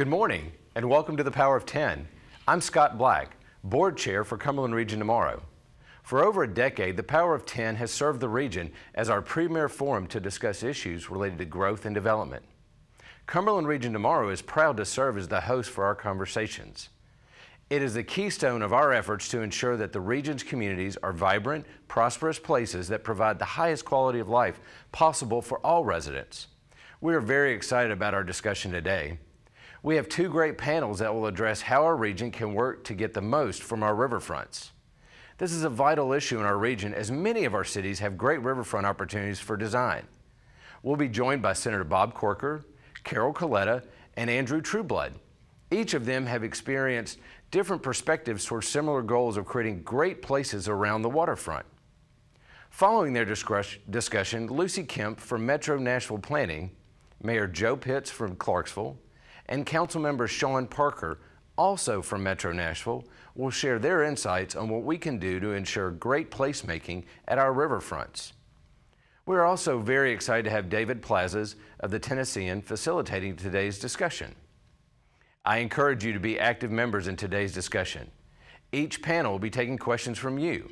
Good morning and welcome to the Power of 10. I'm Scott Black, Board Chair for Cumberland Region Tomorrow. For over a decade, the Power of 10 has served the region as our premier forum to discuss issues related to growth and development. Cumberland Region Tomorrow is proud to serve as the host for our conversations. It is the keystone of our efforts to ensure that the region's communities are vibrant, prosperous places that provide the highest quality of life possible for all residents. We are very excited about our discussion today. We have two great panels that will address how our region can work to get the most from our riverfronts. This is a vital issue in our region as many of our cities have great riverfront opportunities for design. We'll be joined by Senator Bob Corker, Carol Coletta, and Andrew Trueblood. Each of them have experienced different perspectives towards similar goals of creating great places around the waterfront. Following their discussion, Lucy Kempf from Metro Nashville Planning, Mayor Joe Pitts from Clarksville, and Councilmember Sean Parker, also from Metro Nashville, will share their insights on what we can do to ensure great placemaking at our riverfronts. We're also very excited to have David Plazas of the Tennessean facilitating today's discussion. I encourage you to be active members in today's discussion. Each panel will be taking questions from you.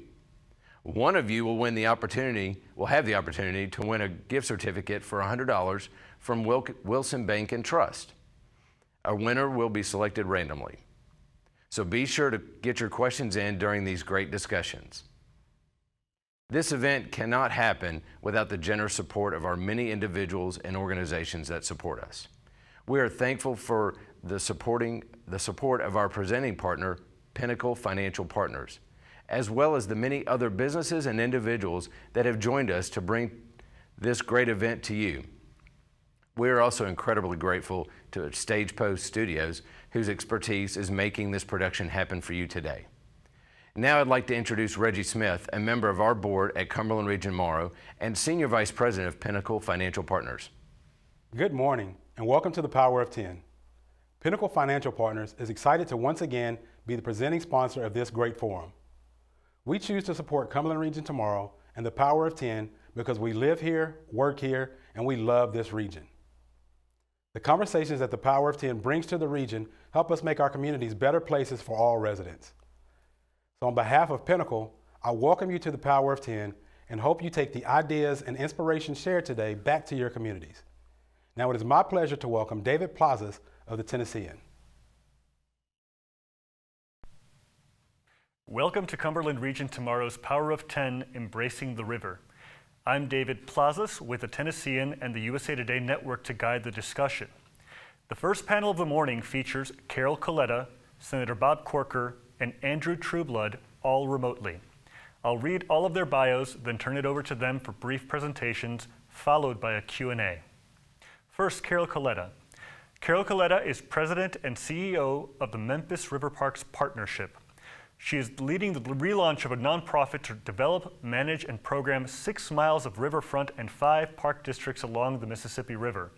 One of you will win the opportunity, will have the opportunity to win a gift certificate for $100 from Wilson Bank and Trust. A winner will be selected randomly. So be sure to get your questions in during these great discussions. This event cannot happen without the generous support of our many individuals and organizations that support us. We are thankful for the, supporting, the support of our presenting partner, Pinnacle Financial Partners, as well as the many other businesses and individuals that have joined us to bring this great event to you. We are also incredibly grateful to StagePost Studios, whose expertise is making this production happen for you today. Now I'd like to introduce Reggie Smith, a member of our board at Cumberland Region Tomorrow and Senior Vice President of Pinnacle Financial Partners. Good morning and welcome to the Power of 10. Pinnacle Financial Partners is excited to once again be the presenting sponsor of this great forum. We choose to support Cumberland Region Tomorrow and the Power of 10 because we live here, work here, and we love this region. The conversations that the Power of 10 brings to the region help us make our communities better places for all residents. So on behalf of Pinnacle, I welcome you to the Power of 10 and hope you take the ideas and inspiration shared today back to your communities. Now it is my pleasure to welcome David Plazas of the Tennessean. Welcome to Cumberland Region Tomorrow's Power of 10 Embracing the River. I'm David Plazas with the Tennessean and the USA Today Network to guide the discussion. The first panel of the morning features Carol Coletta, Senator Bob Corker, and Andrew Trueblood, all remotely. I'll read all of their bios, then turn it over to them for brief presentations, followed by a Q&A. First, Carol Coletta. Carol Coletta is president and CEO of the Memphis River Parks Partnership. She is leading the relaunch of a nonprofit to develop, manage, and program six miles of riverfront and five park districts along the Mississippi River.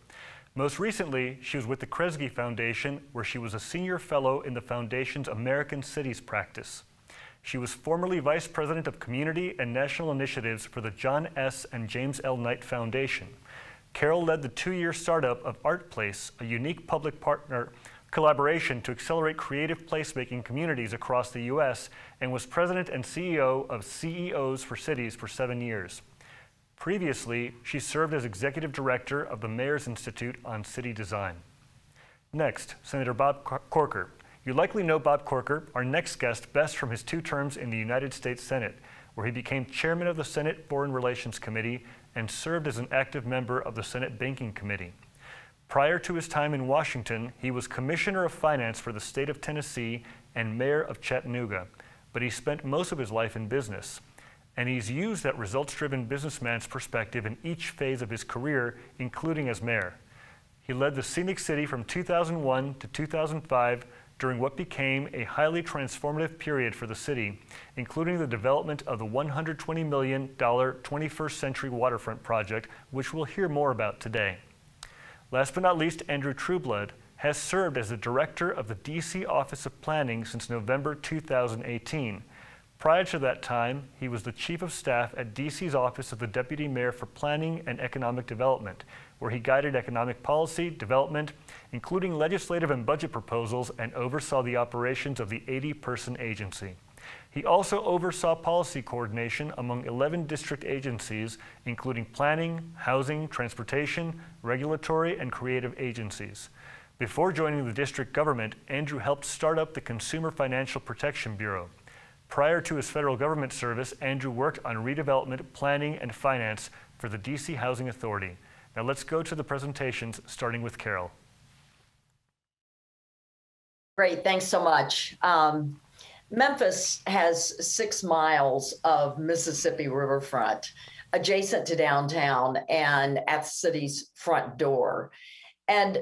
Most recently, she was with the Kresge Foundation, where she was a senior fellow in the foundation's American Cities practice. She was formerly vice president of community and national initiatives for the John S. and James L. Knight Foundation. Carol led the two-year startup of ArtPlace, a unique public partner collaboration to accelerate creative placemaking communities across the U.S. and was president and CEO of CEOs for Cities for seven years. Previously, she served as executive director of the Mayor's Institute on City Design. Next, Senator Bob Corker. You likely know Bob Corker, our next guest, best from his two terms in the United States Senate, where he became chairman of the Senate Foreign Relations Committee and served as an active member of the Senate Banking Committee. Prior to his time in Washington, he was Commissioner of Finance for the state of Tennessee and Mayor of Chattanooga, but he spent most of his life in business. And he's used that results driven businessman's perspective in each phase of his career, including as mayor. He led the Scenic City from 2001 to 2005 during what became a highly transformative period for the city, including the development of the $120 million 21st Century Waterfront Project, which we'll hear more about today. Last but not least, Andrew Trueblood has served as the director of the DC Office of Planning since November 2018. Prior to that time, he was the chief of staff at DC's Office of the Deputy Mayor for Planning and Economic Development, where he guided economic policy, development, including legislative and budget proposals, and oversaw the operations of the 80 person agency. He also oversaw policy coordination among 11 district agencies, including planning, housing, transportation, regulatory, and creative agencies. Before joining the district government, Andrew helped start up the Consumer Financial Protection Bureau. Prior to his federal government service, Andrew worked on redevelopment, planning, and finance for the DC Housing Authority. Now let's go to the presentations, starting with Carol. Great, thanks so much. Um, Memphis has six miles of Mississippi riverfront adjacent to downtown and at the city's front door. And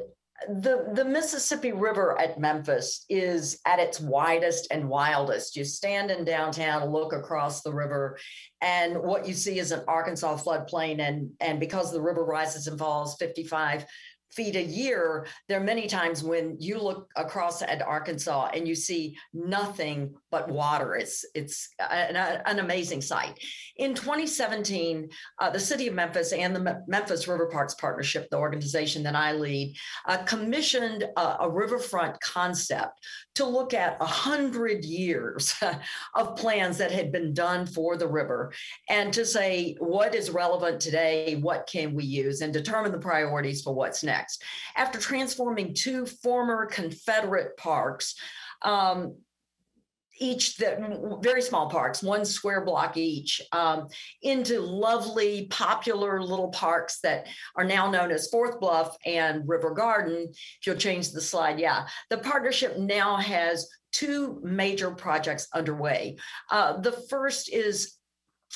the, the Mississippi River at Memphis is at its widest and wildest. You stand in downtown, look across the river, and what you see is an Arkansas floodplain. And, and because the river rises and falls 55 feet a year, there are many times when you look across at Arkansas and you see nothing but water. It's it's an, an amazing sight. In 2017, uh, the city of Memphis and the Memphis River Parks Partnership, the organization that I lead, uh, commissioned a, a, riverfront concept to look at a hundred years of plans that had been done for the river, and to say what is relevant today, what can we use, and determine the priorities for what's next After transforming two former Confederate parks, um, each the very small parks, one square block each, um, into lovely, popular little parks that are now known as Fourth Bluff and River Garden. If you'll change the slide, yeah, the partnership now has two major projects underway. Uh, the first is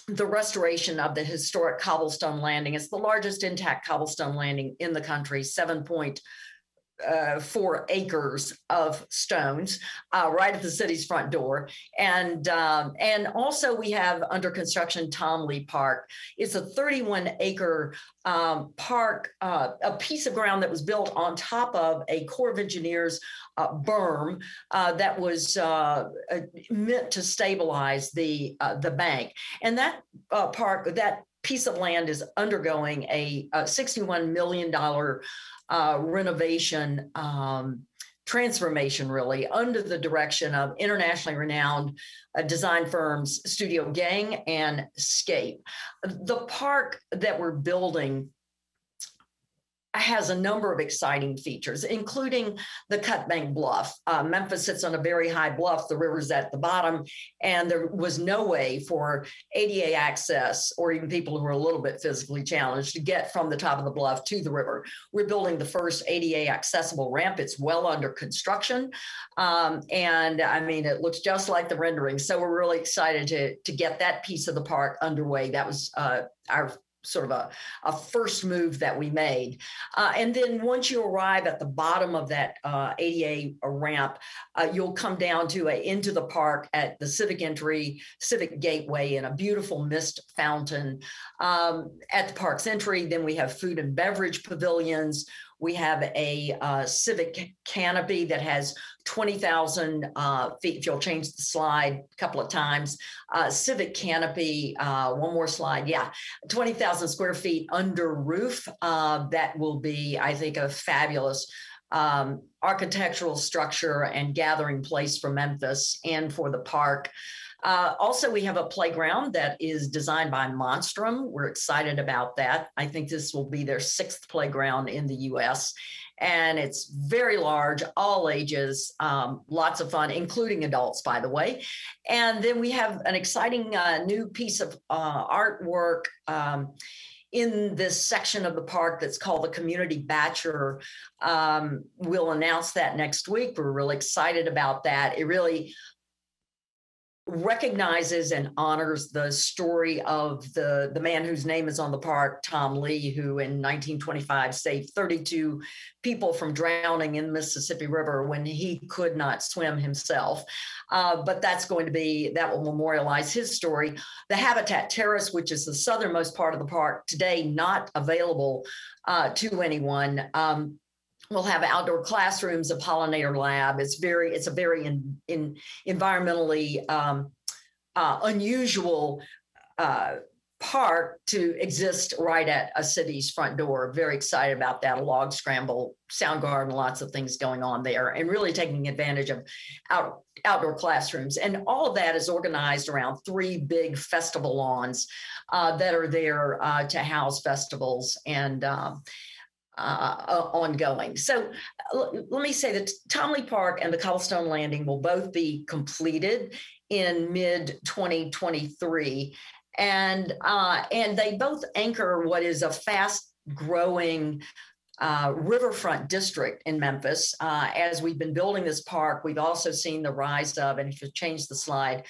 the restoration of the historic cobblestone landing. It's the largest intact cobblestone landing in the country, seven point uh, four acres of stones uh, right at the city's front door, and um, and also we have under construction Tom Lee Park. It's a 31 acre um, park, uh, a piece of ground that was built on top of a Corps of Engineers uh, berm uh, that was uh, meant to stabilize the the bank, and that park that piece of land is undergoing a, a $61 million uh, renovation um, transformation, really, under the direction of internationally renowned uh, design firms Studio Gang and Scape. The park that we're building has a number of exciting features, including the Cutbank Bluff. Uh, Memphis sits on a very high bluff, the river's at the bottom, and there was no way for ADA access or even people who are a little bit physically challenged to get from the top of the bluff to the river. We're building the first ADA accessible ramp. It's well under construction. Um, and I mean, it looks just like the rendering. So we're really excited to, to get that piece of the park underway. That was uh, our sort of a, a first move that we made. Uh, and then once you arrive at the bottom of that uh, ADA ramp, uh, you'll come down to a, into the park at the civic entry, civic gateway, and a beautiful mist fountain um, at the park's entry. Then we have food and beverage pavilions. We have a uh, civic canopy that has 20,000 uh, feet. If you'll change the slide a couple of times, uh, civic canopy, uh, one more slide. Yeah, 20,000 square feet under roof. Uh, that will be, I think, a fabulous um, architectural structure and gathering place for Memphis and for the park. Uh, also, we have a playground that is designed by Monstrum. We're excited about that. I think this will be their sixth playground in the US. And it's very large, all ages, um, lots of fun, including adults, by the way. And then we have an exciting uh, new piece of uh, artwork. Um, in this section of the park that's called the Community Batture. Um, we'll announce that next week. We're really excited about that. It really recognizes and honors the story of the, the man whose name is on the park, Tom Lee, who in 1925 saved 32 people from drowning in the Mississippi River when he could not swim himself. Uh, but that's going to be, that will memorialize his story. The Habitat Terrace, which is the southernmost part of the park, today not available uh, to anyone. Um, we'll have outdoor classrooms, a pollinator lab. It's very, it's a very in, in environmentally um, uh, unusual uh, park to exist right at a city's front door. Very excited about that. A log scramble, sound garden, lots of things going on there, and really taking advantage of out, outdoor classrooms. And all of that is organized around three big festival lawns uh, that are there uh, to house festivals and. Um, uh, ongoing. So l- let me say that Tom Lee Park and the Cobblestone Landing will both be completed in mid 2023 and uh, and they both anchor what is a fast growing uh, riverfront district in Memphis. Uh, as we've been building this park, we've also seen the rise of, and if you change the slide,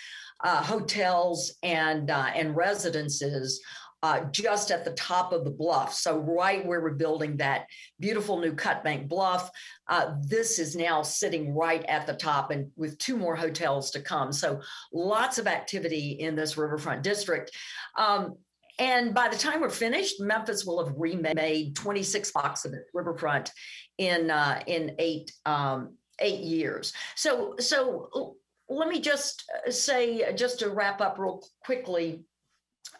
uh, hotels and uh, and residences uh, just at the top of the bluff. So, right where we're building that beautiful new cut bank bluff, uh, this is now sitting right at the top and with two more hotels to come. So, lots of activity in this riverfront district. Um, and by the time we're finished, Memphis will have remade 26 blocks of riverfront in uh, in eight um, eight years. So so let me just uh, say, just to wrap up real quickly,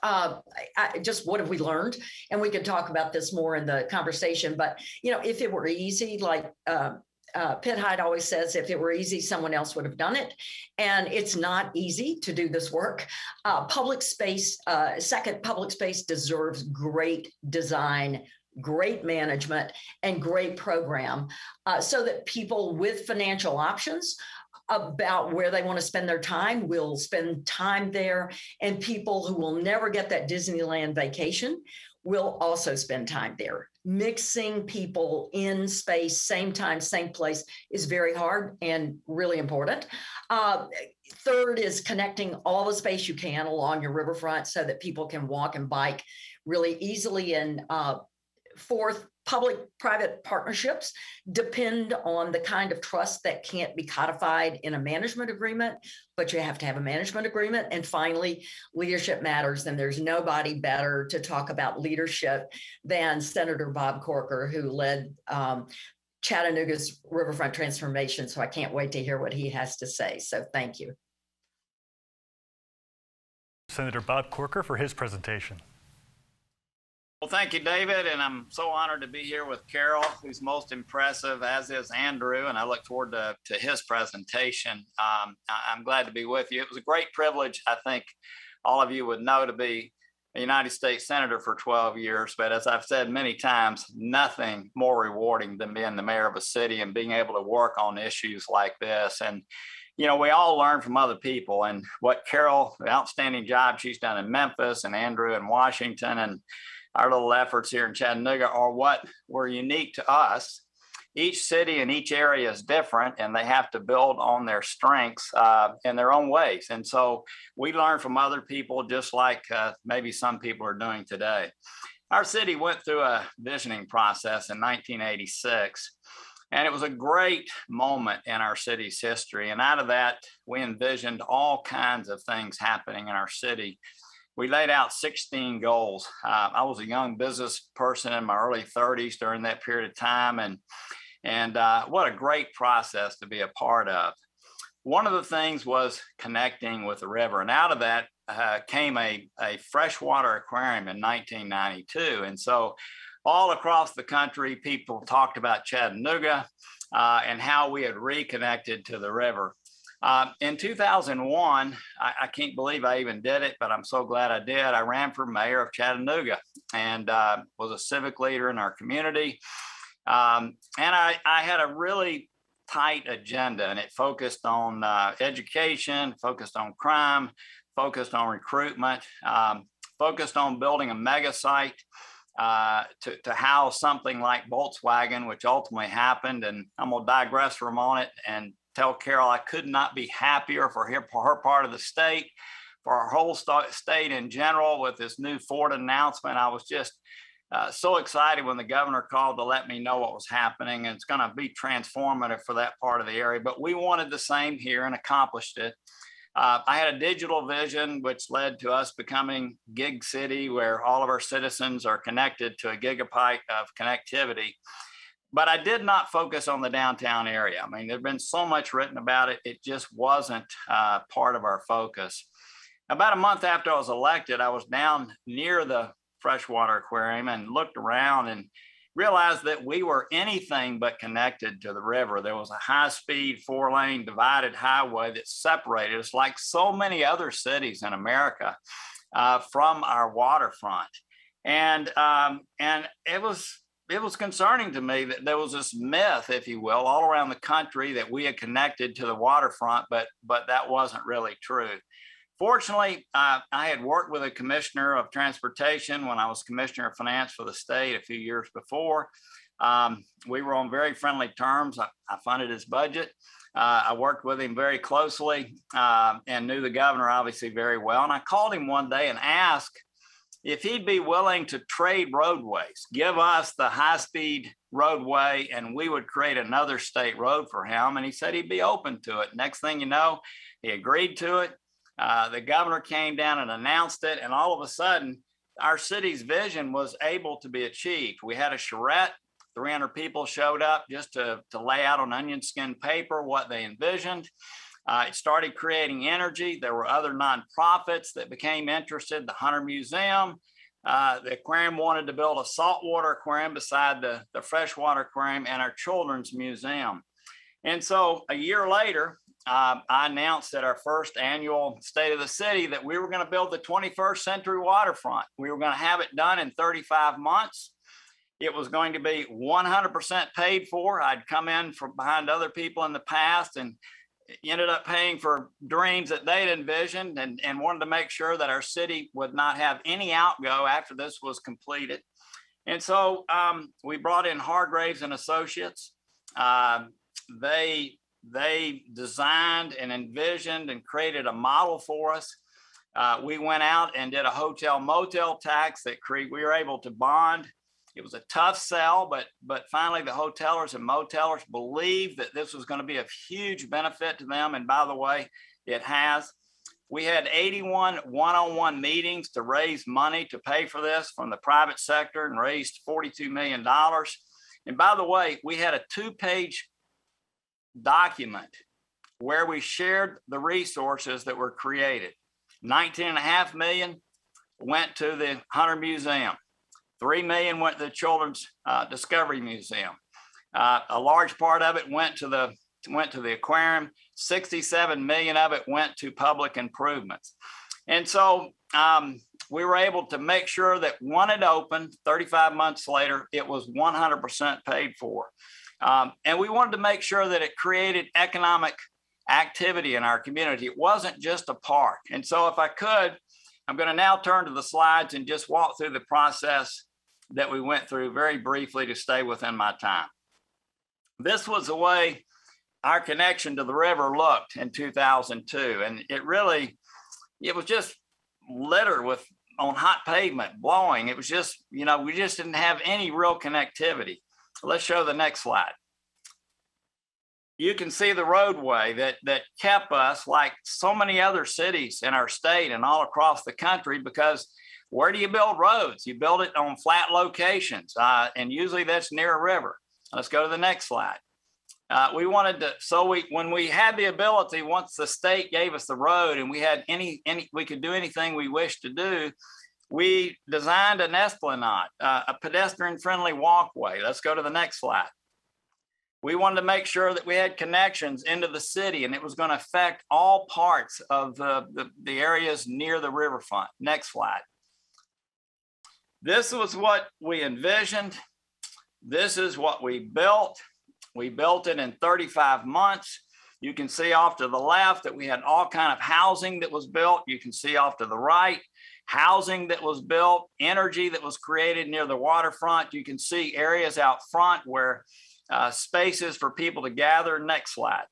uh, I, just what have we learned? And we could talk about this more in the conversation. But you know, if it were easy, like uh, uh, Pitt Hyde always says, if it were easy, someone else would have done it. And it's not easy to do this work. Uh, public space, uh, second, public space deserves great design, great management, and great program uh, so that people with financial options about where they want to spend their time will spend time there. And people who will never get that Disneyland vacation will also spend time there. Mixing people in space, same time, same place is very hard and really important. Uh, third is connecting all the space you can along your riverfront so that people can walk and bike really easily. And uh, fourth, public private partnerships depend on the kind of trust that can't be codified in a management agreement but you have to have a management agreement. And finally leadership matters and there's nobody better to talk about leadership than senator bob corker who led um, chattanooga's riverfront transformation. So i can't wait to hear what he has to say. So thank you. Senator bob corker for his presentation well, thank you, David, and I'm so honored to be here with Carol, who's most impressive, as is Andrew, and I look forward to, to his presentation. Um, I, am glad to be with you. It was a great privilege, I think all of you would know, to be a United States Senator for 12 years, but as I've said many times, nothing more rewarding than being the mayor of a city and being able to work on issues like this. And you know, we all learn from other people. And what Carol, the outstanding job she's done in Memphis and Andrew in Washington, and our little efforts here in Chattanooga are what were unique to us. Each city and each area is different, and they have to build on their strengths uh, in their own ways. And so we learn from other people, just like uh, maybe some people are doing today. Our city went through a visioning process in 1986. And it was a great moment in our city's history. And out of that, we envisioned all kinds of things happening in our city we laid out 16 goals. Uh, I was a young business person in my early 30s during that period of time, and and uh, what a great process to be a part of. One of the things was connecting with the river, and out of that uh, came a, a freshwater aquarium in 1992. And so, all across the country, people talked about Chattanooga uh, and how we had reconnected to the river. Uh, in 2001, I, I, can't believe I even did it, but I'm so glad I did. I ran for mayor of Chattanooga and uh, was a civic leader in our community. Um, and I, I, had a really tight agenda, and it focused on uh, education, focused on crime, focused on recruitment, um, focused on building a mega site. Uh, to, to house something like Volkswagen, which ultimately happened. And I'm going to digress for a moment and tell Carol I could not be happier for her, for her part of the state, for our whole st- state in general with this new Ford announcement. I was just uh, so excited when the governor called to let me know what was happening. And it's going to be transformative for that part of the area. But we wanted the same here and accomplished it. Uh, I had a digital vision, which led to us becoming Gig City, where all of our citizens are connected to a gigabyte of connectivity but I did not focus on the downtown area. I mean, there's been so much written about it, it just wasn't uh, part of our focus. About a month after I was elected, I was down near the freshwater aquarium and looked around and realized that we were anything but connected to the river. There was a high speed, four lane divided highway that separated us, like so many other cities in America, uh, from our waterfront. And, um, and it was it was concerning to me that there was this myth, if you will, all around the country that we had connected to the waterfront, but but that wasn't really true. Fortunately, uh, I had worked with a commissioner of transportation when I was commissioner of finance for the state a few years before. Um, we were on very friendly terms. I, I funded his budget. Uh, I worked with him very closely uh, and knew the governor obviously very well. And I called him one day and asked if he'd be willing to trade roadways, give us the high speed roadway, and we would create another state road for him. And he said he'd be open to it. Next thing you know, he agreed to it. Uh, the governor came down and announced it, and all of a sudden, our city's vision was able to be achieved. We had a charrette, 300 people showed up just to, to lay out on onion skin paper what they envisioned. Uh, it started creating energy. There were other nonprofits that became interested. The Hunter Museum, uh, the aquarium wanted to build a saltwater aquarium beside the, the freshwater aquarium and our children's museum. And so a year later, uh, I announced at our first annual State of the City that we were going to build the 21st century waterfront. We were going to have it done in 35 months. It was going to be 100% paid for. I'd come in from behind other people in the past and ended up paying for dreams that they'd envisioned and, and wanted to make sure that our city would not have any outgo after this was completed. And so um, we brought in Hargreaves and Associates. Uh, they they designed and envisioned and created a model for us. Uh, we went out and did a hotel motel tax that cre- we were able to bond. It was a tough sell, but but finally the hotelers and motelers believed that this was going to be of huge benefit to them. And by the way, it has. We had 81 one-on-one meetings to raise money to pay for this from the private sector and raised $42 million. And by the way, we had a two-page document where we shared the resources that were created. 19 and a half million went to the Hunter Museum. Three million went to the Children's uh, Discovery Museum. Uh, a large part of it went to the went to the aquarium. 67 million of it went to public improvements. And so um, we were able to make sure that when it opened 35 months later, it was 100% paid for. Um, and we wanted to make sure that it created economic activity in our community. It wasn't just a park. And so, if I could, I'm going to now turn to the slides and just walk through the process that we went through very briefly to stay within my time. This was the way our connection to the river looked in 2002. And it really, it was just littered with on hot pavement blowing. It was just, you know, we just didn't have any real connectivity. Let's show the next slide. You can see the roadway that, that kept us, like so many other cities in our state and all across the country, because where do you build roads? You build it on flat locations, uh, and usually that's near a river. Let's go to the next slide. Uh, we wanted to, so we when we had the ability, once the state gave us the road and we had any any we could do anything we wished to do, we designed an esplanade, uh, a pedestrian friendly walkway. Let's go to the next slide. We wanted to make sure that we had connections into the city and it was going to affect all parts of the, the, the areas near the riverfront. Next slide. This was what we envisioned. This is what we built. We built it in 35 months. You can see off to the left that we had all kind of housing that was built. You can see off to the right housing that was built, energy that was created near the waterfront. You can see areas out front where uh, spaces for people to gather. Next slide.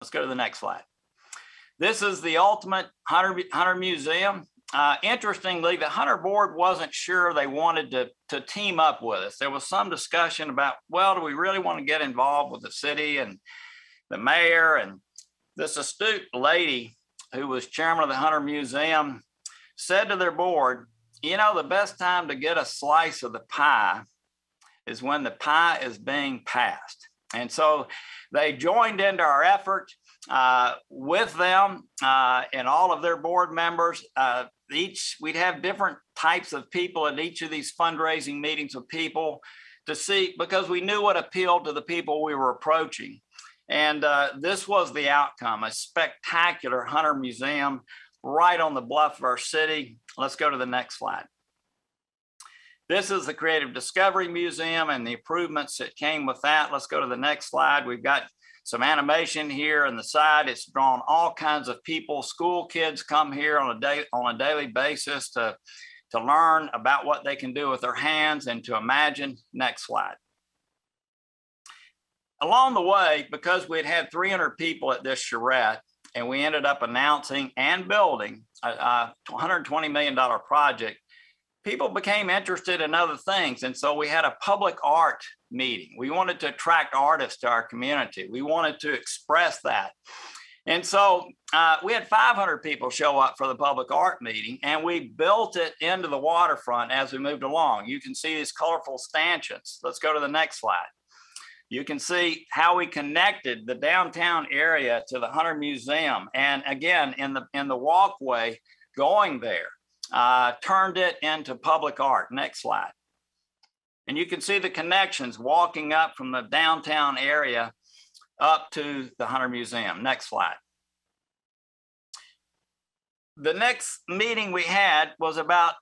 Let's go to the next slide. This is the ultimate Hunter, Hunter Museum. Uh, interestingly, the Hunter board wasn't sure they wanted to, to team up with us. There was some discussion about, well, do we really want to get involved with the city and the mayor? And this astute lady who was chairman of the Hunter Museum, said to their board, you know, the best time to get a slice of the pie is when the pie is being passed. And so they joined into our effort. uh, with them uh, and all of their board members. Uh, each we'd have different types of people at each of these fundraising meetings of people to see because we knew what appealed to the people we were approaching. And uh, this was the outcome a spectacular Hunter Museum right on the bluff of our city. Let's go to the next slide. This is the Creative Discovery Museum and the improvements that came with that. Let's go to the next slide. We've got some animation here on the side. It's drawn all kinds of people. School kids come here on a day on a daily basis to, to learn about what they can do with their hands and to imagine. Next slide. Along the way, because we had had 300 people at this charrette, and we ended up announcing and building a, a $120 million project, people became interested in other things. And so we had a public art meeting. We wanted to attract artists to our community. We wanted to express that. And so uh, we had 500 people show up for the public art meeting, and we built it into the waterfront as we moved along. You can see these colorful stanchions. Let's go to the next slide. You can see how we connected the downtown area to the Hunter Museum, and again in the in the walkway going there, uh, turned it into public art. Next slide. And you can see the connections walking up from the downtown area up to the Hunter Museum. Next slide. The next meeting we had was about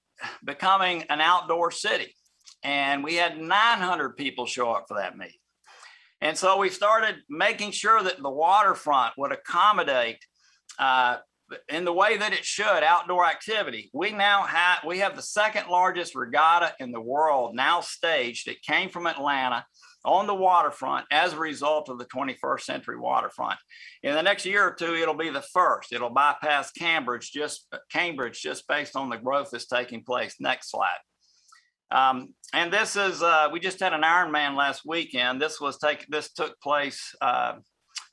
becoming an outdoor city. And we had 900 people show up for that meeting. And so we started making sure that the waterfront would accommodate uh, in the way that it should outdoor activity. We now have we have the second largest regatta in the world now staged it came from atlanta on the waterfront as a result of the 21st century waterfront. In the next year or two it'll be the first. It'll bypass cambridge just cambridge just based on the growth that's taking place. Next slide. Um, and this is uh, we just had an ironman last weekend. This was take this took place uh,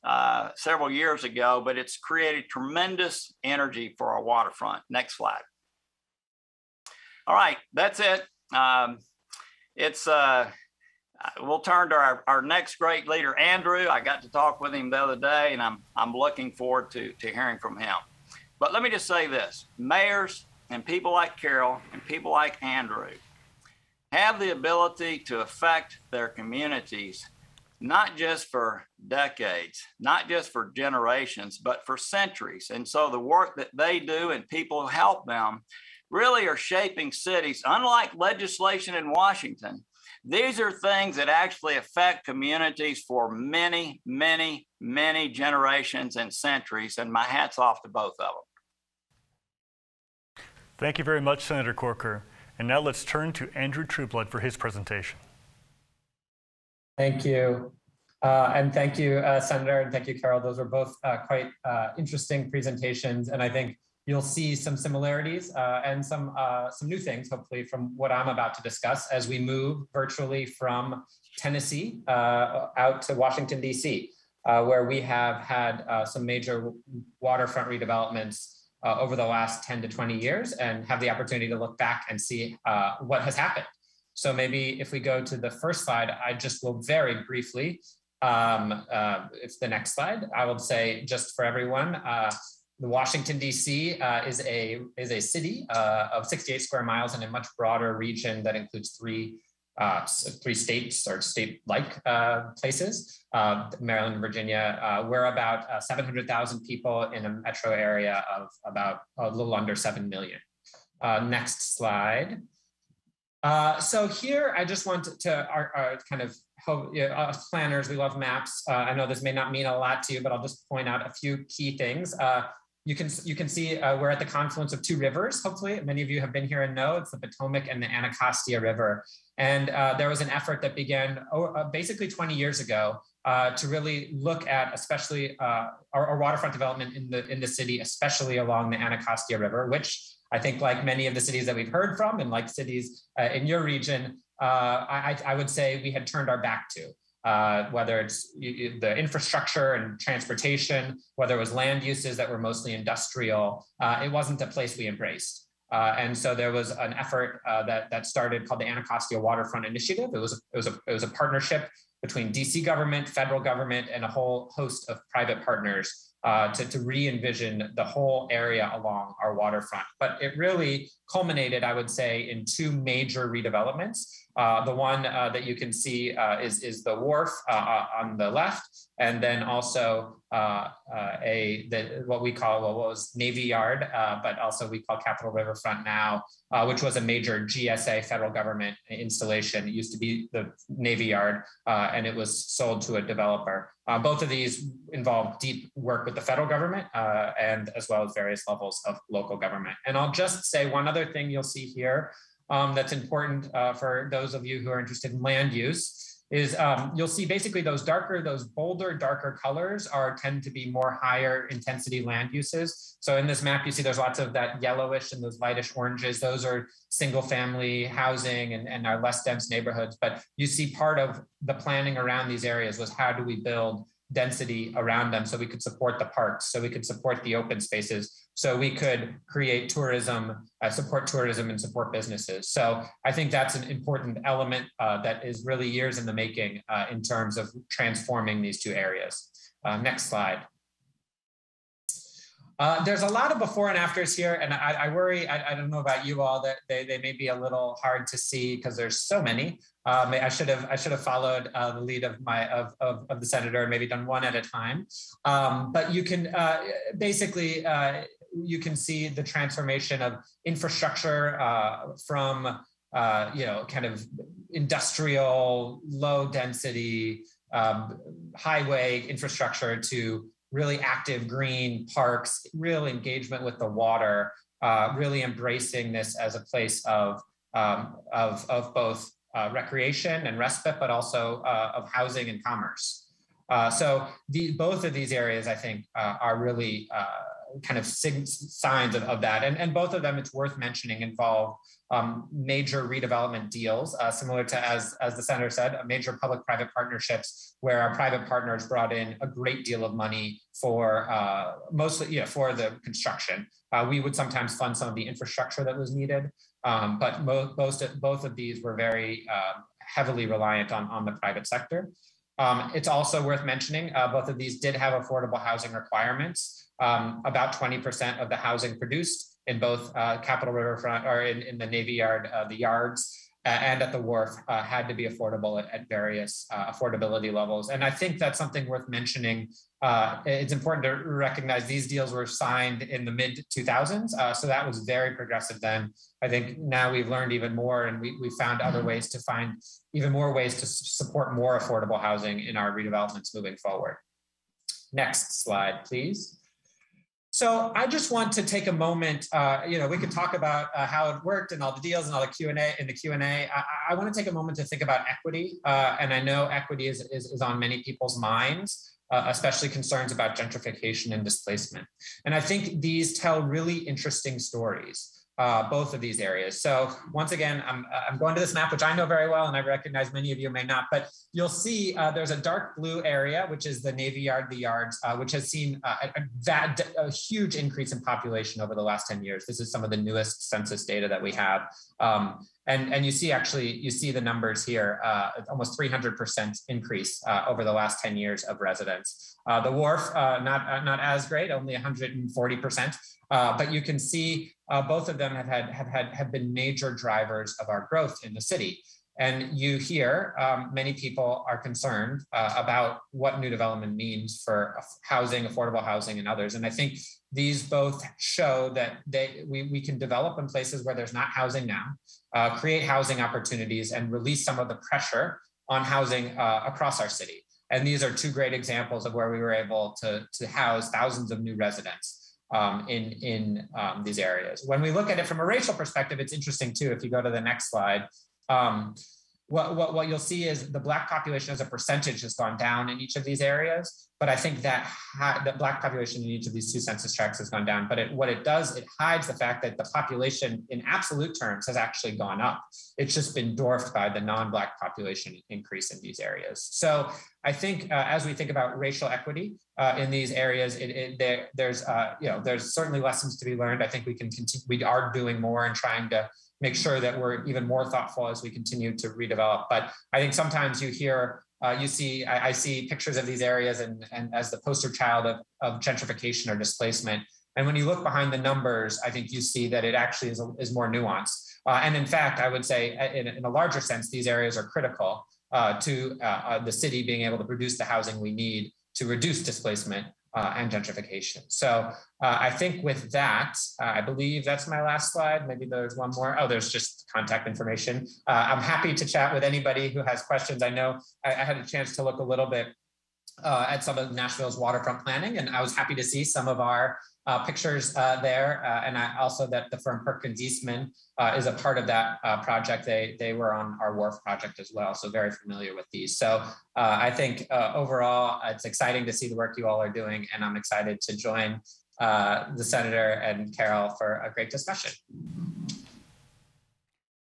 uh, several years ago, but it's created tremendous energy for our waterfront. Next slide. All right, that's it. Um, it's uh, we'll turn to our, our next great leader, Andrew. I got to talk with him the other day, and I'm I'm looking forward to to hearing from him. But let me just say this: mayors and people like Carol and people like Andrew have the ability to affect their communities not just for decades, not just for generations, but for centuries. And so the work that they do and people who help them really are shaping cities. Unlike legislation in Washington, these are things that actually affect communities for many, many, many generations and centuries. And my hat's off to both of them. Thank you very much, Senator Corker. And now let's turn to Andrew Trueblood for his presentation. Thank you. Uh, and thank you, uh, Senator, and thank you, Carol. Those were both uh, quite uh, interesting presentations. And I think you'll see some similarities uh, and some, uh, some new things, hopefully, from what I'm about to discuss as we move virtually from Tennessee out to Washington, D.C., where we have had some major waterfront redevelopments over the last 10 to 20 years and have the opportunity to look back and see what has happened. So maybe if we go to the first slide, I just will very briefly, um, uh, if the next slide, I will say just for everyone, uh, the Washington D.C. Uh, is a is a city uh, of 68 square miles in a much broader region that includes three uh, three states or state-like uh, places, Maryland, Virginia. we're about 700,000 people in a metro area of about a little under 7 million. next slide. Uh, so here, I just want to, to our, our, kind of hope, you know, us planners, we love maps. Uh, I know this may not mean a lot to you, but I'll just point out a few key things. Uh, you can you can see uh, we're at the confluence of two rivers. Hopefully, many of you have been here and know it's the Potomac and the Anacostia River. And uh, there was an effort that began oh, basically 20 years ago to really look at, especially our, our waterfront development in the in the city, especially along the Anacostia River, which I think like many of the cities that we've heard from and like cities uh, in your region, uh, I, I, would say we had turned our back to. Uh, whether it's the infrastructure and transportation, whether it was land uses that were mostly industrial, uh, it wasn't a place we embraced. Uh, and so there was an effort uh, that that started called the Anacostia Waterfront Initiative. It was it was a, it was a partnership between DC government, federal government, and a whole host of private partners uh, to, to re-envision the whole area along our waterfront. But it really culminated, I would say, in two major redevelopments. Uh, the one uh, that you can see uh, is, is the wharf uh, on the left, and then also a the, what we call what was Navy Yard, but also we call Capitol Riverfront now, which was a major GSA federal government installation. It used to be the Navy Yard, and it was sold to a developer. both of these involve deep work with the federal government and as well as various levels of local government. And I'll just say one other thing you'll see here um, that's important uh, for those of you who are interested in land use is um, you'll see basically those darker, those bolder, darker colors are tend to be more higher intensity land uses. So in this map, you see there's lots of that yellowish and those lightish oranges. Those are single family housing and, and our less dense neighborhoods. But you see part of the planning around these areas was how do we build density around them so we could support the parks, so we could support the open spaces, so we could create tourism, uh, support tourism and support businesses. So I think that's an important element uh, that is really years in the making uh, in terms of transforming these two areas. Uh, next slide. Uh, there's a lot of before and afters here, and I, I worry, I, I, don't know about you all, that they, they may be a little hard to see because there's so many. Um, I should have I should have followed uh, the lead of my of, of, of, the senator and maybe done one at a time. Um, but you can uh, basically uh, you can see the transformation of infrastructure uh, from uh, you know kind of industrial low density um, highway infrastructure to really active green parks, real engagement with the water, uh, really embracing this as a place of, um, of, of both uh, recreation and respite, but also uh, of housing and commerce. Uh, so the, both of these areas, I think, are really kind of signs of, of that. And, and both of them, it's worth mentioning, involve um, major redevelopment deals, uh, similar to, as, as the senator said, major public-private partnerships where our private partners brought in a great deal of money for uh, mostly, yeah, for the construction. Uh, we would sometimes fund some of the infrastructure that was needed, um, but mo most both of these were very uh, heavily reliant on, on the private sector. Um, it's also worth mentioning, uh, both of these did have affordable housing requirements. Um, about 20% of the housing produced in both uh, Capitol Riverfront or in, in the Navy Yard, uh, the yards, uh, and at the wharf uh, had to be affordable at, at various uh, affordability levels. And I think that's something worth mentioning. Uh, it's important to recognize these deals were signed in the mid 2000s. Uh, so that was very progressive then. I think now we've learned even more and we, we found other mm-hmm. ways to find even more ways to support more affordable housing in our redevelopments moving forward. Next slide, please. So I just want to take a moment. Uh, you know, we could talk about uh, how it worked and all the deals and all the Q and A in the Q and I want to take a moment to think about equity, uh, and I know equity is, is, is on many people's minds. Uh, especially concerns about gentrification and displacement. And I think these tell really interesting stories uh, both of these areas. So once again, I'm, I'm going to this map, which I know very well, and I recognize many of you may not, but you'll see uh, there's a dark blue area, which is the Navy Yard, the yards, uh, which has seen uh, a, that, a huge increase in population over the last 10 years. This is some of the newest census data that we have. Um, and, and you see actually, you see the numbers here, uh, almost 300% increase uh, over the last 10 years of residents. the wharf, not, not as great, only 140%. Uh, but you can see uh, both of them have had have had have been major drivers of our growth in the city. And you hear um, many people are concerned uh, about what new development means for housing, affordable housing, and others. And I think these both show that they we, we can develop in places where there's not housing now, uh, create housing opportunities, and release some of the pressure on housing uh, across our city. And these are two great examples of where we were able to, to house thousands of new residents um, in, in um, these areas. When we look at it from a racial perspective, it's interesting too. If you go to the next slide, um, what, what, what you'll see is the Black population as a percentage has gone down in each of these areas. But I think that the Black population in each of these two census tracts has gone down. But it, what it does, it hides the fact that the population in absolute terms has actually gone up. It's just been dwarfed by the non-Black population increase in these areas. So I think uh, as we think about racial equity uh, in these areas, it, it, there, there's uh, you know there's certainly lessons to be learned. I think we can continue. We are doing more and trying to make sure that we're even more thoughtful as we continue to redevelop. But I think sometimes you hear uh, you see, I, I, see pictures of these areas and, and as the poster child of, of gentrification or displacement. And when you look behind the numbers, I think you see that it actually is, is more nuanced. Uh, and in fact, I would say uh, in, in, a larger sense, these areas are critical uh, to uh, uh, the city being able to produce the housing we need to reduce displacement uh, and gentrification. So I think with that, I believe that's my last slide. Maybe there's one more. Oh, there's just contact information. I'm happy to chat with anybody who has questions. I know I, I had a chance to look a little bit uh, at some of Nashville's waterfront planning. And I was happy to see some of our uh, pictures uh, there. Uh, and I also that the firm Perkins Eastman uh, is a part of that uh, project. They, they were on our wharf project as well. So very familiar with these. So I think overall, it's exciting to see the work you all are doing. And I'm excited to join the Senator and Carol for a great discussion.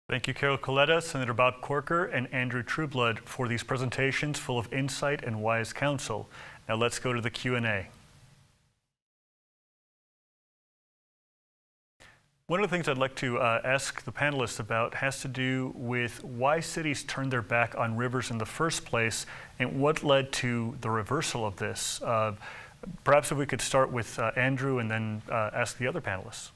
Thank you, Carol Coletta, Senator Bob Corker, and Andrew Trueblood for these presentations full of insight and wise counsel. Now let's go to the Q&A. One of the things I'd like to uh, ask the panelists about has to do with why cities turned their back on rivers in the first place and what led to the reversal of this. Uh, perhaps if we could start with uh, Andrew and then uh, ask the other panelists.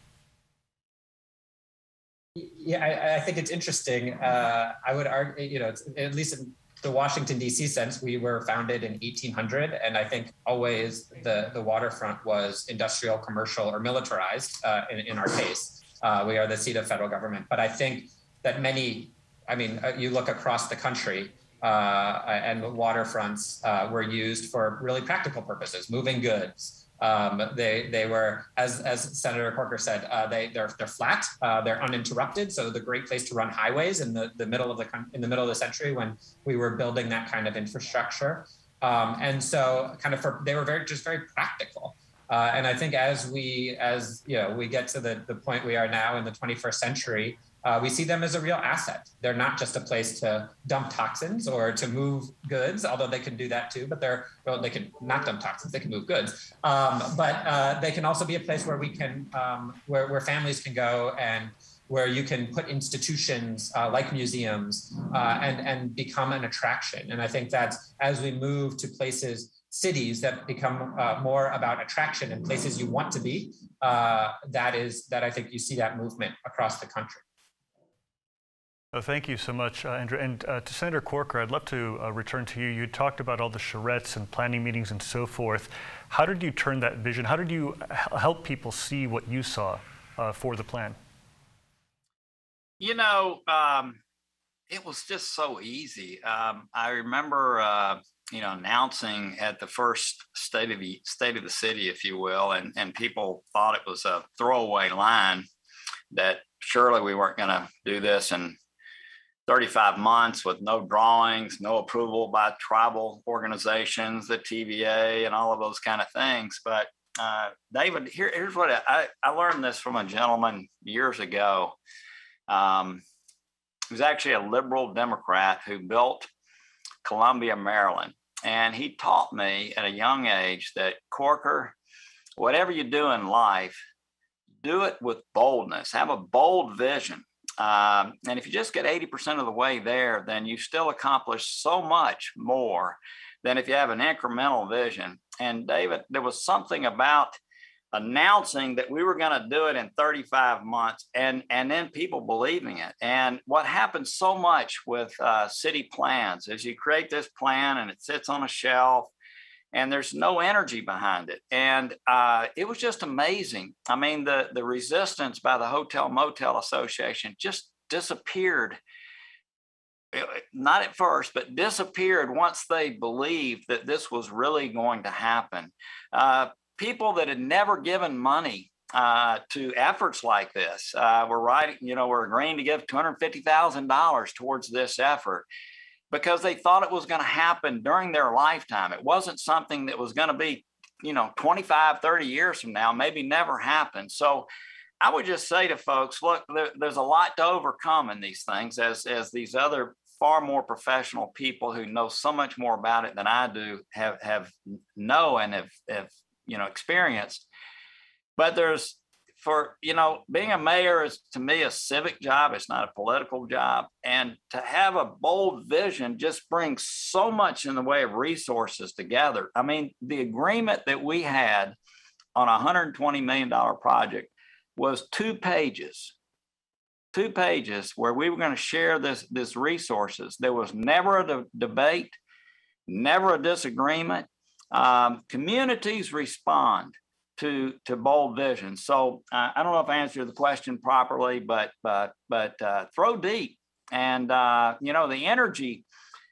Yeah, I, I, think it's interesting. Uh, I would argue, you know, at least in the Washington D.C. sense, we were founded in 1800, and I think always the the waterfront was industrial, commercial, or militarized. Uh, in, in our case, uh, we are the seat of federal government. But I think that many, I mean, uh, you look across the country. Uh, and waterfronts uh, were used for really practical purposes, moving goods, um, they they were as as Senator Corker said uh, they they're they're flat uh, they're uninterrupted so the great place to run highways in the, the middle of the in the middle of the century when we were building that kind of infrastructure um, and so kind of for they were very just very practical uh, and I think as we as you know we get to the the point we are now in the 21st century uh, we see them as a real asset. They're not just a place to dump toxins or to move goods, although they can do that too. But they're well, they can not dump toxins; they can move goods. Um, but uh, they can also be a place where we can, um, where where families can go and where you can put institutions uh, like museums uh, and and become an attraction. And I think that as we move to places cities that become uh, more about attraction and places you want to be, uh, that is that I think you see that movement across the country. Thank you so much, uh, Andrew. And uh, to Senator Corker, I'd love to uh, return to you. You talked about all the charrettes and planning meetings and so forth. How did you turn that vision? How did you help people see what you saw uh, for the plan? You know, um, it was just so easy. Um, I remember, uh, you know, announcing at the first state of the state of the city, if you will, and and people thought it was a throwaway line that surely we weren't going to do this in 35 months with no drawings, no approval by tribal organizations, the TVA, and all of those kind of things. But uh, David, here, here's what I, I learned this from a gentleman years ago. Um, he was actually a liberal Democrat who built Columbia, Maryland. And he taught me at a young age that Corker, whatever you do in life, do it with boldness, have a bold vision um, and if you just get 80% of the way there, then you still accomplish so much more than if you have an incremental vision. And David, there was something about announcing that we were going to do it in 35 months and and then people believing it and what happens so much with uh, city plans is you create this plan and it sits on a shelf and there's no energy behind it. And uh, it was just amazing. I mean, the the resistance by the Hotel Motel Association just disappeared. Eh, not at first, but disappeared once they believed that this was really going to happen. Uh, people that had never given money uh, to efforts like this uh, were writing, you know, were agreeing to give $250,000 towards this effort because they thought it was going to happen during their lifetime. It wasn't something that was going to be, you know, 25, 30 years from now, maybe never happen. So I would just say to folks, look, there, there's a lot to overcome in these things as, as these other far more professional people who know so much more about it than I do have, have know and have, have, you know, experienced. But there's for you know being a mayor is to me a civic job it's not a political job. And to have a bold vision just brings so much in the way of resources together. I mean the agreement that we had on a 120 million dollar project was two pages. Two pages where we were going to share this this resources. There was never a de- debate never a disagreement um, communities respond to to bold vision. So uh, I don't know if I answered the question properly, but but but uh, throw deep, and uh, you know the energy,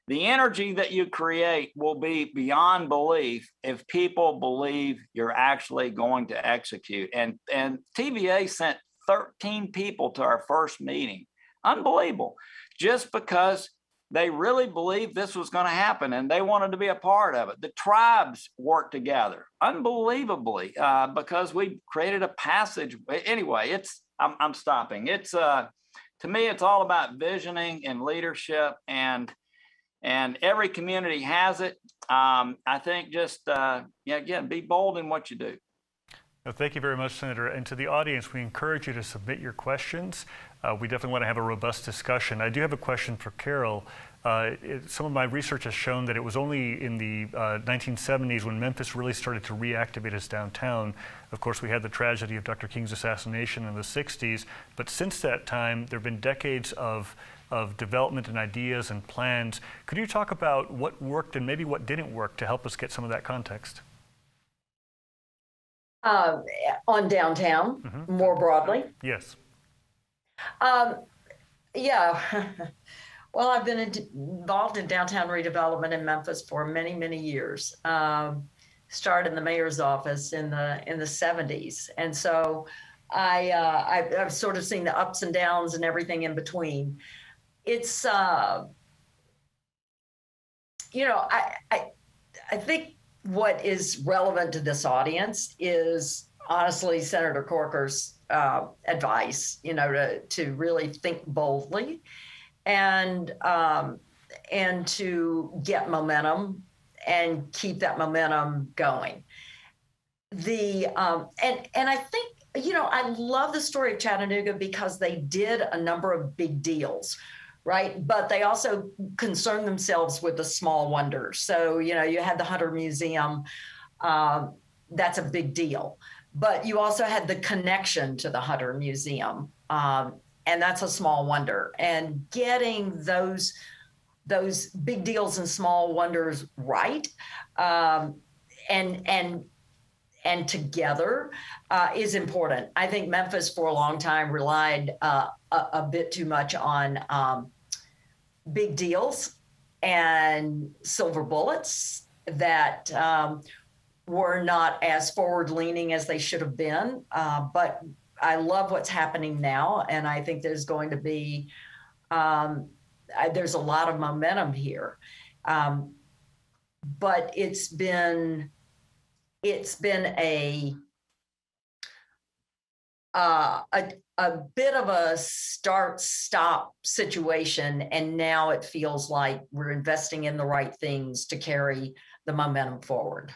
the energy that you create will be beyond belief if people believe you're actually going to execute. And and TVA sent 13 people to our first meeting, unbelievable, just because they really believed this was going to happen and they wanted to be a part of it. The tribes worked together unbelievably uh, because we created a passage. Anyway, it's, I'm, I'm stopping. It's, uh, to me, it's all about visioning and leadership and, and every community has it. Um, I think just, uh, yeah, again, be bold in what you do. Well, thank you very much, Senator. And to the audience, we encourage you to submit your questions. Uh, we definitely want to have a robust discussion. I do have a question for Carol. Uh, it, some of my research has shown that it was only in the uh, 1970s when Memphis really started to reactivate its downtown. Of course, we had the tragedy of Dr. King's assassination in the 60s, but since that time, there have been decades of of development and ideas and plans. Could you talk about what worked and maybe what didn't work to help us get some of that context? uh, on downtown Mhm. more broadly. Yes. Um, yeah. well, I've been involved in downtown redevelopment in Memphis for many, many years. Um, started in the mayor's office in the in the 70s, and so I, uh, I I've sort of seen the ups and downs and everything in between. It's uh, you know I I I think what is relevant to this audience is honestly Senator Corker's uh, advice, you know, to, to really think boldly and um, and to get momentum and keep that momentum going. The um, and and I think you know I love the story of Chattanooga because they did a number of big deals right? But they also concern themselves with the small wonders. So, you know, you had the Hunter Museum, um, that's a big deal. But you also had the connection to the Hunter Museum, um, and that's a small wonder. And getting those those big deals and small wonders right, um, and and and together uh, is important. I think Memphis for a long time relied uh, a, a, bit too much on um, big deals and silver bullets that um, were not as forward leaning as they should have been. Uh, but I love what's happening now, and I think there's going to be um, I, there's a lot of momentum here. Um, but it's been it's been a uh, a, a bit of a start stop situation. And now it feels like we're investing in the right things to carry the momentum forward.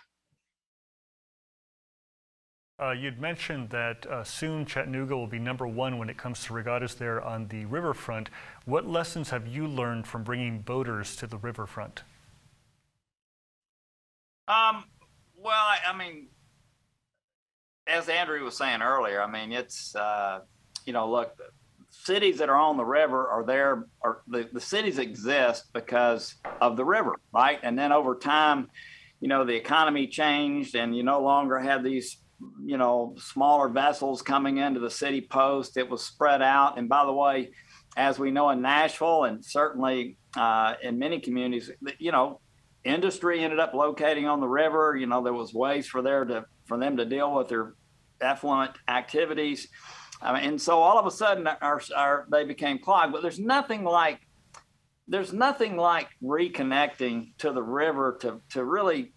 Uh, you'd mentioned that uh, soon Chattanooga will be number one when it comes to regattas there on the riverfront. What lessons have you learned from bringing boaters to the riverfront? Um, well, I, I mean, as Andrew was saying earlier, I mean, it's, uh, you know, look, cities that are on the river are there, or the, the cities exist because of the river, right? And then over time, you know, the economy changed and you no longer have these, you know, smaller vessels coming into the city post. It was spread out. And by the way, as we know in Nashville and certainly uh, in many communities, you know, industry ended up locating on the river. You know, there was ways for there to for them to deal with their effluent activities. And so all of a sudden, our, our, they became clogged. But there's nothing like there's nothing like reconnecting to the river to to really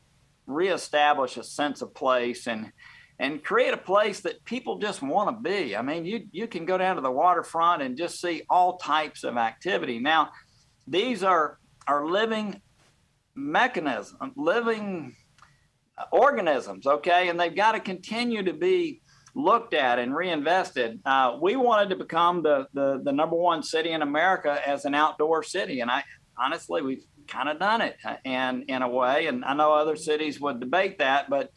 reestablish a sense of place and and create a place that people just want to be. I mean, you you can go down to the waterfront and just see all types of activity. Now, these are are living mechanism, living organisms, okay? And they've got to continue to be looked at and reinvested. Uh, we wanted to become the, the, the number one city in America as an outdoor city, and I honestly we've kind of done it, uh, and in a way. And I know other cities would debate that, but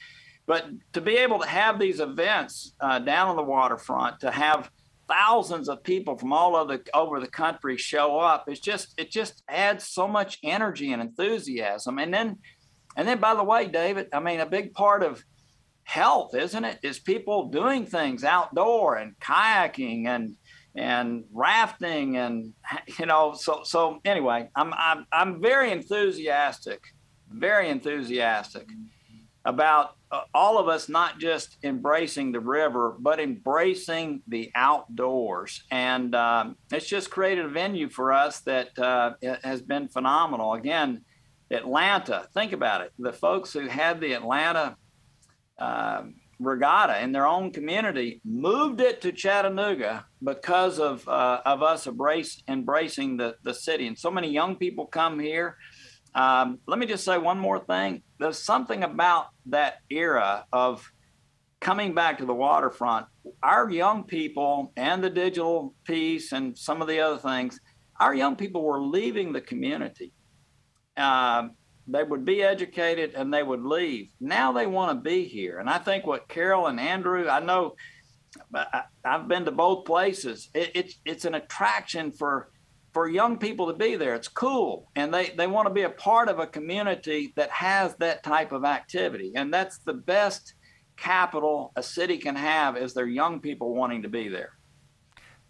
but to be able to have these events uh, down on the waterfront, to have thousands of people from all over the, over the country show up, it's just it just adds so much energy and enthusiasm. And then and then by the way, David, I mean a big part of health, isn't it? Is people doing things outdoor and kayaking and and rafting and you know so so anyway i'm i'm, I'm very enthusiastic very enthusiastic about uh, all of us not just embracing the river but embracing the outdoors and um, it's just created a venue for us that uh, has been phenomenal again atlanta think about it the folks who had the atlanta um, regatta in their own community moved it to Chattanooga because of uh, of us embrace, embracing the the city. And so many young people come here. Um, let me just say one more thing. There's something about that era of coming back to the waterfront. Our young people and the digital piece and some of the other things. Our young people were leaving the community. Uh, they would be educated and they would leave. Now they want to be here. And I think what Carol and Andrew, I know I, have been to both places. It, it's it's an attraction for for young people to be there. It's cool, and they they want to be a part of a community that has that type of activity, and that's the best capital a city can have is their young people wanting to be there.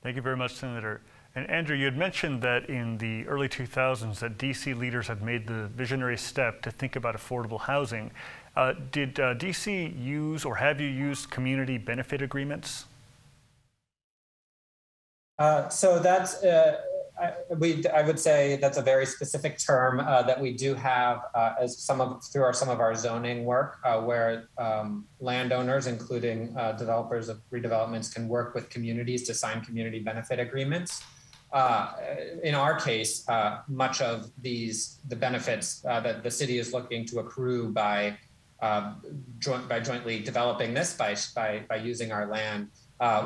Thank you very much, Senator. And Andrew, you had mentioned that in the early 2000s that DC leaders had made the visionary step to think about affordable housing. Uh, did uh, DC use or have you used community benefit agreements? Uh, so that's uh, I, we, I would say that's a very specific term uh, that we do have uh, as some of through our some of our zoning work, uh, where um, landowners, including uh, developers of redevelopments, can work with communities to sign community benefit agreements. Uh, in our case, uh, much of these the benefits that the city is looking to accrue by joint by jointly developing this by by, by using our land,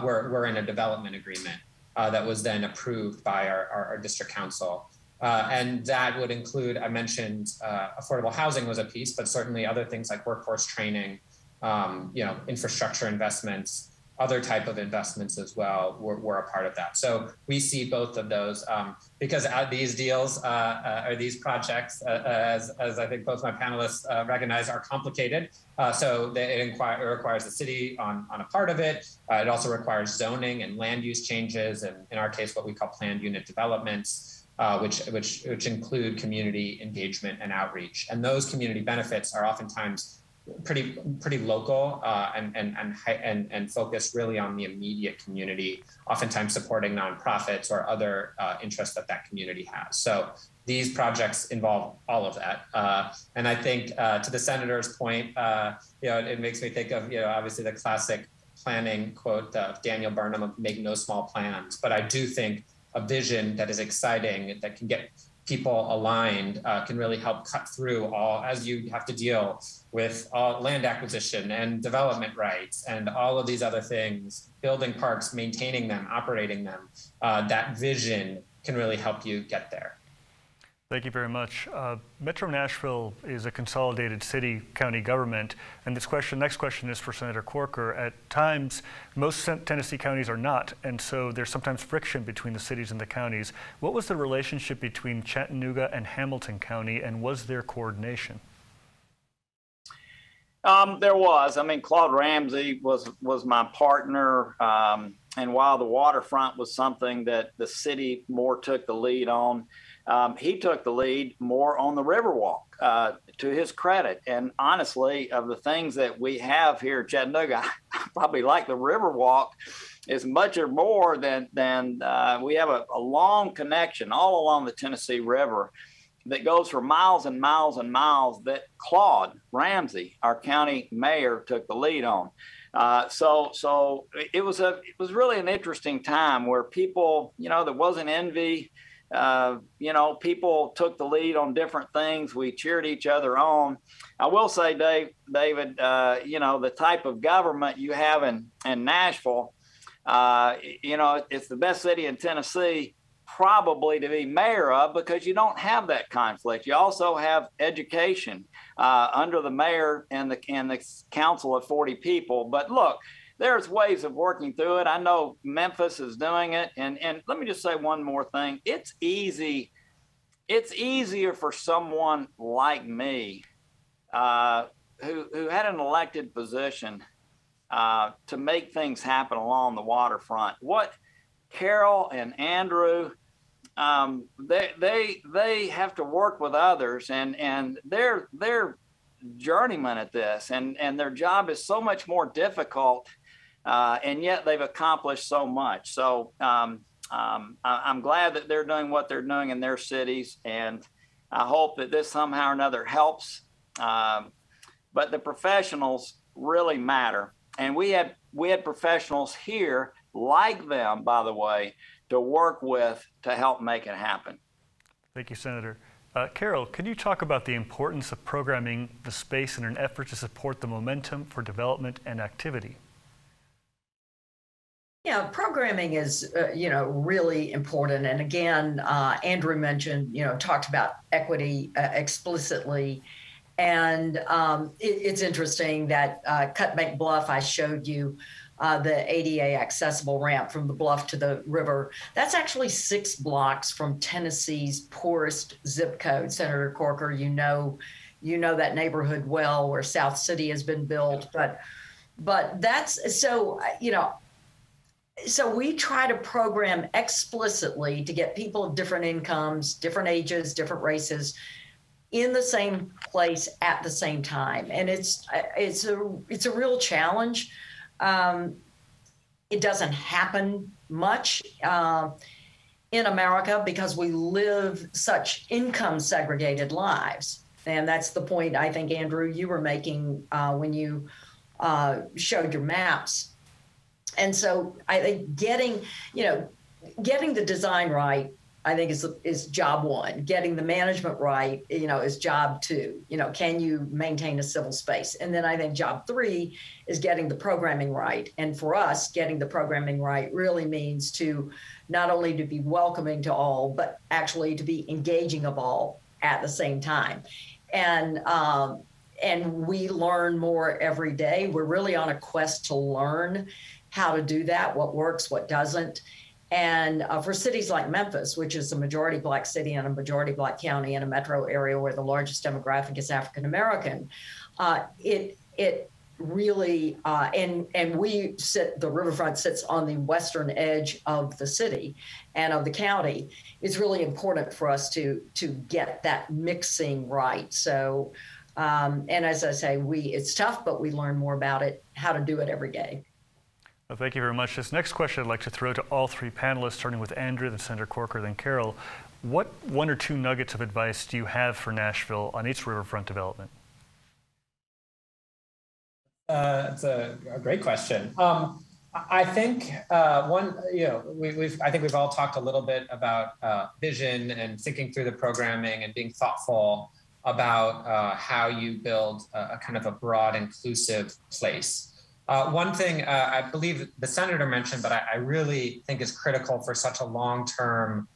we're we're in a development agreement uh, that was then approved by our, our, our district council. and that would include, I mentioned, affordable housing was a piece, but certainly other things like workforce training, um, you know, infrastructure investments, other type of investments as well were, were a part of that. So we see both of those um, because these deals uh, uh, or these projects, uh, as, as I think both my panelists uh, recognize, are complicated. Uh, so it, inquire, it, requires the city on, on a part of it. Uh, it also requires zoning and land use changes, and in our case, what we call planned unit developments. which, which, which include community engagement and outreach. And those community benefits are oftentimes pretty pretty local uh, and and and and and focused really on the immediate community, oftentimes supporting nonprofits or other uh, interests that that community has. So these projects involve all of that, uh, and I think uh, to the senator's point, uh, you know, it makes me think of you know obviously the classic planning quote of Daniel Burnham of "Make no small plans," but I do think a vision that is exciting that can get people aligned uh, can really help cut through all as you have to deal with all land acquisition and development rights and all of these other things building parks maintaining them operating them uh, that vision can really help you get there Thank you very much. Uh, Metro Nashville is a consolidated city county government, and this question, next question is for Senator Corker. At times, most Tennessee counties are not, and so there's sometimes friction between the cities and the counties. What was the relationship between Chattanooga and Hamilton County, and was there coordination? Um, there was. I mean, Claude Ramsey was was my partner, um, and while the waterfront was something that the city more took the lead on um, he took the lead more on the Riverwalk, uh, to his credit. And honestly, of the things that we have here in Chattanooga, I probably like the Riverwalk as much or more than than uh, we have a, a, long connection all along the Tennessee River that goes for miles and miles and miles. That Claude Ramsey, our county mayor, took the lead on. Uh, so so it was a it was really an interesting time where people, you know, there wasn't envy uh, you know, people took the lead on different things. We cheered each other on. I will say, Dave, David, uh, you know, the type of government you have in, in Nashville, uh, you know, it's the best city in Tennessee probably to be mayor of because you don't have that conflict. You also have education uh, under the mayor and the and the council of 40 people. But look, there's ways of working through it. I know Memphis is doing it. And, and let me just say one more thing. It's easy. It's easier for someone like me uh, who, who had an elected position uh, to make things happen along the waterfront. What Carol and Andrew, um, they, they, they have to work with others and, and they're, they're journeymen at this and, and their job is so much more difficult uh, and yet they've accomplished so much. So um, um, I, am glad that they're doing what they're doing in their cities, and I hope that this somehow or another helps. Um, but the professionals really matter, and we had we had professionals here like them, by the way, to work with to help make it happen. Thank you, Senator. Uh, Carol, can you talk about the importance of programming the space in an effort to support the momentum for development and activity? Yeah, programming is, uh, you know, really important. And again, uh, Andrew mentioned, you know, talked about equity uh, explicitly. And um, it, it's interesting that uh, Cutbank Bluff, I showed you uh, the ADA accessible ramp from the bluff to the river. That's actually six blocks from Tennessee's poorest zip code. Senator Corker, you know, you know that neighborhood well where South City has been built, but but that's so you know so we try to program explicitly to get people of different incomes, different ages, different races in the same place at the same time, and it's it's a it's a real challenge. Um, it doesn't happen much uh, in America because we live such income segregated lives, and that's the point I think Andrew you were making uh, when you uh, showed your maps and so I think getting, you know, getting the design right, I think is is job one. Getting the management right, you know, is job two. You know, can you maintain a civil space? And then I think job three is getting the programming right. And for us, getting the programming right really means to not only to be welcoming to all, but actually to be engaging of all at the same time. And um, and we learn more every day. We're really on a quest to learn how to do that, what works, what doesn't. And uh, for cities like Memphis, which is a majority black city and a majority black county in a metro area where the largest demographic is African American, uh, it it really uh, and and we sit the riverfront sits on the western edge of the city and of the county. It's really important for us to to get that mixing right. So. Um, and as I say, we it's tough, but we learn more about it, how to do it every day. Well, thank you very much. This next question I'd like to throw to all three panelists, starting with Andrew, then Senator Corker, then Carol. What one or two nuggets of advice do you have for Nashville on its riverfront development? Uh, it's a, a, great question. Um, I think uh, one, you know, we, have I think we've all talked a little bit about uh, vision and thinking through the programming and being thoughtful about uh, how you build a, a, kind of a broad, inclusive place. Uh, one thing uh, I believe the senator mentioned, but I, I, really think is critical for such a long term,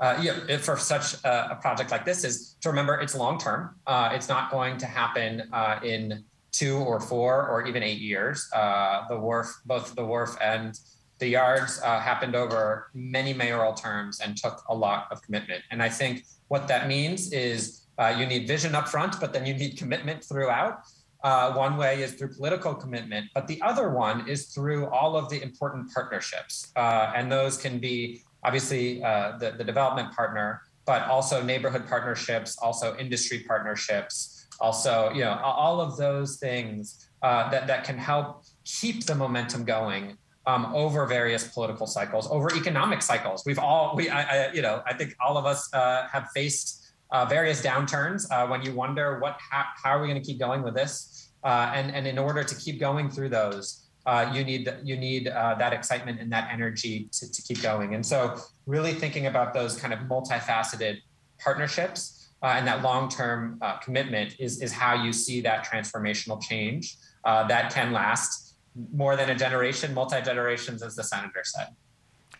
uh, you know, for such a, a, project like this is to remember it's long term. Uh, it's not going to happen uh, in two or four or even eight years. Uh, the wharf, both the wharf and the yards happened over many mayoral terms and took a lot of commitment. And I think what that means is you need vision up front, but then you need commitment throughout. Uh, one way is through political commitment, but the other one is through all of the important partnerships. Uh, and those can be obviously uh, the, the development partner, but also neighborhood partnerships, also industry partnerships, also, you know, all of those things uh, that, that can help keep the momentum going um, over various political cycles, over economic cycles. We've all, we, I, I you know, I think all of us uh, have faced uh, various downturns uh, when you wonder what how, how are we going to keep going with this uh, and and in order to keep going through those uh, you need you need uh, that excitement and that energy to, to keep going. And so, really thinking about those kind of multifaceted partnerships uh, and that long-term uh, commitment is is how you see that transformational change uh, that can last more than a generation, multi generations, as the senator said.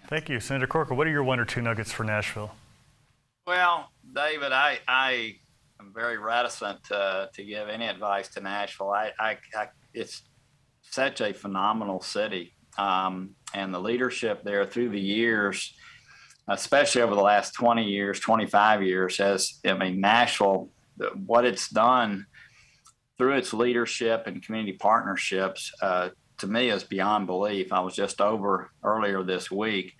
Thank you, Senator Corker. What are your one or two nuggets for Nashville? Well, David, I I am very reticent to, to give any advice to Nashville. I, I, I it's such a phenomenal city. Um, and the leadership there through the years, especially over the last 20 years, 25 years, has, I mean, Nashville, what it's done through its leadership and community partnerships, uh, to me is beyond belief. I was just over earlier this week.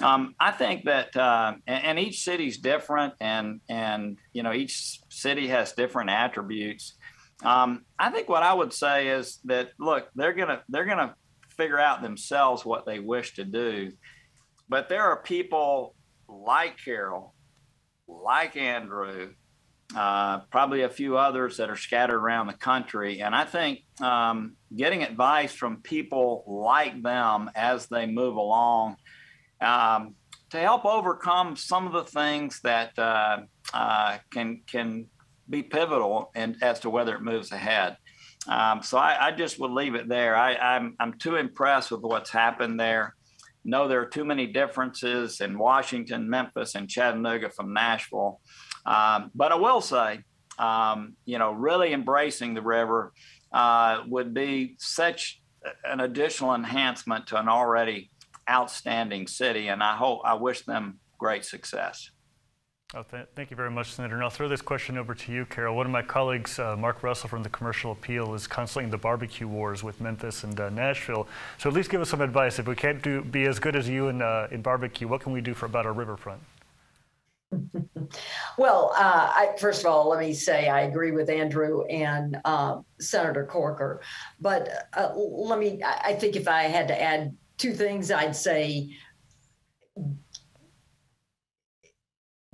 Um, I think that, uh, and, and, each city's different, and and you know each city has different attributes. Um, I think what I would say is that look, they're gonna they're gonna figure out themselves what they wish to do, but there are people like Carol, like Andrew, uh, probably a few others that are scattered around the country, and I think um, getting advice from people like them as they move along. Um, to help overcome some of the things that uh, uh, can can be pivotal and as to whether it moves ahead. Um, so I, I, just would leave it there. I, I'm I'm too impressed with what's happened there. No, there are too many differences in Washington, Memphis, and Chattanooga from Nashville. Um, but I will say, um, you know, really embracing the river uh, would be such an additional enhancement to an already outstanding city, and I hope I wish them great success. Oh, th thank you very much, Senator. And I'll throw this question over to you, Carol. One of my colleagues, uh, Mark Russell from the Commercial Appeal, is constantly the barbecue wars with Memphis and uh, Nashville. So at least give us some advice. If we can't do be as good as you in, uh, in barbecue, what can we do for about our riverfront? well, uh, I, first of all, let me say I agree with Andrew and uh, Senator Corker. But uh, let me, I think if I had to add two things, I'd say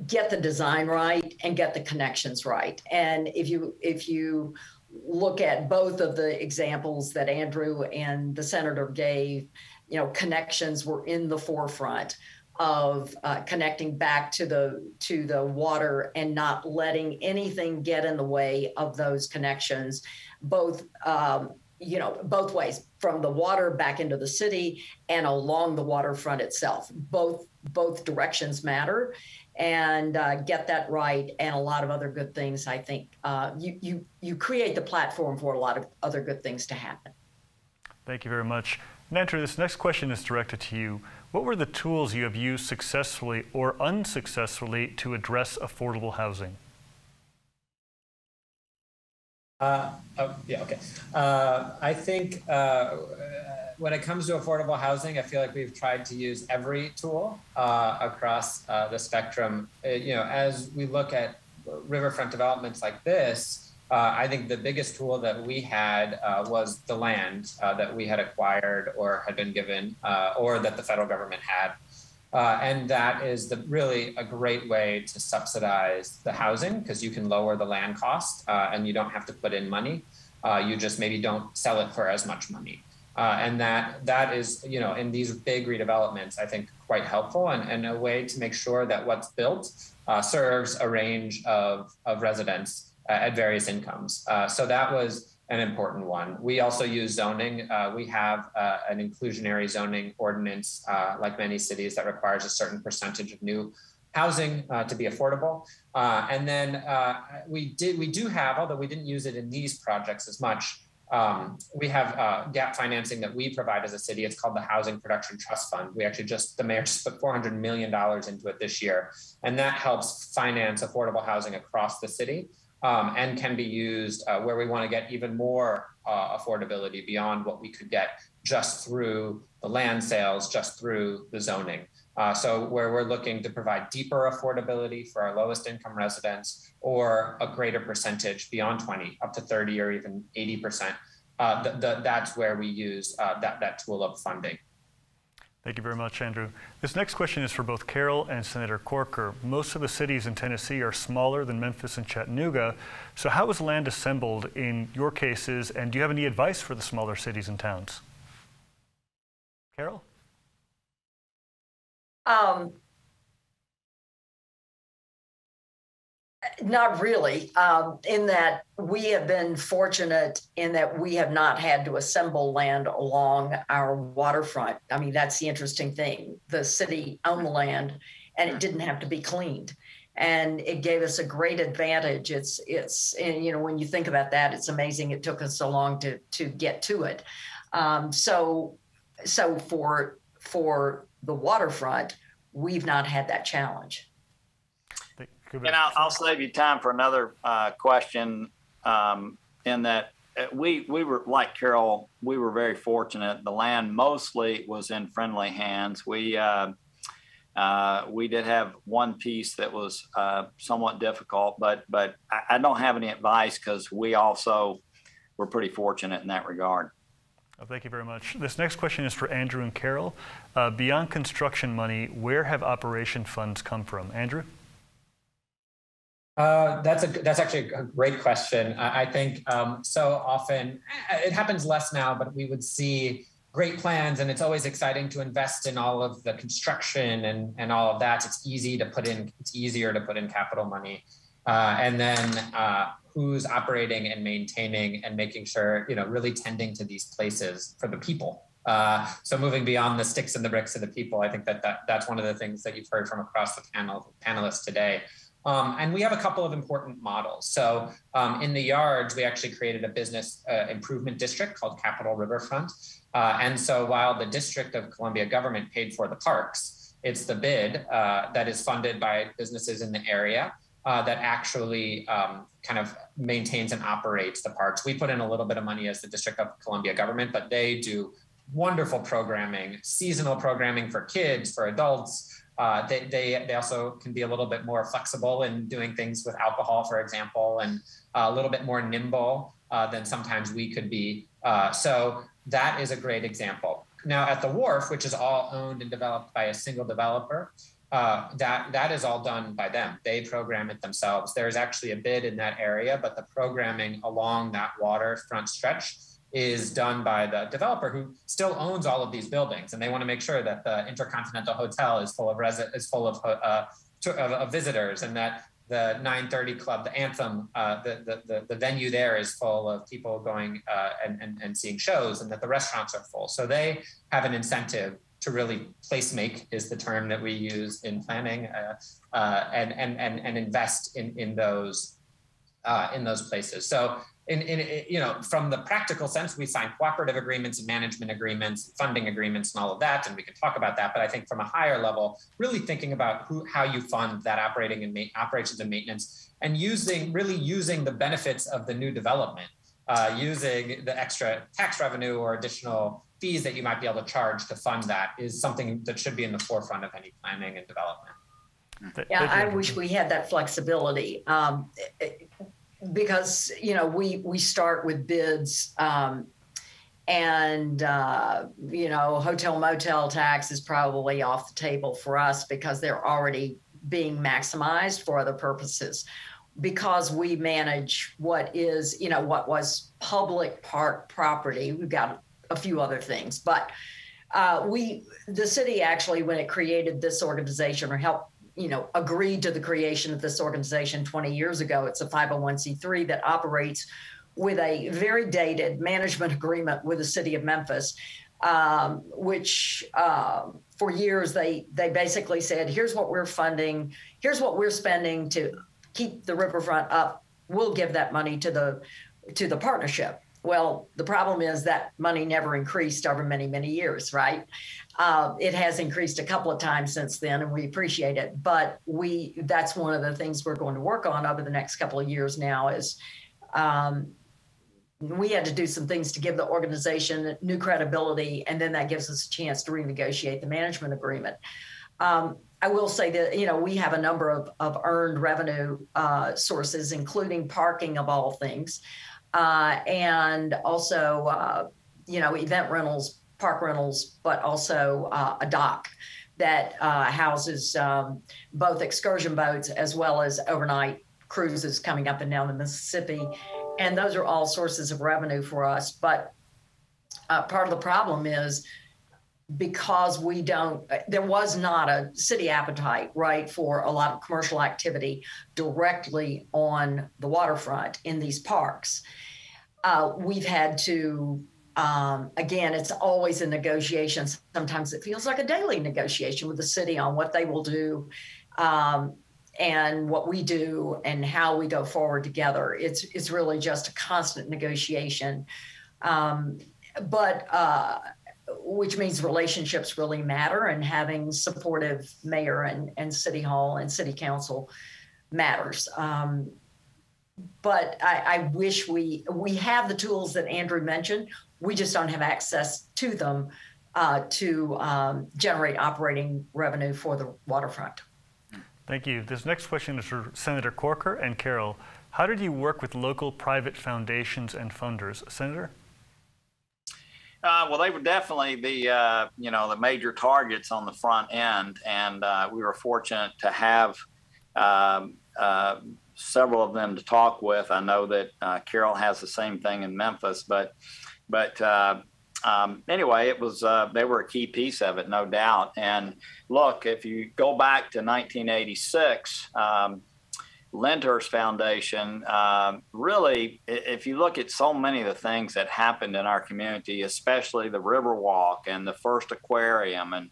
get the design right and get the connections right. And if you if you look at both of the examples that Andrew and the senator gave, you know, connections were in the forefront of uh, connecting back to the to the water and not letting anything get in the way of those connections both um, you know both ways from the water back into the city and along the waterfront itself both both directions matter and uh, get that right and a lot of other good things i think uh, you you you create the platform for a lot of other good things to happen thank you very much Andrew, this next question is directed to you. What were the tools you have used successfully or unsuccessfully to address affordable housing? Uh, oh, yeah, okay. Uh, I think uh, when it comes to affordable housing, I feel like we've tried to use every tool uh, across uh, the spectrum. Uh, you know, as we look at riverfront developments like this, I think the biggest tool that we had was the land that we had acquired or had been given, or that the federal government had. Uh, and that is the, really a great way to subsidize the housing because you can lower the land cost uh, and you don't have to put in money. you just maybe don't sell it for as much money. and that that is, you know, in these big redevelopments, I think quite helpful and, and a way to make sure that what's built serves a range of, of residents uh, at various incomes. Uh, so that was an important one. We also use zoning. Uh, we have uh, an inclusionary zoning ordinance, uh, like many cities, that requires a certain percentage of new housing uh, to be affordable. and then we did we do have, although we didn't use it in these projects as much, um, we have gap financing that we provide as a city. It's called the Housing Production Trust Fund. We actually just the mayor just put 400 million dollars into it this year, and that helps finance affordable housing across the city um, and can be used uh, where we want to get even more uh, affordability beyond what we could get just through the land sales, just through the zoning. Uh, so where we're looking to provide deeper affordability for our lowest income residents or a greater percentage beyond 20, up to 30 or even 80%, uh, that's where we use uh, that, that tool of funding. Thank you very much, Andrew. This next question is for both Carol and Senator Corker. Most of the cities in Tennessee are smaller than Memphis and Chattanooga. So how is land assembled in your cases, and do you have any advice for the smaller cities and towns? Carol? Um, not really, um, in that we have been fortunate in that we have not had to assemble land along our waterfront. I mean, that's the interesting thing. The city owned the land and it didn't have to be cleaned. And it gave us a great advantage. It's it's and you know when you think about that, it's amazing it took us so long to to get to it. Um, so so for for the waterfront, we've not had that challenge. And I'll, I'll save you time for another uh, question. Um, in that uh, we we were like Carol, we were very fortunate. The land mostly was in friendly hands. We uh, uh, we did have one piece that was uh, somewhat difficult, but but I, I don't have any advice because we also were pretty fortunate in that regard. Oh, thank you very much. This next question is for Andrew and Carol. Uh, beyond construction money, where have operation funds come from? Andrew? Uh, that's a that's actually a great question. I, I think um, so often it happens less now, but we would see great plans, and it's always exciting to invest in all of the construction and and all of that. It's easy to put in. It's easier to put in capital money, uh, and then uh, who's operating and maintaining and making sure you know really tending to these places for the people. Uh, so moving beyond the sticks and the bricks of the people, I think that, that that's one of the things that you've heard from across the panel panelists today. Um, and we have a couple of important models. So um, in the yards, we actually created a business uh, improvement district called Capital Riverfront. Uh, and so while the District of Columbia government paid for the parks, it's the bid uh, that is funded by businesses in the area uh, that actually um, kind of maintains and operates the parks. We put in a little bit of money as the District of Columbia government, but they do wonderful programming, seasonal programming for kids, for adults, uh, they, they, they also can be a little bit more flexible in doing things with alcohol, for example, and a little bit more nimble uh, than sometimes we could be. Uh, so that is a great example. Now at the wharf, which is all owned and developed by a single developer, uh, that that is all done by them. They program it themselves. There's actually a bid in that area, but the programming along that waterfront stretch is done by the developer who still owns all of these buildings, and they want to make sure that the Intercontinental Hotel is full of resi- is full of, uh, to, of, of, visitors, and that the 930 Club, the Anthem, uh, the, the, the the venue there is full of people going uh, and, and and seeing shows, and that the restaurants are full. So they have an incentive to really place make is the term that we use in planning, uh, uh, and and and and invest in in those uh, in those places. So in, in, you know, from the practical sense, we sign cooperative agreements and management agreements, funding agreements, and all of that, and we can talk about that. But I think from a higher level, really thinking about who, how you fund that operating and ma- operations and maintenance, and using really using the benefits of the new development, uh, using the extra tax revenue or additional fees that you might be able to charge to fund that is something that should be in the forefront of any planning and development. Yeah, I wish we had that flexibility. Um, because you know we we start with bids um, and uh, you know hotel motel tax is probably off the table for us because they're already being maximized for other purposes. Because we manage what is you know what was public park property we've got a few other things but uh, we the city actually when it created this organization or helped you know, agreed to the creation of this organization 20 years ago. It's a 501c3 that operates with a very dated management agreement with the city of Memphis, um, which uh, for years they they basically said, "Here's what we're funding. Here's what we're spending to keep the riverfront up. We'll give that money to the to the partnership." Well, the problem is that money never increased over many, many years, right? Uh, it has increased a couple of times since then, and we appreciate it. But we that's one of the things we're going to work on over the next couple of years now is um, we had to do some things to give the organization new credibility, and then that gives us a chance to renegotiate the management agreement. Um, I will say that you know we have a number of, of earned revenue uh, sources, including parking of all things uh, and also, uh, you know, event rentals, park rentals, but also uh, a dock that uh, houses um, both excursion boats as well as overnight cruises coming up and down the Mississippi. And those are all sources of revenue for us. But uh, part of the problem is because we don't, there was not a city appetite, right, for a lot of commercial activity directly on the waterfront in these parks. Uh, we've had to, um, again, it's always a negotiation. Sometimes it feels like a daily negotiation with the city on what they will do um, and what we do and how we go forward together. It's, it's really just a constant negotiation. Um, but uh, which means relationships really matter and having supportive mayor and, and city hall and city council matters. Um, but I, I, wish we we have the tools that Andrew mentioned. We just don't have access to them uh, to um, generate operating revenue for the waterfront. Thank you. This next question is for Senator Corker and Carol. How did you work with local private foundations and funders, Senator? Uh, well, they were definitely the uh, you know the major targets on the front end, and uh, we were fortunate to have um, uh, several of them to talk with. I know that uh, Carol has the same thing in Memphis, but but uh, um, anyway, it was they were a key piece of it, no doubt. And look, if you go back to 1986. Um, Foundation, um, really, if you look at so many of the things that happened in our community, especially the Riverwalk and the first aquarium, and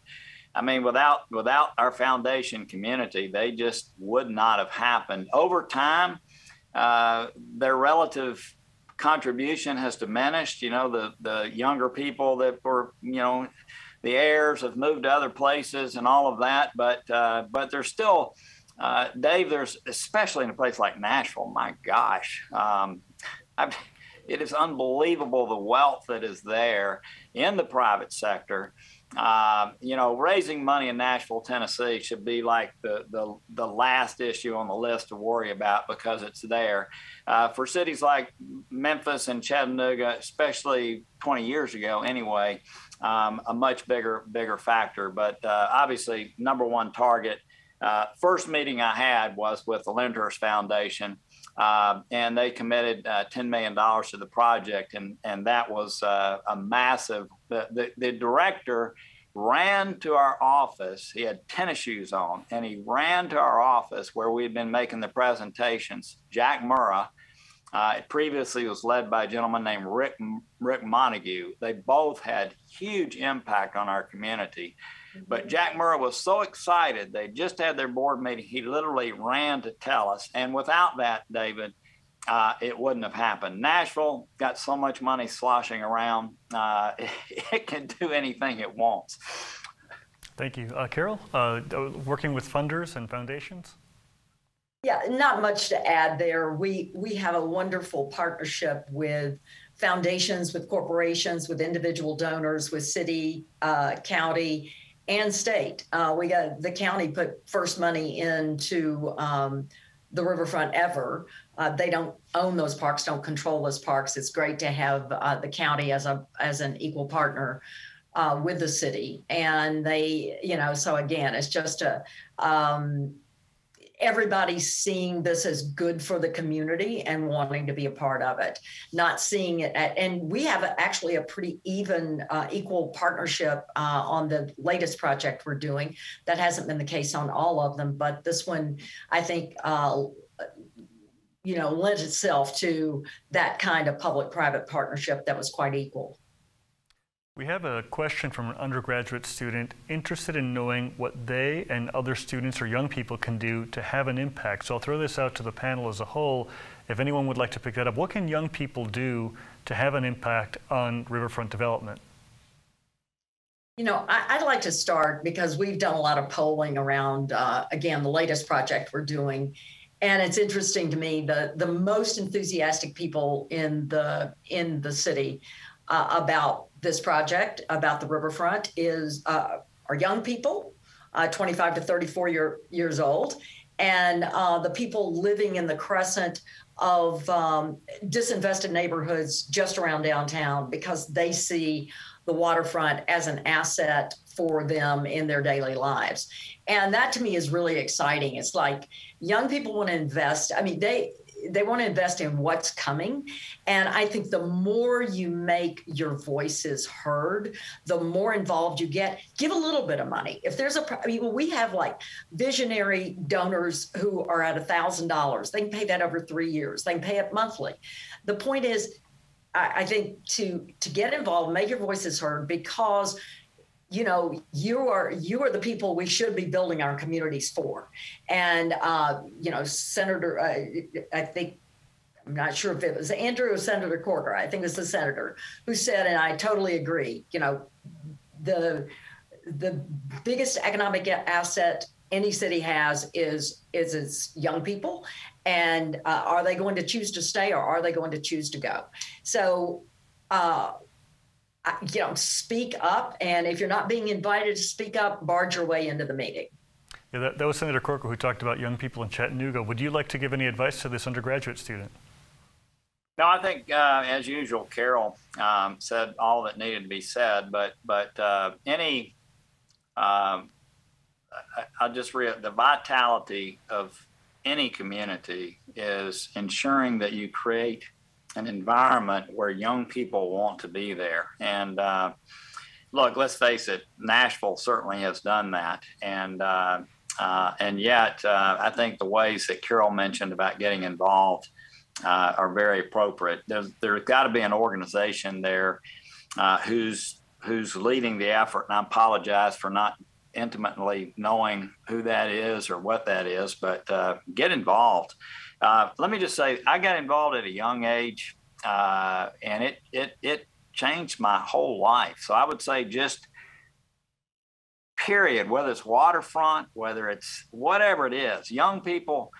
I mean, without without our foundation community, they just would not have happened. Over time, uh, their relative contribution has diminished. You know, the the younger people that were, you know, the heirs have moved to other places and all of that, but uh, but they're still uh, Dave, there's especially in a place like Nashville, my gosh, um, it is unbelievable the wealth that is there in the private sector. Uh, you know, raising money in Nashville, Tennessee should be like the, the, the last issue on the list to worry about because it's there. Uh, for cities like Memphis and Chattanooga, especially 20 years ago anyway, um, a much bigger bigger factor. But uh, obviously, number one target uh, first meeting I had was with the Lyndhurst Foundation, uh, and they committed uh, $10 million to the project, and, and that was uh, a massive. The, the, the, director ran to our office. He had tennis shoes on, and he ran to our office where we had been making the presentations. Jack Murrah. Uh, it previously was led by a gentleman named Rick Rick Montague. They both had huge impact on our community. But Jack Murrah was so excited. They just had their board meeting. He literally ran to tell us. And without that, David, uh, it wouldn't have happened. Nashville got so much money sloshing around, uh, it, it, can do anything it wants. Thank you. Uh, Carol, uh, working with funders and foundations? Yeah, not much to add there. We, we have a wonderful partnership with foundations, with corporations, with individual donors, with city, uh, county, and state. Uh, we got the county put first money into um, the riverfront ever. Uh, they don't own those parks, don't control those parks. It's great to have uh, the county as a as an equal partner uh, with the city, and they, you know, so again, it's just a um, everybody's seeing this as good for the community and wanting to be a part of it, not seeing it. At, and we have actually a pretty even, uh, equal partnership uh, on the latest project we're doing. That hasn't been the case on all of them, but this one, I think, uh, you know, lent itself to that kind of public-private partnership that was quite equal. We have a question from an undergraduate student interested in knowing what they and other students or young people can do to have an impact. So I'll throw this out to the panel as a whole. If anyone would like to pick that up, what can young people do to have an impact on riverfront development? You know, I, would like to start because we've done a lot of polling around, uh, again, the latest project we're doing. And it's interesting to me the the most enthusiastic people in the in the city uh, about this project, about the riverfront, is uh, are young people, uh, 25 to 34 year, years old, and uh, the people living in the crescent of um, disinvested neighborhoods just around downtown because they see the waterfront as an asset for them in their daily lives. And that to me is really exciting. It's like young people want to invest. I mean, they they want to invest in what's coming. And I think the more you make your voices heard, the more involved you get. Give a little bit of money. If there's a, I mean, we have like visionary donors who are at a thousand dollars. They can pay that over three years. They can pay it monthly. The point is, I, I think to to get involved, make your voices heard because you know you are you are the people we should be building our communities for. And uh, you know senator uh, i think i'm not sure if it was andrew or senator corker i think it was the senator who said and i totally agree you know the the biggest economic asset any city has is is its young people. And uh, are they going to choose to stay or are they going to choose to go? So uh, you know, speak up. And if you're not being invited to speak up, barge your way into the meeting. Yeah, that, that was Senator Corker who talked about young people in Chattanooga. Would you like to give any advice to this undergraduate student? No, I think uh, as usual, Carol um, said all that needed to be said. But but uh, any, um, I, I'll just read the vitality of any community is ensuring that you create an environment where young people want to be there. And uh, look, let's face it, Nashville certainly has done that. And uh, uh, and yet, uh, I think the ways that Carol mentioned about getting involved uh, are very appropriate. There's, there's got to be an organization there uh, who's who's leading the effort. And I apologize for not intimately knowing who that is or what that is, but get involved. Uh, let me just say, I got involved at a young age, uh, and it it it changed my whole life. So I would say just period, whether it's waterfront, whether it's whatever it is, young people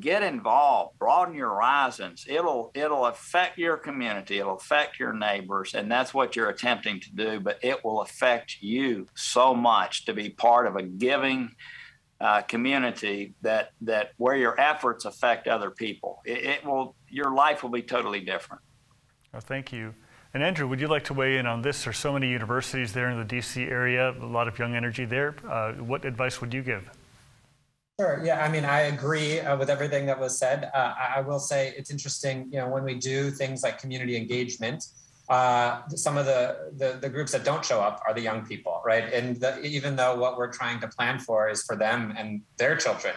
get involved, broaden your horizons. It'll it'll affect your community, it'll affect your neighbors, and that's what you're attempting to do. But it will affect you so much to be part of a giving uh, community that that where your efforts affect other people. It, it, will your life will be totally different. Well, thank you. And Andrew, would you like to weigh in on this? There's so many universities there in the DC area, a lot of young energy there. Uh, what advice would you give? Sure. Yeah. I mean, I agree uh, with everything that was said. Uh, I will say it's interesting, you know, when we do things like community engagement, uh, some of the, the, the groups that don't show up are the young people, right? And the, even though what we're trying to plan for is for them and their children,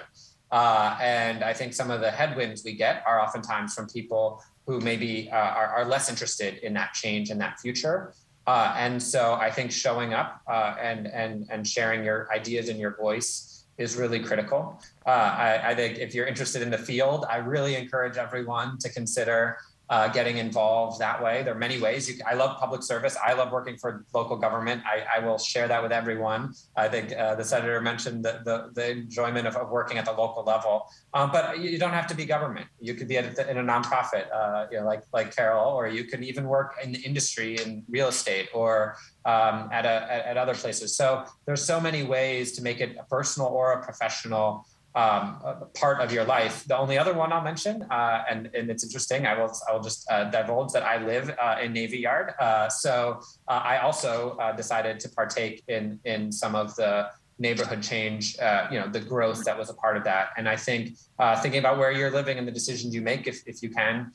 uh, and I think some of the headwinds we get are oftentimes from people who maybe uh, are, are, less interested in that change and that future. Uh, and so I think showing up uh, and and and sharing your ideas and your voice is really critical. Uh, I, I think if you're interested in the field, I really encourage everyone to consider uh, getting involved that way. There are many ways. You, I love public service. I love working for local government. I, I will share that with everyone. I think uh, the senator mentioned the, the, the enjoyment of, of, working at the local level, um, but you don't have to be government. You could be at, in a nonprofit, uh, you know, like like Carol, or you can even work in the industry in real estate or um, at, a, at, at other places. So there's so many ways to make it a personal or a professional um, part of your life. The only other one I'll mention, uh, and, and it's interesting, I will, I will just uh, divulge that I live uh, in Navy Yard. Uh, so uh, I also uh, decided to partake in, in some of the neighborhood change, you know, the growth that was a part of that. And I think thinking about where you're living and the decisions you make, if, if you can,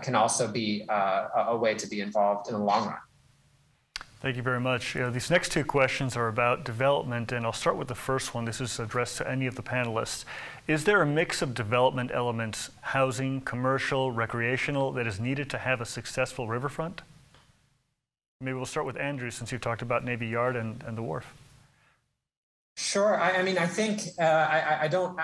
can also be a, a way to be involved in the long run. Thank you very much. You know, these next two questions are about development, and I'll start with the first one. This is addressed to any of the panelists. Is there a mix of development elements, housing, commercial, recreational, that is needed to have a successful riverfront? Maybe we'll start with Andrew, since you've talked about Navy Yard and, and the wharf. Sure. I, I mean, I think uh, I, I, don't.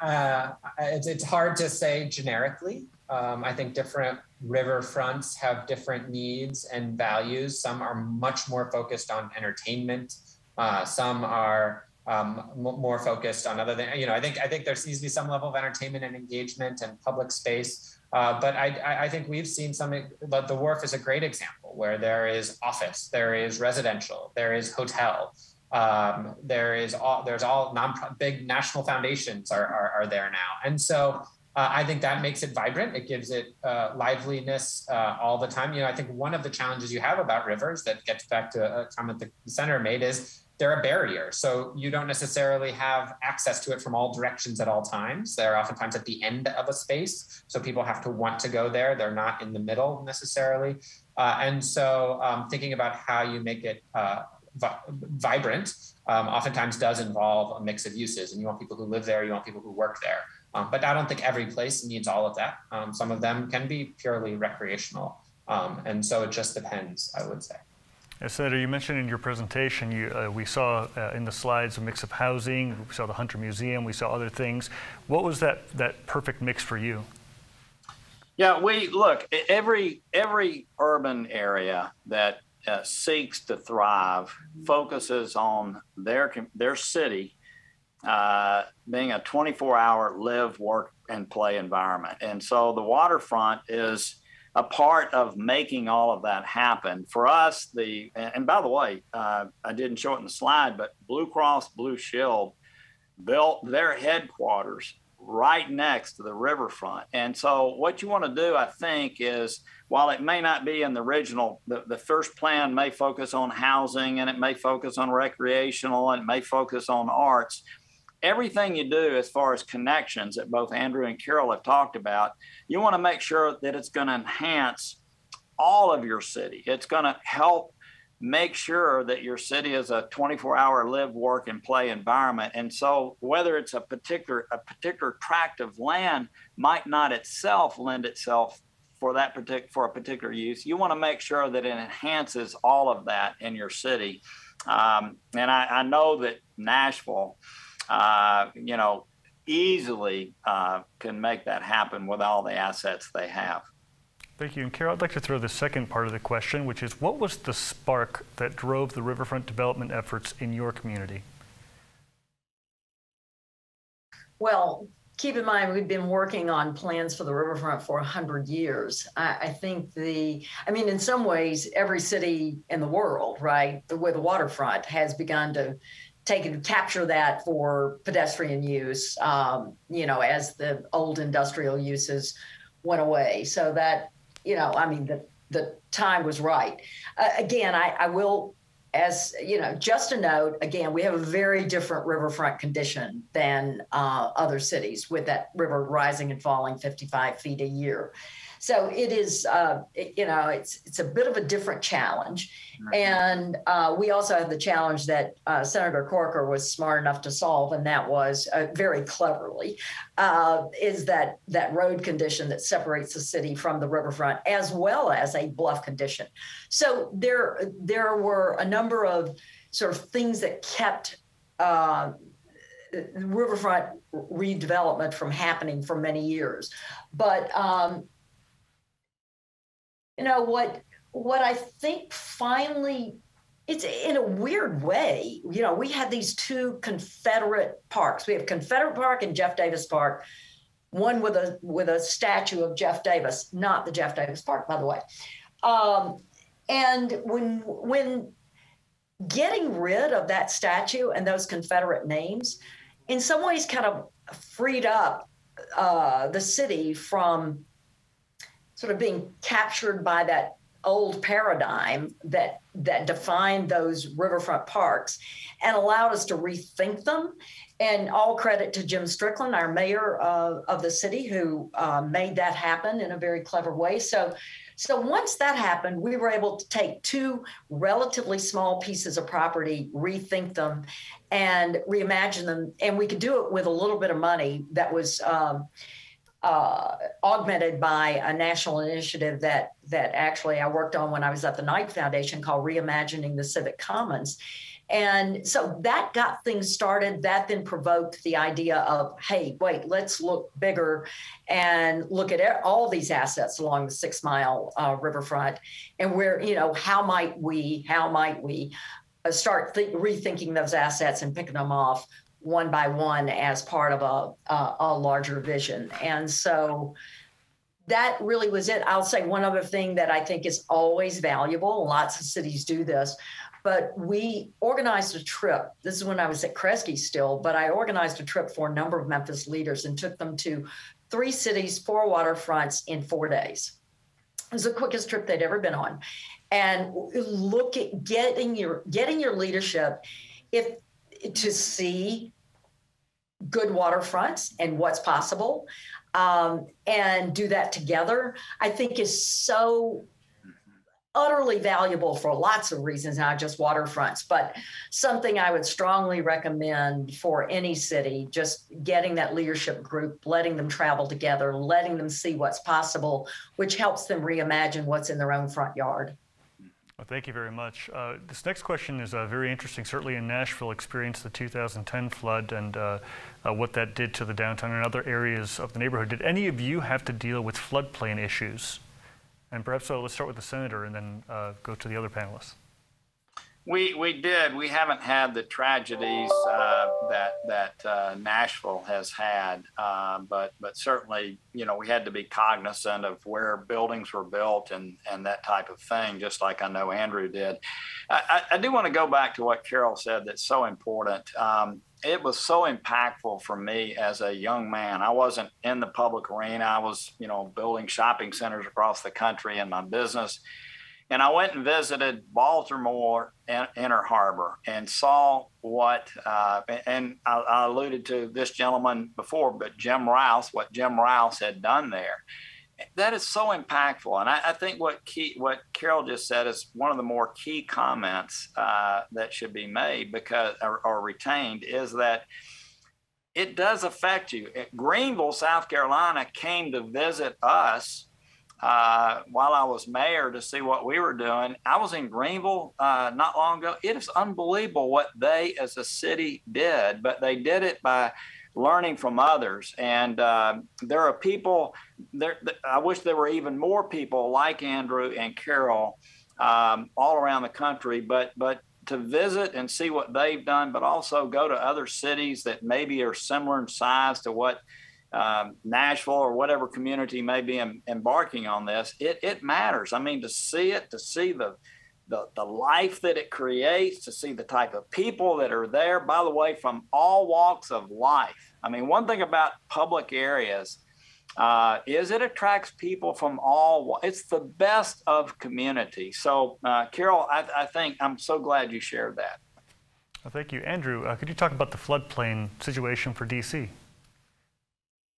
Uh, it's, it's hard to say generically. Um, I think different riverfronts have different needs and values. Some are much more focused on entertainment. Uh, some are um, more focused on other than you know. I think I think there needs to be some level of entertainment and engagement and public space. Uh, but I, I think we've seen some. But the wharf is a great example where there is office, there is residential, there is hotel. Um, there is all there's all non big national foundations are, are, are there now, and so uh, I think that makes it vibrant. It gives it uh, liveliness uh, all the time. You know, I think one of the challenges you have about rivers that gets back to a comment the center made is they're a barrier. So you don't necessarily have access to it from all directions at all times. They're oftentimes at the end of a space. So people have to want to go there. They're not in the middle necessarily. Uh, and so um, thinking about how you make it uh, vi- vibrant um, oftentimes does involve a mix of uses. And you want people who live there, you want people who work there. Um, but I don't think every place needs all of that. Um, some of them can be purely recreational. Um, and so it just depends, I would say. Senator, you mentioned in your presentation, you, uh, we saw uh, in the slides a mix of housing, we saw the Hunter Museum, we saw other things. What was that, that perfect mix for you? Yeah, we look every every urban area that uh, seeks to thrive focuses on their their city uh, being a 24 hour live, work, and play environment. And so the waterfront is a part of making all of that happen. For us, the, and by the way, uh, I didn't show it in the slide, but Blue Cross Blue Shield built their headquarters right next to the riverfront. And so what you want to do, I think, is while it may not be in the original, the, the first plan may focus on housing and it may focus on recreational and it may focus on arts everything you do as far as connections that both Andrew and Carol have talked about, you want to make sure that it's going to enhance all of your city. It's going to help make sure that your city is a 24 hour live work and play environment and so whether it's a particular a particular tract of land might not itself lend itself for that particular for a particular use you want to make sure that it enhances all of that in your city um, and I, I know that nashville uh, you know, easily uh, can make that happen with all the assets they have. Thank you. And Carol, I'd like to throw the second part of the question, which is what was the spark that drove the riverfront development efforts in your community? Well, keep in mind we've been working on plans for the riverfront for 100 years I, I, think the i mean in some ways every city in the world right the, with the waterfront has begun to take and capture that for pedestrian use, um, you know, as the old industrial uses went away. So that, you know, I mean, the, the time was right. Uh, again, I, I will, as you know, just a note, again, we have a very different riverfront condition than uh, other cities with that river rising and falling 55 feet a year. So it is, uh, it, you know, it's it's a bit of a different challenge, and uh, we also have the challenge that uh, Senator Corker was smart enough to solve, and that was uh, very cleverly, uh, is that that road condition that separates the city from the riverfront, as well as a bluff condition. So there there were a number of sort of things that kept uh, riverfront redevelopment from happening for many years. But um, you know what what I think finally it's in a weird way, you know, we had these two Confederate parks. We have Confederate Park and Jeff Davis Park, one with a with a statue of Jeff Davis, not the Jeff Davis Park, by the way. Um, and when when getting rid of that statue and those Confederate names, in some ways, kind of freed up uh, the city from sort of being captured by that old paradigm that that defined those riverfront parks and allowed us to rethink them. And all credit to jim strickland our mayor of the city who uh, made that happen in a very clever way. So so once that happened we were able to take two relatively small pieces of property rethink them and reimagine them. And we could do it with a little bit of money that was um, uh, augmented by a national initiative that that actually I worked on when I was at the Knight Foundation called Reimagining the Civic Commons. And so that got things started. That then provoked the idea of, hey, wait, let's look bigger and look at all these assets along the Six Mile uh, riverfront, and where you know how might we, how might we uh, start th- rethinking those assets and picking them off one by one as part of a, a, a larger vision. And so that really was it. I'll say one other thing that I think is always valuable. Lots of cities do this, but we organized a trip. This is when I was at Kresge still, but I organized a trip for a number of Memphis leaders and took them to three cities, four waterfronts in four days. It was the quickest trip they'd ever been on. And look at getting your getting your leadership if to see good waterfronts and what's possible um, and do that together, I think is so utterly valuable for lots of reasons, not just waterfronts, but something I would strongly recommend for any city, just getting that leadership group, letting them travel together, letting them see what's possible, which helps them reimagine what's in their own front yard. Well, thank you very much. Uh, this next question is uh, very interesting. Certainly in Nashville, experienced the 2010 flood and uh, uh, what that did to the downtown and other areas of the neighborhood. Did any of you have to deal with floodplain issues? And perhaps so, let's start with the senator and then uh, go to the other panelists. We we did. We haven't had the tragedies uh, that that uh, Nashville has had, uh, but but certainly you know we had to be cognizant of where buildings were built and and that type of thing. Just like I know Andrew did. I, I do want to go back to what Carol said. That's so important. Um, it was so impactful for me as a young man. I wasn't in the public arena. I was you know building shopping centers across the country in my business and I went and visited Baltimore and Inner Harbor and saw what, uh, and I, I, alluded to this gentleman before, but Jim Rouse, what Jim Rouse had done there. That is so impactful, and I, I think what key, what Carol just said is one of the more key comments uh, that should be made because or, or retained is that it does affect you. Greenville, South Carolina, came to visit us uh, while I was mayor to see what we were doing. I was in Greenville uh, not long ago. It is unbelievable what they as a city did, but they did it by learning from others. And uh, there are people there. I wish there were even more people like Andrew and Carol um, all around the country, but but to visit and see what they've done, but also go to other cities that maybe are similar in size to what um, Nashville or whatever community may be em- embarking on this, it, it matters. I mean, to see it, to see the, the, the life that it creates, to see the type of people that are there, by the way, from all walks of life. I mean, one thing about public areas uh, is it attracts people from all, it's the best of community. So, uh, Carol, I, I, think I'm so glad you shared that. Well, thank you. Andrew, uh, could you talk about the floodplain situation for DC?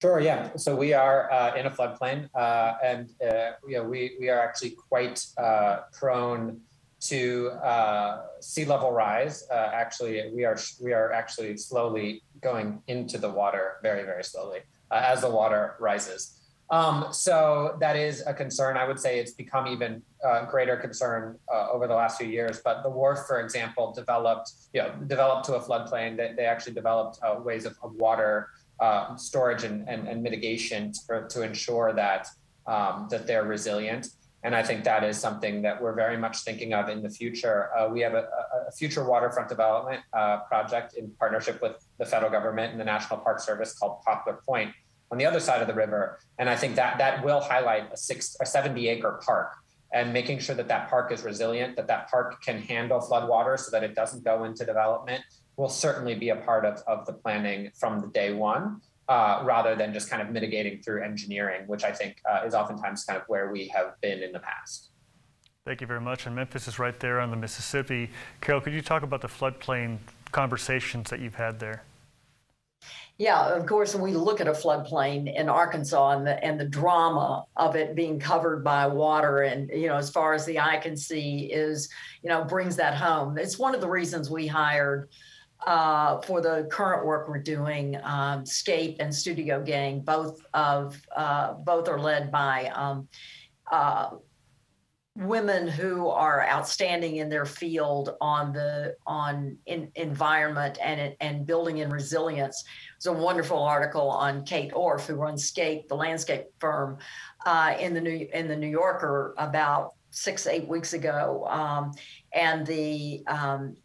Sure. Yeah. So we are uh, in a floodplain, uh, and uh, you know, we we are actually quite uh, prone to uh, sea level rise. Uh, actually, we are we are actually slowly going into the water, very very slowly, as the water rises. Um, so that is a concern. I would say it's become even greater concern over the last few years. But the wharf, for example, developed you know developed to a floodplain. They, they actually developed ways of, of water uh, storage and, and, and mitigation to, to ensure that um, that they're resilient. And I think that is something that we're very much thinking of in the future. Uh, we have a, a, future waterfront development uh, project in partnership with the federal government and the National Park Service called Poplar Point on the other side of the river. And I think that that will highlight a six or 70 acre park and making sure that that park is resilient, that that park can handle floodwater so that it doesn't go into development will certainly be a part of, of the planning from the day one, uh, rather than just kind of mitigating through engineering, which I think uh, is oftentimes kind of where we have been in the past. Thank you very much. And Memphis is right there on the Mississippi. Carol, could you talk about the floodplain conversations that you've had there? Yeah, of course, we look at a floodplain in Arkansas and the and the drama of it being covered by water, and you know, as far as the eye can see, is you know brings that home. It's one of the reasons we hired uh, for the current work we're doing, um, Scape and Studio Gang, both of uh, both are led by um, uh, women who are outstanding in their field on the on in, environment and and building and resilience. There's a wonderful article on Kate Orff, who runs Scape, the landscape firm, uh, in the New in the New Yorker about six eight weeks ago, um, and the um,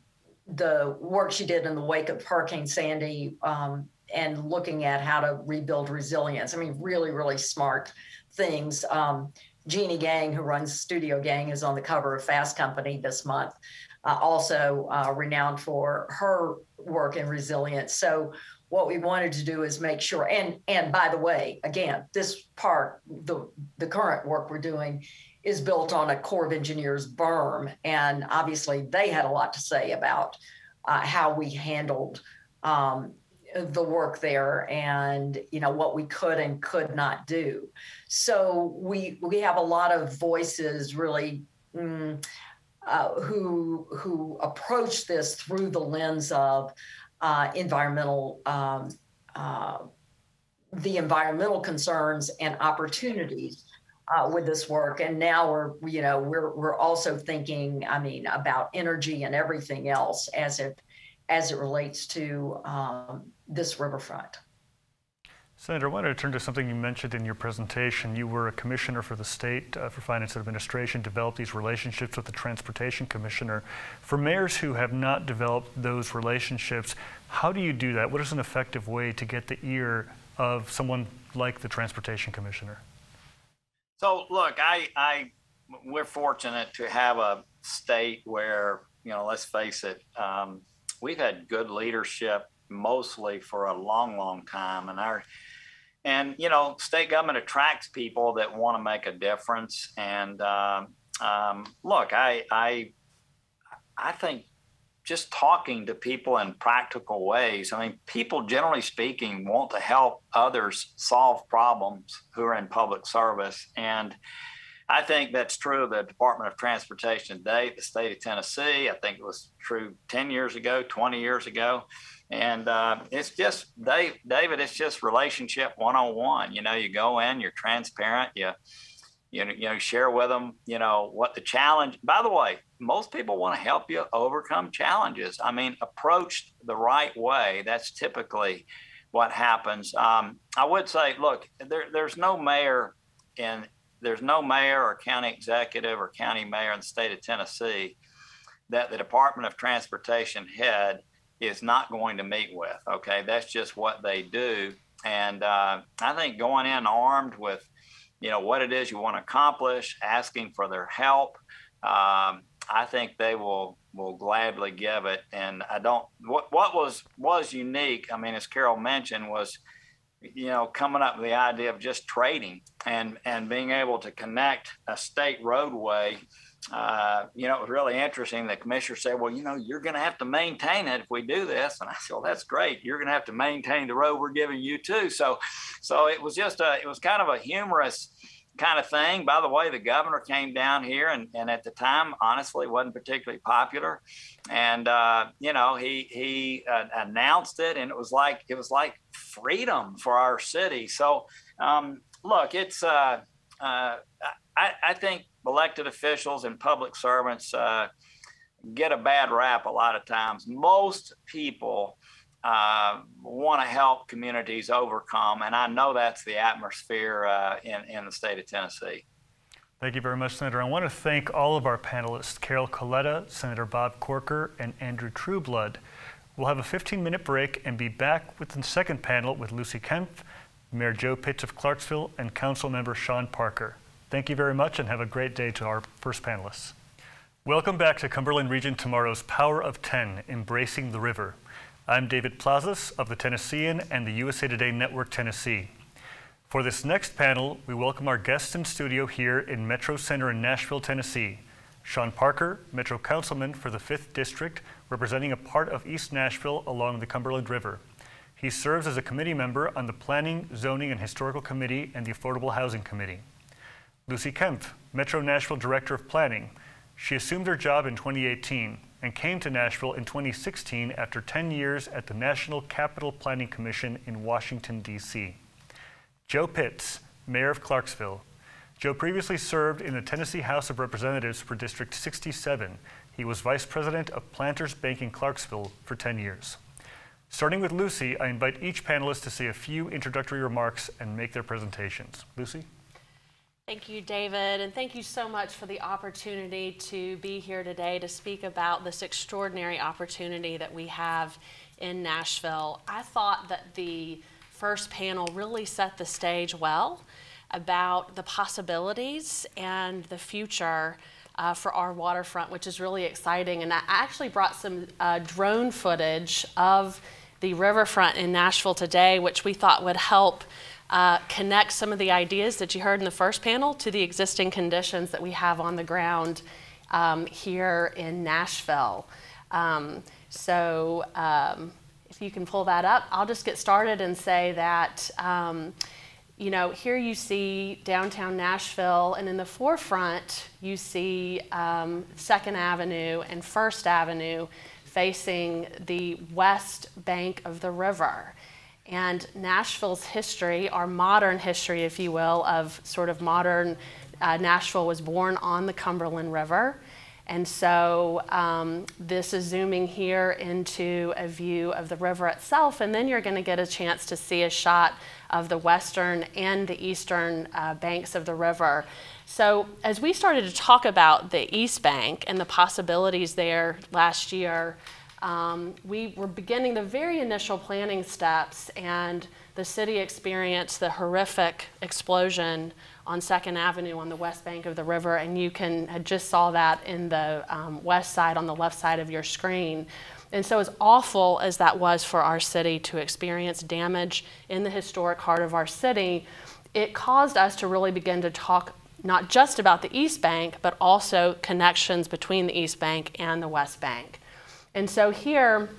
the work she did in the wake of Hurricane Sandy um, and looking at how to rebuild resilience. I mean, really, really smart things. Um, Jeanne Gang, who runs Studio Gang, is on the cover of Fast Company this month, uh, also uh, renowned for her work in resilience. So what we wanted to do is make sure and and by the way again this part the the current work we're doing is built on a corps of engineers berm. And obviously they had a lot to say about uh, how we handled um, the work there and you know what we could and could not do. So we we have a lot of voices really mm, uh, who who approach this through the lens of uh, environmental um, uh, the environmental concerns and opportunities uh, with this work. And now we're you know we're we're also thinking I mean about energy and everything else as it as it relates to um, this riverfront. Senator, I wanted to turn to something you mentioned in your presentation. You were a commissioner for the state uh, for finance and administration, developed these relationships with the transportation commissioner. For mayors who have not developed those relationships, how do you do that? What is an effective way to get the ear of someone like the transportation commissioner? So, look, I, I, we're fortunate to have a state where, you know, let's face it, um, we've had good leadership mostly for a long, long time, and our and you know state government attracts people that want to make a difference and uh, um, look i i i think just talking to people in practical ways i mean people generally speaking want to help others solve problems who are in public service and I think that's true of the Department of Transportation today, the state of Tennessee. I think it was true 10 years ago, 20 years ago. And uh, it's just, Dave, David, it's just relationship one on one. You know, you go in, you're transparent, you, you know, you know, share with them, you know, what the challenge. By the way, most people want to help you overcome challenges. I mean, approached the right way. That's typically what happens. Um, I would say, look, there, there's no mayor in there's no mayor or county executive or county mayor in the state of Tennessee that the Department of Transportation head is not going to meet with. Okay, that's just what they do. And uh, I think going in armed with, you know, what it is you want to accomplish, asking for their help, um, I think they will will gladly give it. And I don't. What what was was unique. I mean, as Carol mentioned, was you know, coming up with the idea of just trading and and being able to connect a state roadway. Uh, you know, it was really interesting. The commissioner said, "Well, you know, you're going to have to maintain it if we do this." And I said, "Well, that's great. You're going to have to maintain the road we're giving you too." So, so it was just a, it was kind of a humorous kind of thing. By the way, the governor came down here, and, and at the time, honestly, wasn't particularly popular. And uh, you know, he he uh, announced it, and it was like it was like freedom for our city. So, um, look, it's uh, uh I, I think elected officials and public servants uh, get a bad rap a lot of times. Most people uh, want to help communities overcome. And I know that's the atmosphere uh, in, in the state of Tennessee. Thank you very much, Senator. I want to thank all of our panelists, Carol Coletta, Senator Bob Corker, and Andrew Trueblood. We'll have a 15-minute break and be back with the second panel with Lucy Kempf, Mayor Joe Pitts of Clarksville, and Council Member Sean Parker. Thank you very much and have a great day to our first panelists. Welcome back to Cumberland Region Tomorrow's Power of 10, Embracing the River. I'm David Plazas of the Tennessean and the USA Today Network Tennessee. For this next panel, we welcome our guests in studio here in Metro Center in Nashville, Tennessee. Sean Parker, Metro Councilman for the 5th District, representing a part of East Nashville along the Cumberland River. He serves as a committee member on the Planning, Zoning, and Historical Committee and the Affordable Housing Committee. Lucy Kempf, Metro Nashville Director of Planning. She assumed her job in 2018 and came to Nashville in 2016 after 10 years at the National Capital Planning Commission in Washington, D.C. Joe Pitts, Mayor of Clarksville. Joe previously served in the Tennessee House of Representatives for District 67. He was Vice President of Planters Bank in Clarksville for 10 years. Starting with Lucy, I invite each panelist to say a few introductory remarks and make their presentations. Lucy? Thank you, David, and thank you so much for the opportunity to be here today to speak about this extraordinary opportunity that we have in Nashville. I thought that the first panel really set the stage well about the possibilities and the future uh, for our waterfront, which is really exciting. And I actually brought some uh, drone footage of the riverfront in Nashville today, which we thought would help uh, connect some of the ideas that you heard in the first panel to the existing conditions that we have on the ground um, here in Nashville. Um, so um, if you can pull that up, I'll just get started and say that, um, you know, here you see downtown Nashville, and in the forefront, you see um, Second Avenue and First Avenue facing the west bank of the river. And Nashville's history, our modern history, if you will, of sort of modern uh, Nashville was born on the Cumberland River. And so um, this is zooming here into a view of the river itself, and then you're going to get a chance to see a shot of the western and the eastern uh, banks of the river. So as we started to talk about the East Bank and the possibilities there last year, um, we were beginning the very initial planning steps, and the city experienced the horrific explosion on Second Avenue on the west bank of the river, and you can I just saw that in the um, west side on the left side of your screen. And so, as awful as that was for our city to experience damage in the historic heart of our city, it caused us to really begin to talk not just about the East Bank, but also connections between the East Bank and the West Bank. And so here,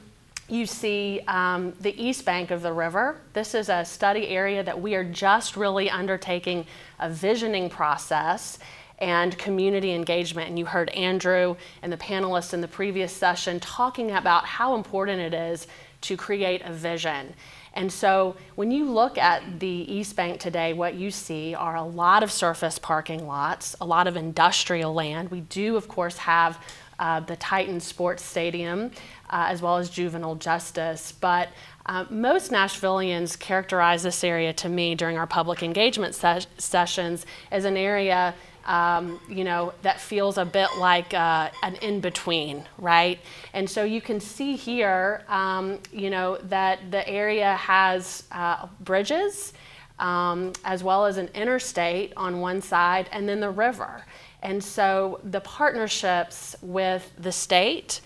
you see um, the east bank of the river. This is a study area that we are just really undertaking a visioning process and community engagement. And you heard Andrew and the panelists in the previous session talking about how important it is to create a vision. And so when you look at the East Bank today, what you see are a lot of surface parking lots, a lot of industrial land. We do, of course, have uh, the Titan Sports Stadium, uh, as well as juvenile justice. But uh, most Nashvillians characterize this area to me during our public engagement ses sessions as an area um, you know, that feels a bit like uh, an in between, right? And so you can see here, um, you know, that the area has uh, bridges um, as well as an interstate on one side and then the river. And so the partnerships with the state,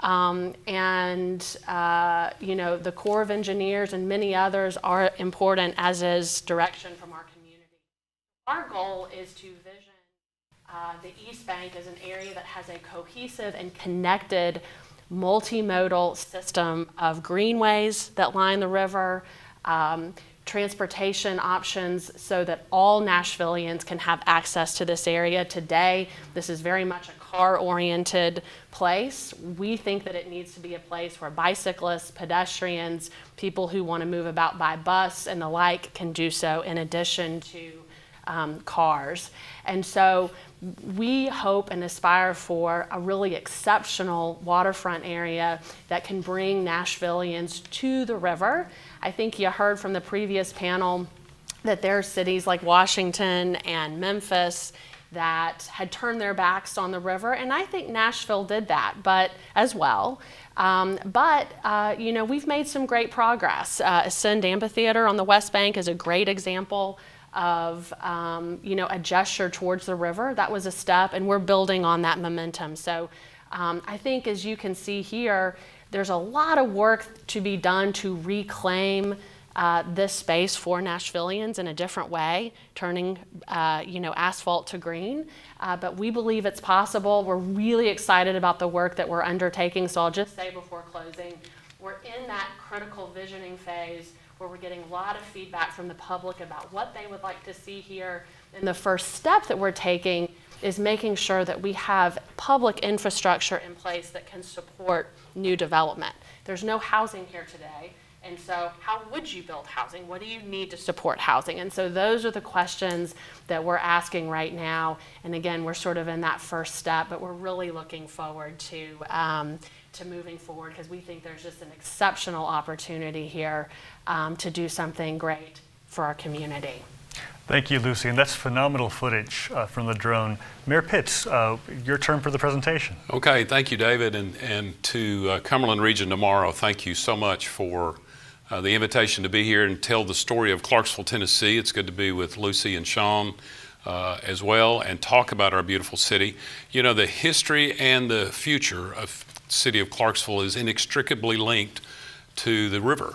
um, and uh, you know the Corps of Engineers and many others are important, as is direction from our community. Our goal is to vision uh, the East Bank as an area that has a cohesive and connected multimodal system of greenways that line the river, um, transportation options so that all Nashvillians can have access to this area. Today, this is very much a car oriented place. We think that it needs to be a place where bicyclists, pedestrians, people who want to move about by bus and the like can do so in addition to um, cars. And so we hope and aspire for a really exceptional waterfront area that can bring Nashvillians to the river. I think you heard from the previous panel that there are cities like Washington and Memphis that had turned their backs on the river, and I think Nashville did that, but as well. Um, but uh, you know, we've made some great progress. Uh, Ascend Amphitheater on the West Bank is a great example of um, you know a gesture towards the river. That was a step, and we're building on that momentum. So um, I think, as you can see here, there's a lot of work to be done to reclaim uh, this space for Nashvillians in a different way, turning uh, you know asphalt to green. Uh, but we believe it's possible. We're really excited about the work that we're undertaking. So I'll just say before closing, we're in that critical visioning phase where we're getting a lot of feedback from the public about what they would like to see here. And the first step that we're taking is making sure that we have public infrastructure in place that can support new development. There's no housing here today. And so, how would you build housing? What do you need to support housing? And so, those are the questions that we're asking right now. And again, we're sort of in that first step, but we're really looking forward to, um, to moving forward because we think there's just an exceptional opportunity here um, to do something great for our community. Thank you, Lucy. And that's phenomenal footage uh, from the drone. Mayor Pitts, uh, your turn for the presentation. Okay, thank you, David. And, and to uh, Cumberland Region tomorrow, thank you so much for uh, the invitation to be here and tell the story of Clarksville, Tennessee. It's good to be with Lucy and Sean uh, as well and talk about our beautiful city. You know, the history and the future of city of Clarksville is inextricably linked to the river.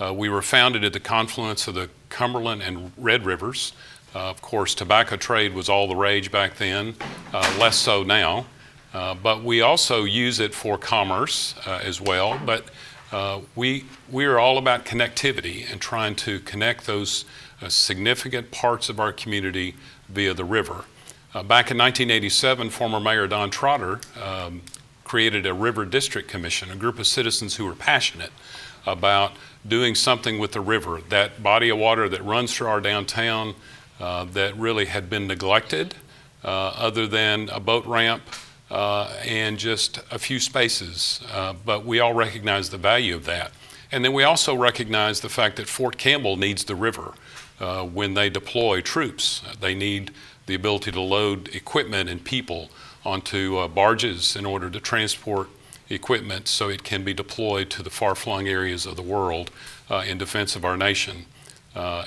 Uh, we were founded at the confluence of the Cumberland and Red Rivers. Uh, of course, tobacco trade was all the rage back then, uh, less so now. Uh, but we also use it for commerce uh, as well. But uh, we, we are all about connectivity and trying to connect those significant parts of our community via the river. back in 1987, former Mayor Don Trotter um, created a River District Commission, a group of citizens who were passionate about doing something with the river, that body of water that runs through our downtown uh, that really had been neglected, uh, other than a boat ramp uh, and just a few spaces. Uh, but we all recognize the value of that. And then we also recognize the fact that Fort Campbell needs the river uh, when they deploy troops. They need the ability to load equipment and people onto uh, barges in order to transport equipment so it can be deployed to the far-flung areas of the world uh, in defense of our nation. Uh,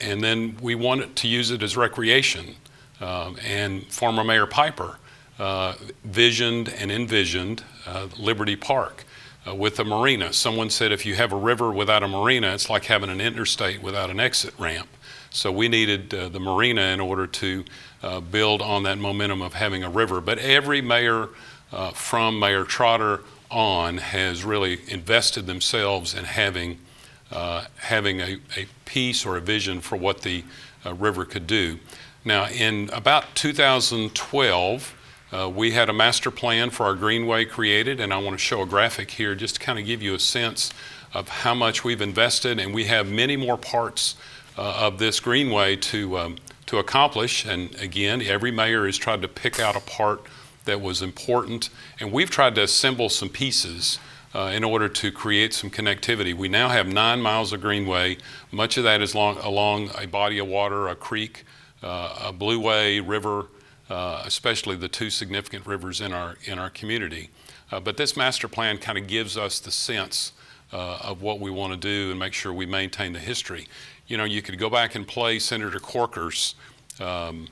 and then we wanted to use it as recreation. Um, and former Mayor Piper uh, visioned and envisioned uh, Liberty Park uh, with a marina. Someone said if you have a river without a marina, it's like having an interstate without an exit ramp. So we needed uh, the marina in order to build on that momentum of having a river. But every mayor uh, from Mayor Trotter on has really invested themselves in having, uh, having a, a, piece or a vision for what the uh, river could do. Now, in about 2012, uh, we had a master plan for our greenway created, and I want to show a graphic here just to kind of give you a sense of how much we've invested, and we have many more parts uh, of this greenway to, um, to accomplish. And again, every mayor has tried to pick out a part that was important. And we've tried to assemble some pieces uh, in order to create some connectivity. We now have nine miles of greenway. Much of that is long, along a body of water, a creek, uh, a blueway, river, uh, especially the two significant rivers in our, in our community. Uh, but this master plan kind of gives us the sense uh, of what we want to do and make sure we maintain the history. You know, you could go back and play Senator Corker's um,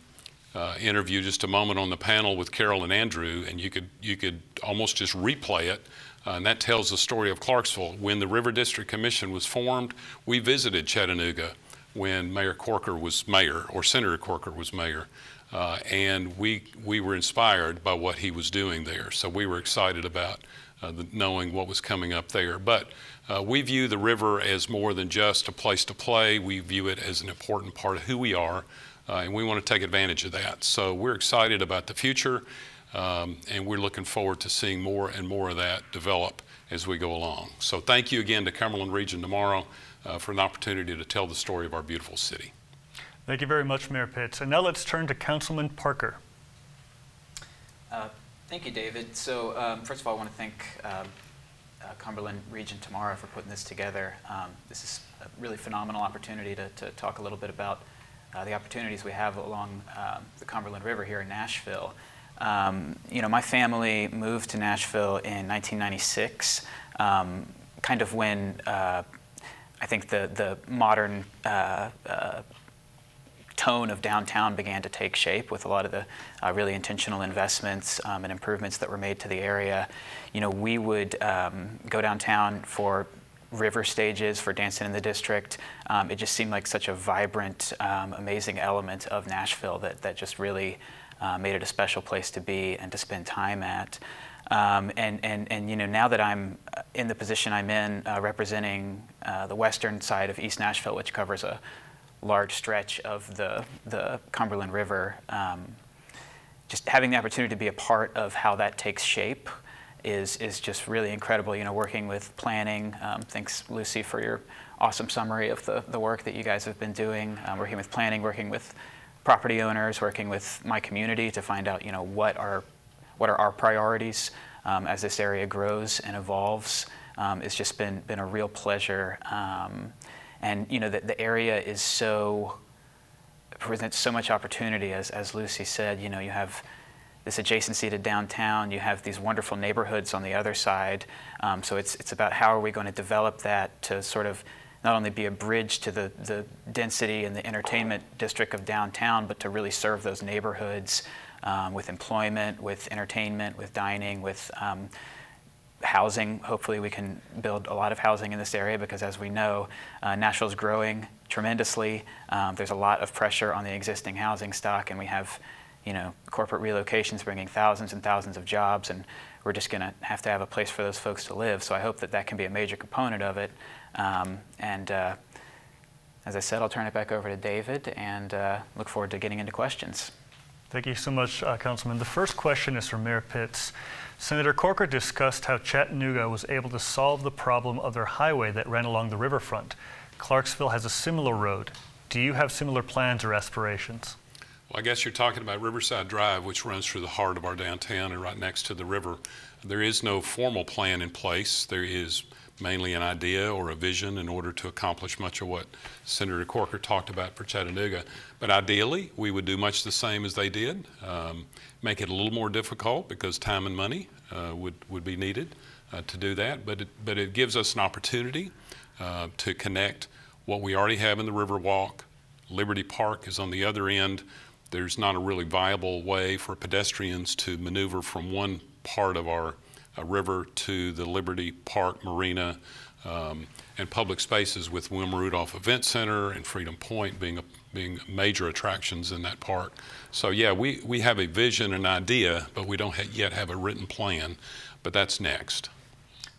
uh, interview just a moment on the panel with Carol and Andrew, and you could you could almost just replay it. Uh, and that tells the story of Clarksville. When the River District Commission was formed, we visited Chattanooga when Mayor Corker was mayor, or Senator Corker was mayor. Uh, and we, we were inspired by what he was doing there. So we were excited about uh, the, knowing what was coming up there. But uh, we view the river as more than just a place to play. We view it as an important part of who we are uh, and we want to take advantage of that. So we're excited about the future, um, and we're looking forward to seeing more and more of that develop as we go along. So thank you again to Cumberland Region tomorrow uh, for an opportunity to tell the story of our beautiful city. Thank you very much, Mayor Pitts. And now let's turn to Councilman Parker. Uh, thank you, David. So um, first of all, I want to thank um, uh, Cumberland Region tomorrow for putting this together. Um, this is a really phenomenal opportunity to, to talk a little bit about uh, the opportunities we have along um, the Cumberland River here in Nashville. Um, you know, my family moved to Nashville in 1996, um, kind of when uh, I think the, the modern uh, uh, tone of downtown began to take shape with a lot of the uh, really intentional investments um, and improvements that were made to the area. You know, we would um, go downtown for river stages for Dancing in the District. Um, it just seemed like such a vibrant, um, amazing element of Nashville that, that just really uh, made it a special place to be and to spend time at. Um, and, and, and you know, now that I'm in the position I'm in, uh, representing uh, the western side of East Nashville, which covers a large stretch of the, the Cumberland River, um, just having the opportunity to be a part of how that takes shape is, is just really incredible. You know, working with planning. Um, thanks, Lucy, for your awesome summary of the, the work that you guys have been doing. Um, working with planning, working with property owners, working with my community to find out, you know, what are, what are our priorities um, as this area grows and evolves. Um, it's just been, been a real pleasure. Um, and, you know, the, the area is so, presents so much opportunity, as, as Lucy said, you know, you have this adjacency to downtown. You have these wonderful neighborhoods on the other side. Um, so it's, it's about how are we going to develop that to sort of not only be a bridge to the, the density and the entertainment district of downtown, but to really serve those neighborhoods um, with employment, with entertainment, with dining, with um, housing. Hopefully, we can build a lot of housing in this area because, as we know, uh, Nashville's growing tremendously. Um, there's a lot of pressure on the existing housing stock, and we have, you know, corporate relocations bringing thousands and thousands of jobs, and we're just going to have to have a place for those folks to live. So I hope that that can be a major component of it. Um, and uh, as I said, I'll turn it back over to David and uh, look forward to getting into questions. Thank you so much, uh, Councilman. The first question is from Mayor Pitts. Senator Corker discussed how Chattanooga was able to solve the problem of their highway that ran along the riverfront. Clarksville has a similar road. Do you have similar plans or aspirations? I guess you're talking about Riverside Drive, which runs through the heart of our downtown and right next to the river. There is no formal plan in place. There is mainly an idea or a vision in order to accomplish much of what Senator Corker talked about for Chattanooga. But ideally, we would do much the same as they did, um, make it a little more difficult because time and money uh, would, would be needed uh, to do that. But it, but it gives us an opportunity uh, to connect what we already have in the Riverwalk. Liberty Park is on the other end. There's not a really viable way for pedestrians to maneuver from one part of our uh, river to the Liberty Park Marina um, and public spaces with Wilma Rudolph Event Center and Freedom Point being a, being major attractions in that park. So yeah, we, we have a vision and idea, but we don't ha yet have a written plan, but that's next.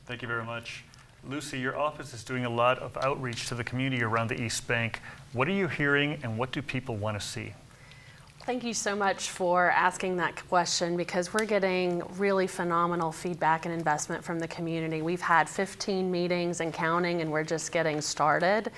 Thank you very much. Lucy, your office is doing a lot of outreach to the community around the East Bank. What are you hearing and what do people want to see? Thank you so much for asking that question because we're getting really phenomenal feedback and investment from the community. We've had 15 meetings and counting, and we're just getting started.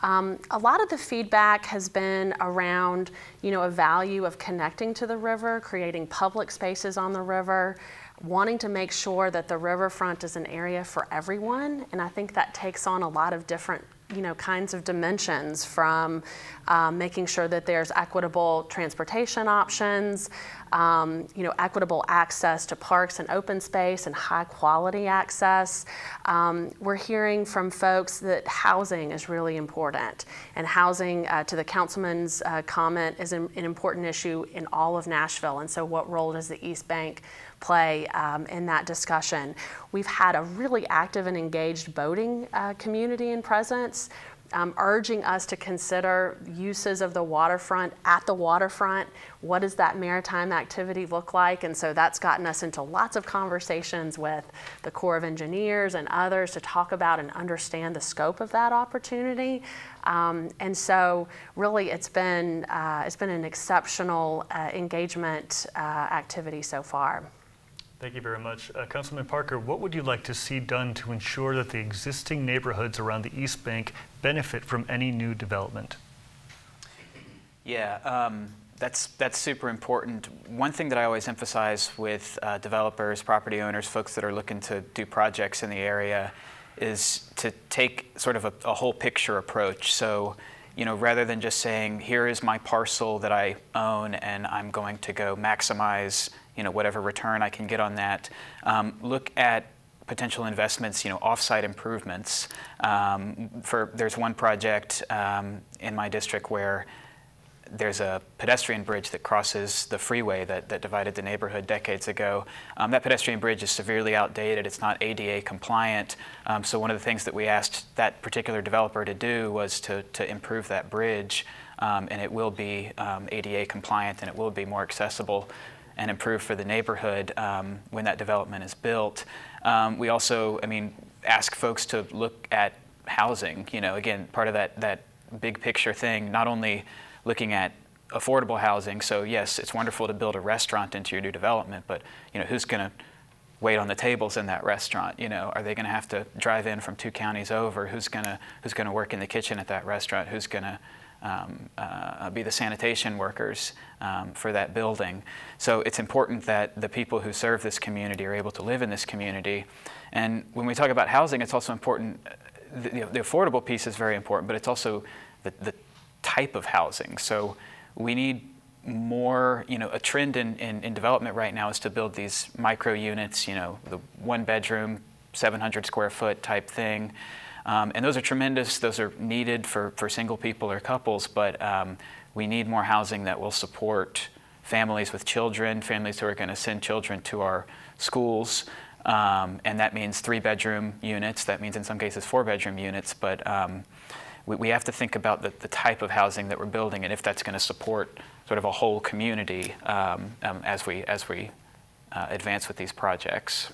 Um, a lot of the feedback has been around, you know, a value of connecting to the river, creating public spaces on the river, wanting to make sure that the riverfront is an area for everyone. And I think that takes on a lot of different you know, kinds of dimensions from um, making sure that there's equitable transportation options, um, you know, equitable access to parks and open space and high quality access. Um, we're hearing from folks that housing is really important and housing, uh, to the councilman's uh, comment, is an, an important issue in all of Nashville. And so what role does the East Bank play um, in that discussion. We've had a really active and engaged boating uh, community and presence. Um, urging us to consider uses of the waterfront at the waterfront. What does that maritime activity look like? And so that's gotten us into lots of conversations with the Corps of Engineers and others to talk about and understand the scope of that opportunity. Um, and so really it's been, uh, it's been an exceptional uh, engagement uh, activity so far. Thank you very much. Uh, Councilman Parker, what would you like to see done to ensure that the existing neighborhoods around the East Bank benefit from any new development? Yeah, um, that's, that's super important. One thing that I always emphasize with uh, developers, property owners, folks that are looking to do projects in the area is to take sort of a, a whole picture approach. So, you know, rather than just saying, here is my parcel that I own and I'm going to go maximize you know, whatever return I can get on that. Um, look at potential investments, you know, offsite improvements. Um, for there's one project um, in my district where there's a pedestrian bridge that crosses the freeway that, that divided the neighborhood decades ago. Um, that pedestrian bridge is severely outdated. It's not ADA compliant. Um, so one of the things that we asked that particular developer to do was to, to improve that bridge. Um, and it will be um, ADA compliant and it will be more accessible and improve for the neighborhood um, when that development is built. Um, we also, I mean, ask folks to look at housing. You know, again, part of that that big picture thing. Not only looking at affordable housing. So yes, it's wonderful to build a restaurant into your new development, but you know, who's going to wait on the tables in that restaurant? You know, are they going to have to drive in from two counties over? Who's going to who's going to work in the kitchen at that restaurant? Who's going to um, uh, be the sanitation workers um, for that building. So it's important that the people who serve this community are able to live in this community. And when we talk about housing, it's also important, uh, the, the affordable piece is very important, but it's also the, the type of housing. So we need more, you know, a trend in, in, in, development right now is to build these micro units, you know, the one bedroom, 700 square foot type thing. Um, and those are tremendous, those are needed for, for single people or couples, but um, we need more housing that will support families with children, families who are going to send children to our schools. Um, and that means three bedroom units. That means in some cases four bedroom units. But um, we, we, have to think about the, the, type of housing that we're building and if that's going to support sort of a whole community um, um, as we, as we uh, advance with these projects.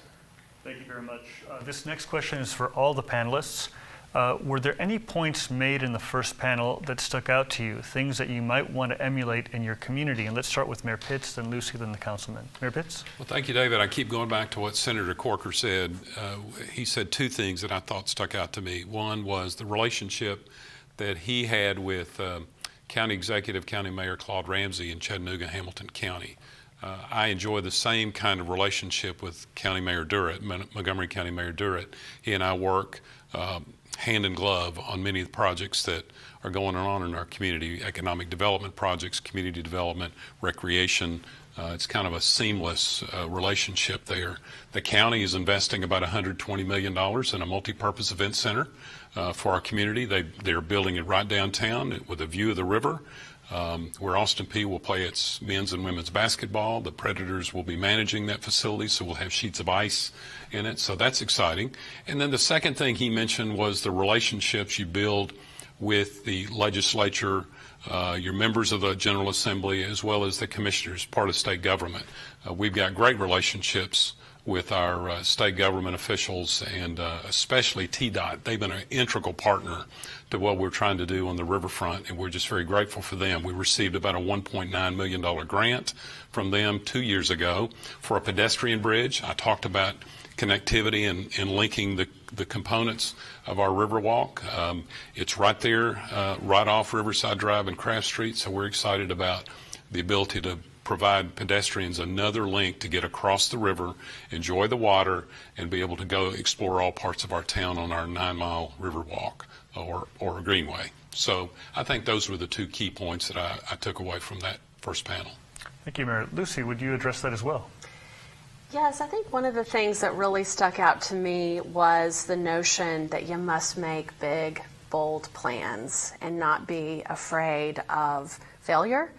Thank you very much. Uh, this next question is for all the panelists. Uh, were there any points made in the first panel that stuck out to you, things that you might want to emulate in your community? And let's start with Mayor Pitts, then Lucy, then the councilman. Mayor Pitts? Well, thank you, David. I keep going back to what Senator Corker said. Uh, he said two things that I thought stuck out to me. One was the relationship that he had with uh, County Executive County Mayor Claude Ramsey in Chattanooga, Hamilton County. Uh, I enjoy the same kind of relationship with County Mayor Durrett, Montgomery County Mayor Durrett. He and I work um, hand in glove on many of the projects that are going on in our community economic development projects, community development, recreation. Uh, it's kind of a seamless uh, relationship there. The county is investing about $120 million in a multi purpose event center uh, for our community. They, they're building it right downtown with a view of the river. Um, where Austin Peay will play its men's and women's basketball. The Predators will be managing that facility, so we'll have sheets of ice in it. So that's exciting. And then the second thing he mentioned was the relationships you build with the legislature, uh, your members of the General Assembly, as well as the commissioners, part of state government. Uh, we've got great relationships with our uh, state government officials and uh, especially TDOT. They've been an integral partner to what we're trying to do on the riverfront, and we're just very grateful for them. We received about a $1.9 million grant from them two years ago for a pedestrian bridge. I talked about connectivity and, and linking the, the components of our Riverwalk. Um, it's right there, uh, right off Riverside Drive and Craft Street, so we're excited about the ability to provide pedestrians another link to get across the river, enjoy the water, and be able to go explore all parts of our town on our nine mile Riverwalk uh, or, or Greenway. So I think those were the two key points that I, I took away from that first panel. Thank you, Mayor. Lucy, would you address that as well? Yes, I think one of the things that really stuck out to me was the notion that you must make big, bold plans and not be afraid of failure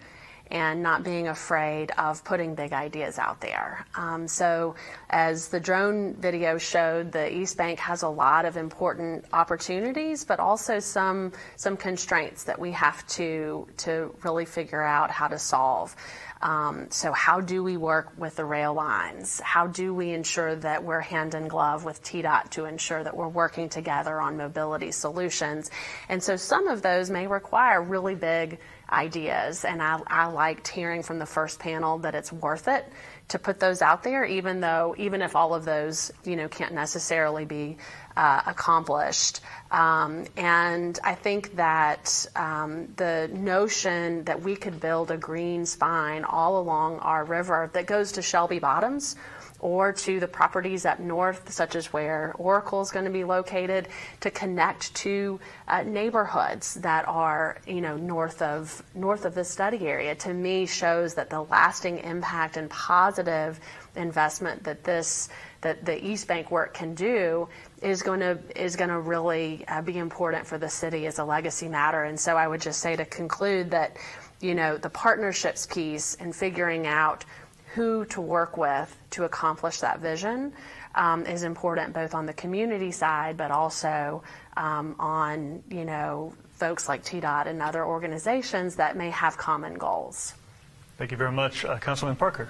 and not being afraid of putting big ideas out there. Um, so, as the drone video showed, the East Bank has a lot of important opportunities, but also some some constraints that we have to to really figure out how to solve. Um, so, how do we work with the rail lines? How do we ensure that we're hand in glove with TDOT to ensure that we're working together on mobility solutions? And so, some of those may require really big ideas. And I, I liked hearing from the first panel that it's worth it to put those out there, even though, even if all of those, you know, can't necessarily be uh, accomplished. Um, and I think that um, the notion that we could build a green spine all along our river that goes to Shelby Bottoms or to the properties up north, such as where Oracle is going to be located, to connect to uh, neighborhoods that are, you know, north of north of the study area. To me, shows that the lasting impact and positive investment that this that the East Bank work can do is going to is going to really uh, be important for the city as a legacy matter. And so I would just say to conclude that, you know, the partnerships piece and figuring out who to work with to accomplish that vision um, is important both on the community side, but also um, on you know folks like TDOT and other organizations that may have common goals. Thank you very much, uh, Councilman Parker.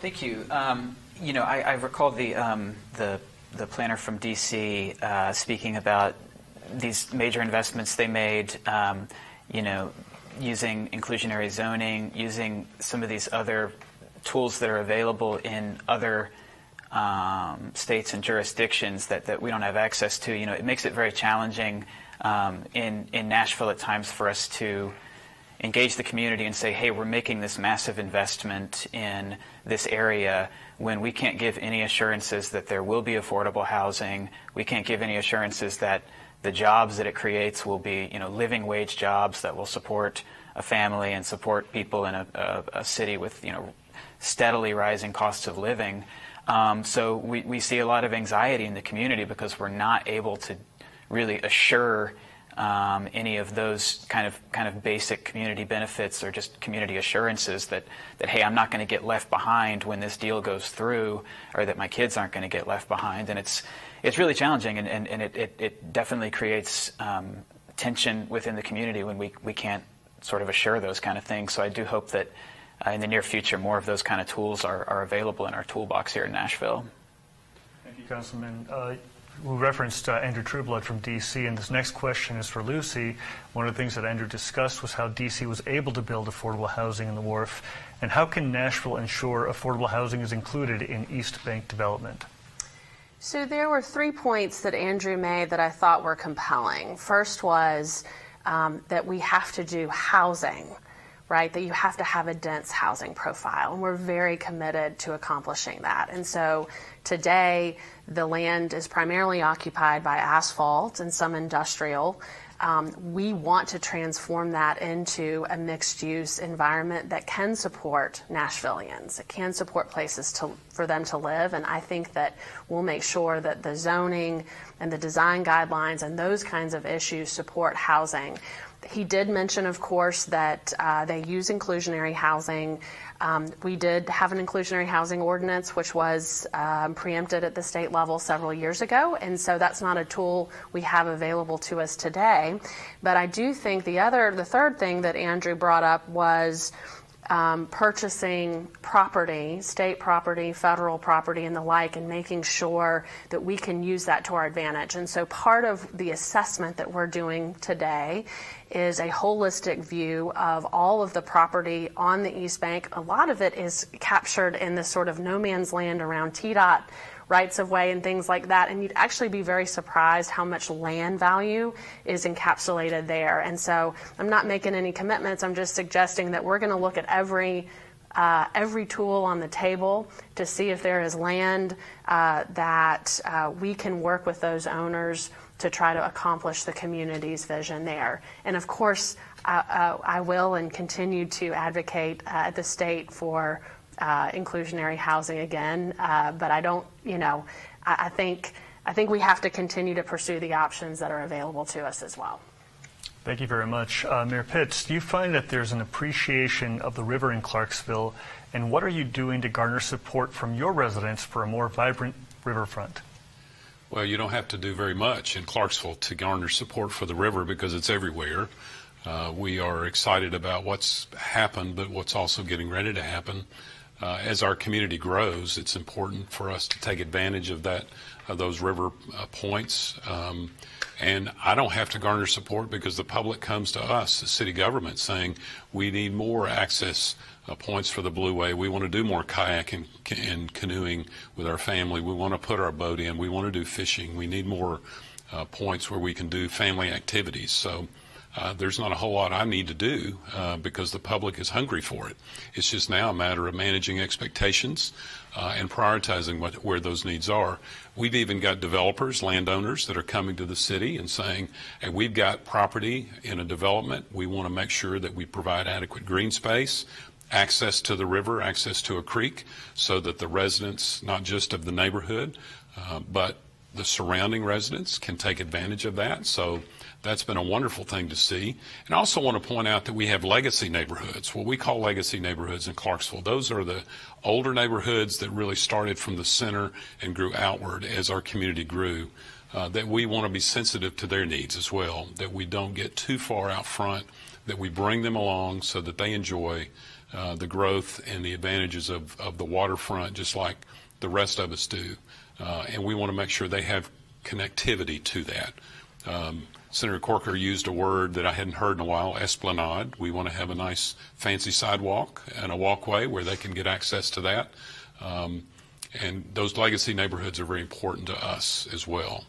Thank you. Um, you know, I, I recall the um, the the planner from DC uh, speaking about these major investments they made. Um, you know, using inclusionary zoning, using some of these other tools that are available in other um, states and jurisdictions that, that we don't have access to. You know, it makes it very challenging um, in in Nashville at times for us to engage the community and say, hey, we're making this massive investment in this area when we can't give any assurances that there will be affordable housing. We can't give any assurances that the jobs that it creates will be, you know, living wage jobs that will support a family and support people in a, a, a city with, you know, steadily rising costs of living. Um, so we, we see a lot of anxiety in the community because we're not able to really assure um, any of those kind of kind of basic community benefits or just community assurances that that hey, I'm not going to get left behind when this deal goes through, or that my kids aren't going to get left behind, and it's it's really challenging, and, and, and it, it, it definitely creates um, tension within the community when we, we can't sort of assure those kind of things. So I do hope that uh, in the near future, more of those kind of tools are, are available in our toolbox here in Nashville. Thank you, Councilman. Uh, we referenced uh, Andrew Trueblood from D.C., and this next question is for Lucy. One of the things that Andrew discussed was how D.C. was able to build affordable housing in the wharf, and how can Nashville ensure affordable housing is included in East Bank development? So there were three points that Andrew made that I thought were compelling. First was um, that we have to do housing, right? That you have to have a dense housing profile, and we're very committed to accomplishing that. And so today, the land is primarily occupied by asphalt and some industrial. Um, we want to transform that into a mixed use environment that can support Nashvillians. It can support places to, for them to live. And I think that we'll make sure that the zoning and the design guidelines and those kinds of issues support housing. He did mention, of course, that uh, they use inclusionary housing. Um, we did have an inclusionary housing ordinance, which was um, preempted at the state level several years ago, and so that's not a tool we have available to us today. But I do think the other, the third thing that Andrew brought up was um, purchasing property, state property, federal property, and the like, and making sure that we can use that to our advantage. And so, part of the assessment that we're doing today is a holistic view of all of the property on the East Bank. A lot of it is captured in this sort of no man's land around TDOT rights of way and things like that. And you'd actually be very surprised how much land value is encapsulated there. And so I'm not making any commitments. I'm just suggesting that we're going to look at every uh, every tool on the table to see if there is land uh, that uh, we can work with those owners to try to accomplish the community's vision there. And of course, uh, I will and continue to advocate uh, at the state for uh, inclusionary housing again, uh, but I don't, you know, I, I, think I think we have to continue to pursue the options that are available to us as well. Thank you very much, uh, Mayor Pitts. Do you find that there's an appreciation of the river in Clarksville, and what are you doing to garner support from your residents for a more vibrant riverfront? Well, you don't have to do very much in Clarksville to garner support for the river because it's everywhere. Uh, we are excited about what's happened, but what's also getting ready to happen uh, as our community grows, it's important for us to take advantage of that, of those river uh, points. Um, and I don't have to garner support because the public comes to us, the city government, saying we need more access uh, points for the Blue Way. We want to do more kayaking and canoeing with our family. We want to put our boat in. We want to do fishing. We need more uh, points where we can do family activities. So uh, there's not a whole lot I need to do uh, because the public is hungry for it. It's just now a matter of managing expectations uh, and prioritizing what, where those needs are. We've even got developers, landowners that are coming to the city and saying, hey, we've got property in a development. We want to make sure that we provide adequate green space, access to the river, access to a creek, so that the residents, not just of the neighborhood, uh, but the surrounding residents can take advantage of that. So that's been a wonderful thing to see. And I also want to point out that we have legacy neighborhoods, what we call legacy neighborhoods in Clarksville. Those are the older neighborhoods that really started from the center and grew outward as our community grew. Uh, that we want to be sensitive to their needs as well, that we don't get too far out front, that we bring them along so that they enjoy uh, the growth and the advantages of, of the waterfront just like the rest of us do. Uh, and we want to make sure they have connectivity to that. Um, Senator Corker used a word that I hadn't heard in a while, esplanade. We want to have a nice fancy sidewalk and a walkway where they can get access to that. Um, and those legacy neighborhoods are very important to us as well.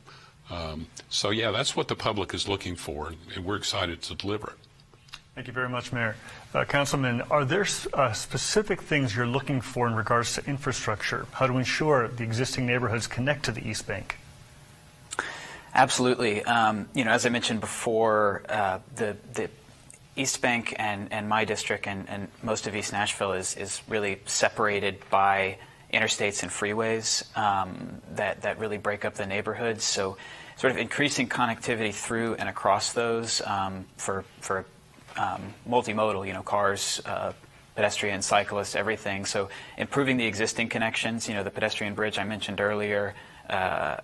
Um, so yeah, that's what the public is looking for, and we're excited to deliver it. Thank you very much, Mayor. Uh, Councilman, are there uh, specific things you're looking for in regards to infrastructure? How to ensure the existing neighborhoods connect to the East Bank? Absolutely. Um, you know, as I mentioned before, uh, the the East Bank and, and my district and, and most of East Nashville is, is really separated by interstates and freeways um, that, that really break up the neighborhoods. So sort of increasing connectivity through and across those um, for, for um, multimodal, you know, cars, uh, pedestrians, cyclists, everything. So improving the existing connections, you know, the pedestrian bridge I mentioned earlier, uh,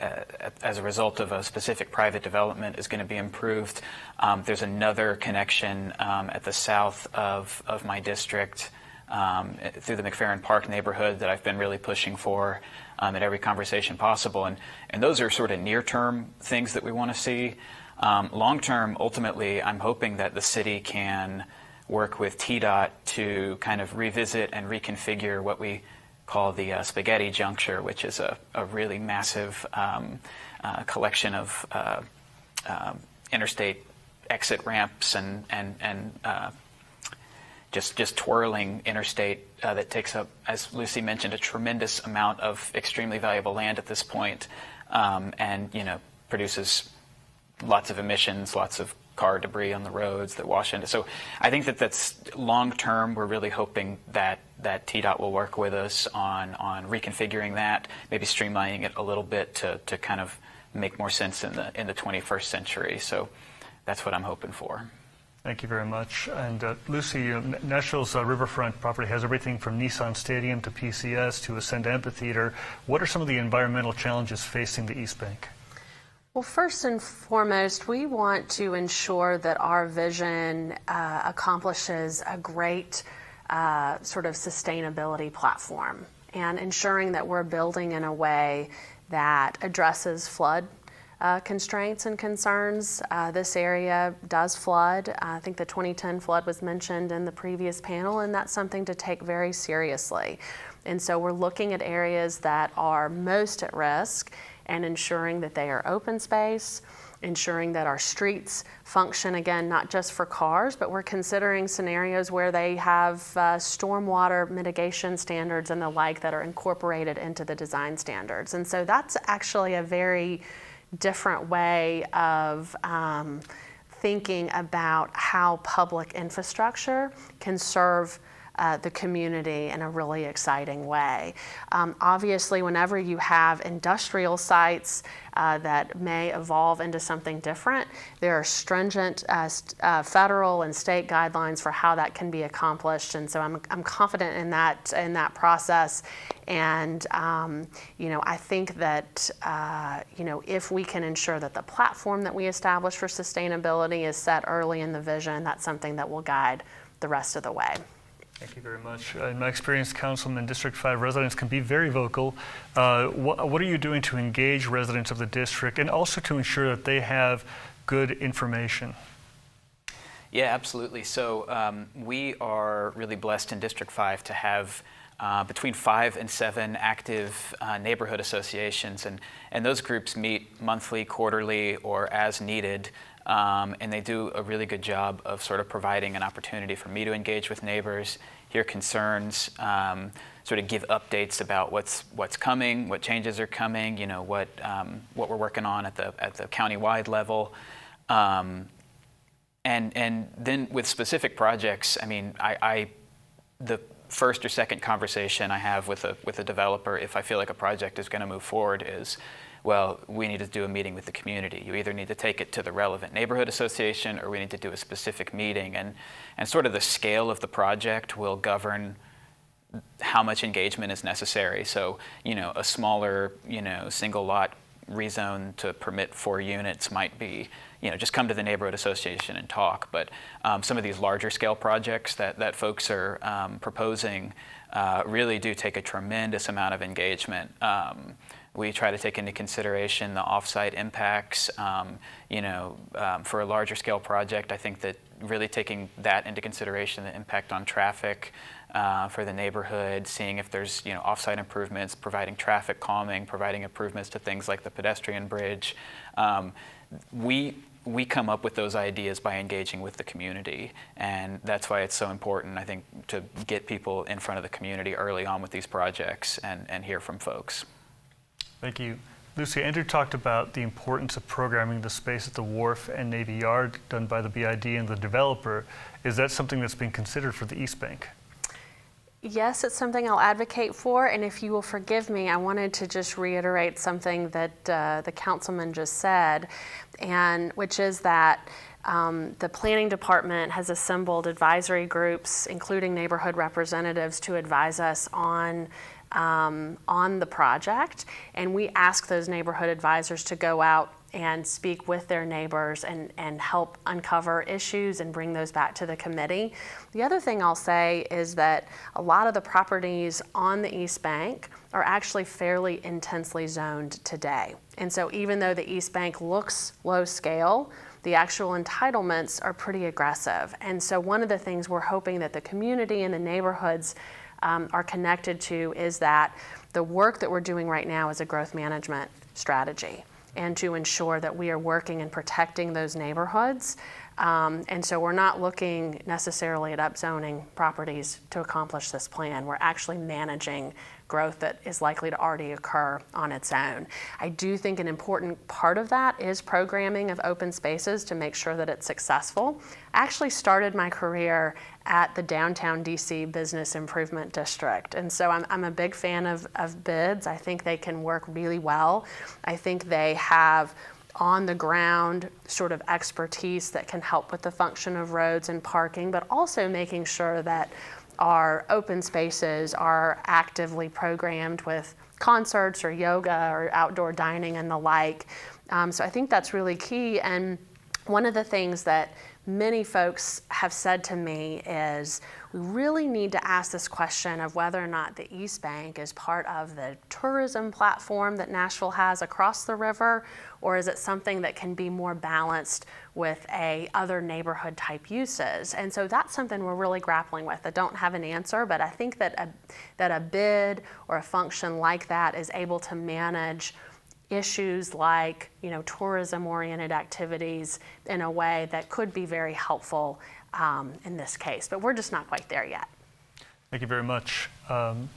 as a result of a specific private development is going to be improved. Um, there's another connection um, at the south of, of my district um, through the McFerrin Park neighborhood that I've been really pushing for um, at every conversation possible. And, and those are sort of near term things that we want to see. Um, long term, ultimately, I'm hoping that the city can work with TDOT to kind of revisit and reconfigure what we call the uh, Spaghetti Junction, which is a, a really massive um, uh, collection of uh, um, interstate exit ramps and, and, and uh, just, just twirling interstate uh, that takes up, as Lucy mentioned, a tremendous amount of extremely valuable land at this point, um, and you know produces lots of emissions, lots of car debris on the roads that wash into. So I think that that's long term. We're really hoping that that TDOT will work with us on on reconfiguring that, maybe streamlining it a little bit to to kind of make more sense in the in the 21st century. So that's what I'm hoping for. Thank you very much. And uh, Lucy, uh, Nashville's uh, riverfront property has everything from Nissan Stadium to PCS to Ascend Amphitheater. What are some of the environmental challenges facing the East Bank? Well, first and foremost, we want to ensure that our vision uh, accomplishes a great uh, sort of sustainability platform and ensuring that we're building in a way that addresses flood uh, constraints and concerns. Uh, this area does flood. I think the 2010 flood was mentioned in the previous panel, and that's something to take very seriously. And so we're looking at areas that are most at risk and ensuring that they are open space, ensuring that our streets function again, not just for cars, but we're considering scenarios where they have uh, stormwater mitigation standards and the like that are incorporated into the design standards. And so that's actually a very different way of um, thinking about how public infrastructure can serve uh, the community in a really exciting way. Um, obviously, whenever you have industrial sites uh, that may evolve into something different, there are stringent uh, uh, federal and state guidelines for how that can be accomplished, and so I'm, I'm confident in that in that process. And um, you know, I think that uh, you know if we can ensure that the platform that we establish for sustainability is set early in the vision, that's something that will guide the rest of the way. Thank you very much. Uh, in my experience, Councilman District 5 residents can be very vocal. Uh, what, what, are you doing to engage residents of the district and also to ensure that they have good information? Yeah, absolutely. So um, we are really blessed in District 5 to have uh, between five and seven active uh, neighborhood associations, and, and those groups meet monthly, quarterly, or as needed um, and they do a really good job of sort of providing an opportunity for me to engage with neighbors, hear concerns, um, sort of give updates about what's what's coming, what changes are coming, you know, what um, what we're working on at the at the county-wide level. Um, and and then with specific projects, I mean, I, I the first or second conversation I have with a with a developer, if I feel like a project is going to move forward, is well, we need to do a meeting with the community. You either need to take it to the relevant neighborhood association or we need to do a specific meeting. And, and sort of the scale of the project will govern how much engagement is necessary. So, you know, a smaller, you know, single lot rezone to permit four units might be, you know, just come to the neighborhood association and talk. But um, some of these larger scale projects that, that folks are um, proposing uh, really do take a tremendous amount of engagement. Um, we try to take into consideration the offsite impacts. Um, you know, um, for a larger scale project, I think that really taking that into consideration, the impact on traffic uh, for the neighborhood, seeing if there's you know offsite improvements, providing traffic calming, providing improvements to things like the pedestrian bridge. Um, we we come up with those ideas by engaging with the community, and that's why it's so important, I think, to get people in front of the community early on with these projects and, and hear from folks. Thank you. Lucy, Andrew talked about the importance of programming the space at the wharf and Navy Yard done by the BID and the developer. Is that something that's being considered for the East Bank? yes, it's something I'll advocate for. And if you will forgive me, I wanted to just reiterate something that uh, the councilman just said, and which is that. Um, the planning department has assembled advisory groups, including neighborhood representatives, to advise us on um, on the project. And we ask those neighborhood advisors to go out and speak with their neighbors and, and help uncover issues and bring those back to the committee. The other thing I'll say is that a lot of the properties on the East Bank are actually fairly intensely zoned today. And so even though the East Bank looks low scale, the actual entitlements are pretty aggressive. And so one of the things we're hoping that the community and the neighborhoods um, are connected to is that the work that we're doing right now is a growth management strategy and to ensure that we are working and protecting those neighborhoods. Um, and so we're not looking necessarily at upzoning properties to accomplish this plan. We're actually managing growth that is likely to already occur on its own. I do think an important part of that is programming of open spaces to make sure that it's successful. I actually started my career at the downtown DC Business Improvement District. And so I'm, I'm a big fan of, of bids. I think they can work really well. I think they have on the ground sort of expertise that can help with the function of roads and parking, but also making sure that our open spaces are actively programmed with concerts or yoga or outdoor dining and the like. Um, so I think that's really key. And one of the things that many folks have said to me is we really need to ask this question of whether or not the East Bank is part of the tourism platform that Nashville has across the river, or is it something that can be more balanced with a other neighborhood type uses? And so that's something we're really grappling with. I don't have an answer, but I think that a, that a bid or a function like that is able to manage issues like you know tourism oriented activities in a way that could be very helpful um, in this case but we're just not quite there yet. Thank you very much. Um,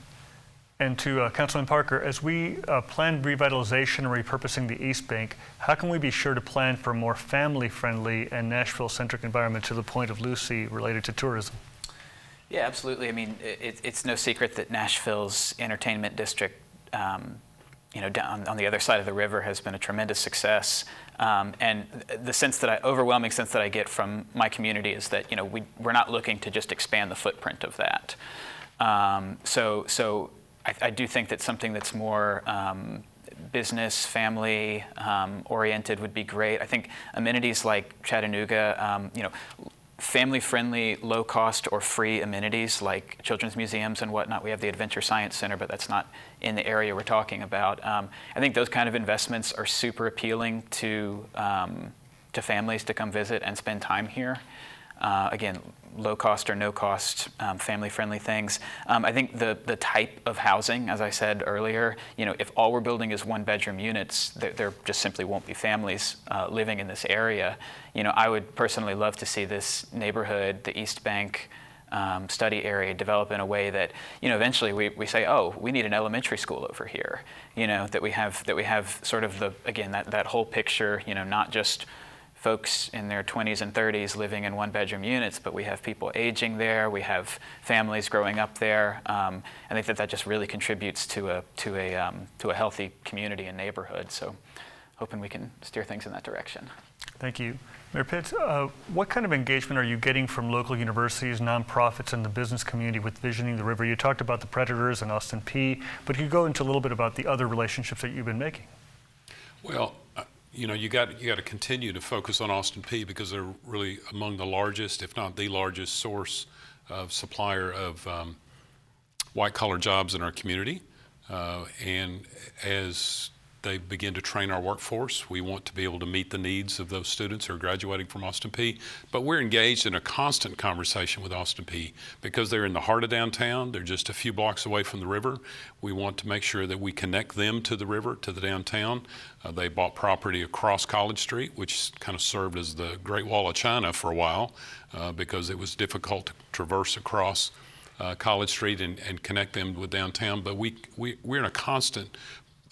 and to uh, councilman parker as we uh, plan revitalization and repurposing the east bank how can we be sure to plan for a more family friendly and nashville centric environment to the point of lucy related to tourism? Yeah absolutely. I mean it, it's no secret that nashville's entertainment district um, you know, down on the other side of the river has been a tremendous success. Um, and the sense that I, overwhelming sense that I get from my community is that, you know, we, we're not looking to just expand the footprint of that. Um, so, so I, I, do think that something that's more um, business, family um, oriented would be great. I think amenities like Chattanooga, um, you know, family-friendly, low-cost or free amenities like children's museums and whatnot. We have the Adventure Science Center, but that's not in the area we're talking about. Um, I think those kind of investments are super appealing to um, to families to come visit and spend time here. Uh, again, low cost or no cost, um, family friendly things. Um, I think the, the type of housing, as I said earlier, you know, if all we're building is one bedroom units, there, there just simply won't be families uh, living in this area. You know, I would personally love to see this neighborhood, the East Bank, um, study area develop in a way that you know eventually we, we say oh we need an elementary school over here you know that we have that we have sort of the again that, that whole picture you know not just folks in their 20s and 30s living in one bedroom units, but we have people aging there, we have families growing up there. Um, I think that that just really contributes to a, to a, um, to a healthy community and neighborhood. So hoping we can steer things in that direction. Thank you. Mayor Pitts, uh, what kind of engagement are you getting from local universities, nonprofits, and the business community with Visioning the River? You talked about the Predators and Austin Peay, but could you go into a little bit about the other relationships that you've been making? Well, you know, you got you got to continue to focus on Austin Peay because they're really among the largest, if not the largest, source of supplier of um, white collar jobs in our community. Uh, and as they begin to train our workforce. We want to be able to meet the needs of those students who are graduating from Austin Peay. But we're engaged in a constant conversation with Austin Peay because they're in the heart of downtown. They're just a few blocks away from the river. We want to make sure that we connect them to the river, to the downtown. Uh, they bought property across College Street, which kind of served as the Great Wall of China for a while uh, because it was difficult to traverse across uh, College Street and, and, connect them with downtown. But we, we, we're in a constant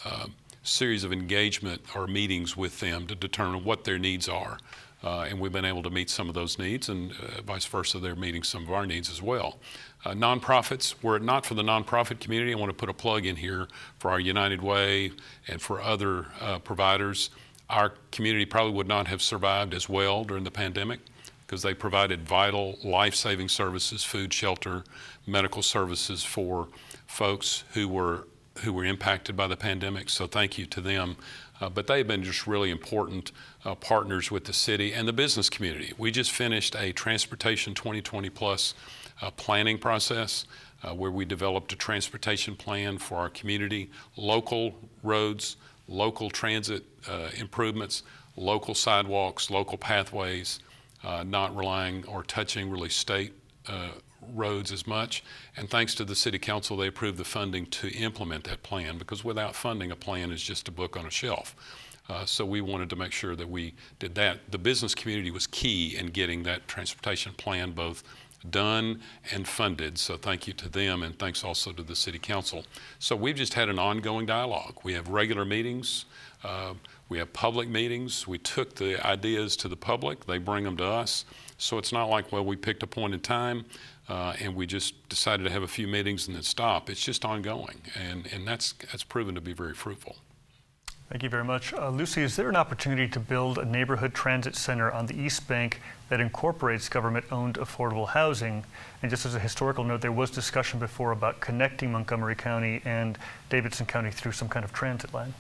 uh, series of engagement or meetings with them to determine what their needs are. Uh, and we've been able to meet some of those needs, and uh, vice versa, they're meeting some of our needs as well. Uh, nonprofits, were it not for the nonprofit community, I want to put a plug in here for our United Way and for other uh, providers. Our community probably would not have survived as well during the pandemic because they provided vital life-saving services, food, shelter, medical services for folks who were who were impacted by the pandemic. So thank you to them. Uh, but they've been just really important uh, partners with the city and the business community. We just finished a Transportation 2020 Plus uh, planning process uh, where we developed a transportation plan for our community, local roads, local transit uh, improvements, local sidewalks, local pathways, uh, not relying or touching really state roads as much. And thanks to the City Council, they approved the funding to implement that plan because without funding, a plan is just a book on a shelf. Uh, so we wanted to make sure that we did that. The business community was key in getting that transportation plan both done and funded. So thank you to them and thanks also to the City Council. So we've just had an ongoing dialogue. We have regular meetings. Uh, we have public meetings. We took the ideas to the public. They bring them to us. So it's not like, well, we picked a point in time uh, and we just decided to have a few meetings and then stop. It's just ongoing, and, and that's, that's proven to be very fruitful. Thank you very much. Uh, Lucy, is there an opportunity to build a neighborhood transit center on the East Bank that incorporates government-owned affordable housing? And just as a historical note, there was discussion before about connecting Montgomery County and Davidson County through some kind of transit line.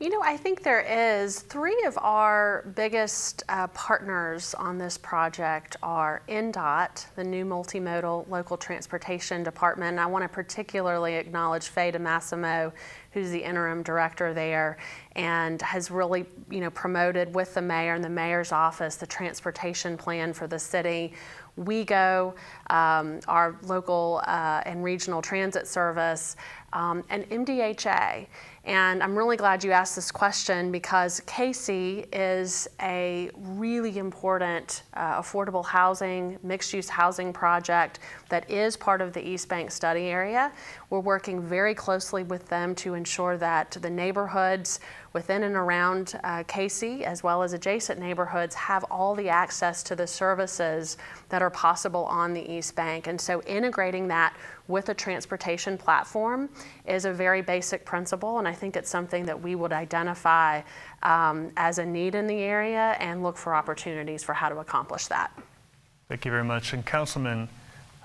You know, I think there is. Three of our biggest uh, partners on this project are NDOT, the new multimodal local transportation department. And I want to particularly acknowledge Faye DeMassimo, who's the interim director there, and has really, you know, promoted with the mayor and the mayor's office the transportation plan for the city. WeGo, um, our local uh, and regional transit service, um, and MDHA. And I'm really glad you asked this question because Cayce is a really important uh, affordable housing, mixed use housing project that is part of the East Bank study area. We're working very closely with them to ensure that the neighborhoods within and around uh, Cayce, as well as adjacent neighborhoods, have all the access to the services that are possible on the East Bank. And so integrating that with a transportation platform is a very basic principle, and I think it's something that we would identify um, as a need in the area and look for opportunities for how to accomplish that. Thank you very much. And Councilman,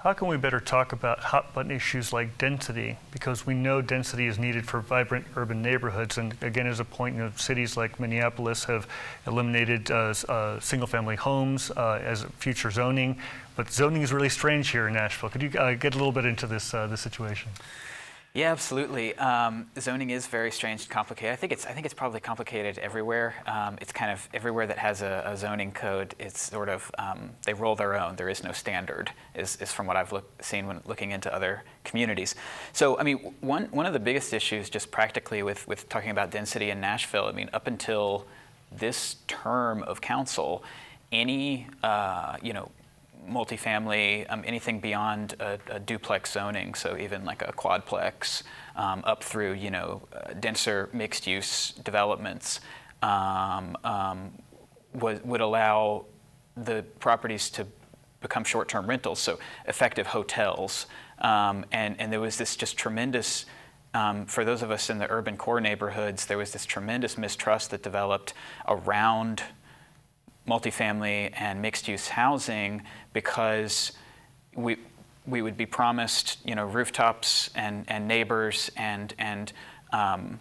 how can we better talk about hot button issues like density? Because we know density is needed for vibrant urban neighborhoods. And again, as a point, you know, cities like Minneapolis have eliminated uh, uh, single family homes uh, as future zoning. But zoning is really strange here in Nashville. Could you uh, get a little bit into this, uh, this situation? Yeah, absolutely. Um, zoning is very strange and complicated. I think it's I think it's probably complicated everywhere. Um, it's kind of everywhere that has a, a zoning code. It's sort of um, they roll their own. There is no standard. Is, is from what I've look, seen when looking into other communities. So I mean, one one of the biggest issues, just practically with with talking about density in Nashville. I mean, up until this term of council, any uh, you know multifamily, um, anything beyond a, a, duplex zoning, so even like a quadplex, um, up through you know uh, denser mixed-use developments, um, um would, would allow the properties to become short-term rentals, so effective hotels. Um, and, and there was this just tremendous, for those of us in the urban core neighborhoods, there was this tremendous mistrust that developed around multifamily and mixed-use housing because we, we would be promised, you know, rooftops and, and neighbors and, and um,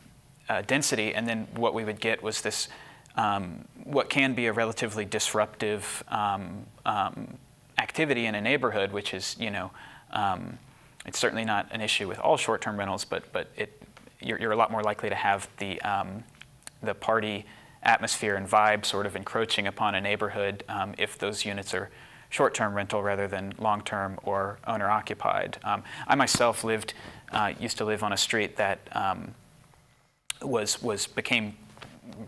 uh, density, and then what we would get was this, um, what can be a relatively disruptive um, um activity in a neighborhood, which is, you know, um, it's certainly not an issue with all short-term rentals, but, but it, you're, you're, a lot more likely to have the, um, the party atmosphere and vibe sort of encroaching upon a neighborhood um, if those units are short-term rental rather than long-term or owner-occupied. Um, I myself lived, uh, used to live on a street that um, was was became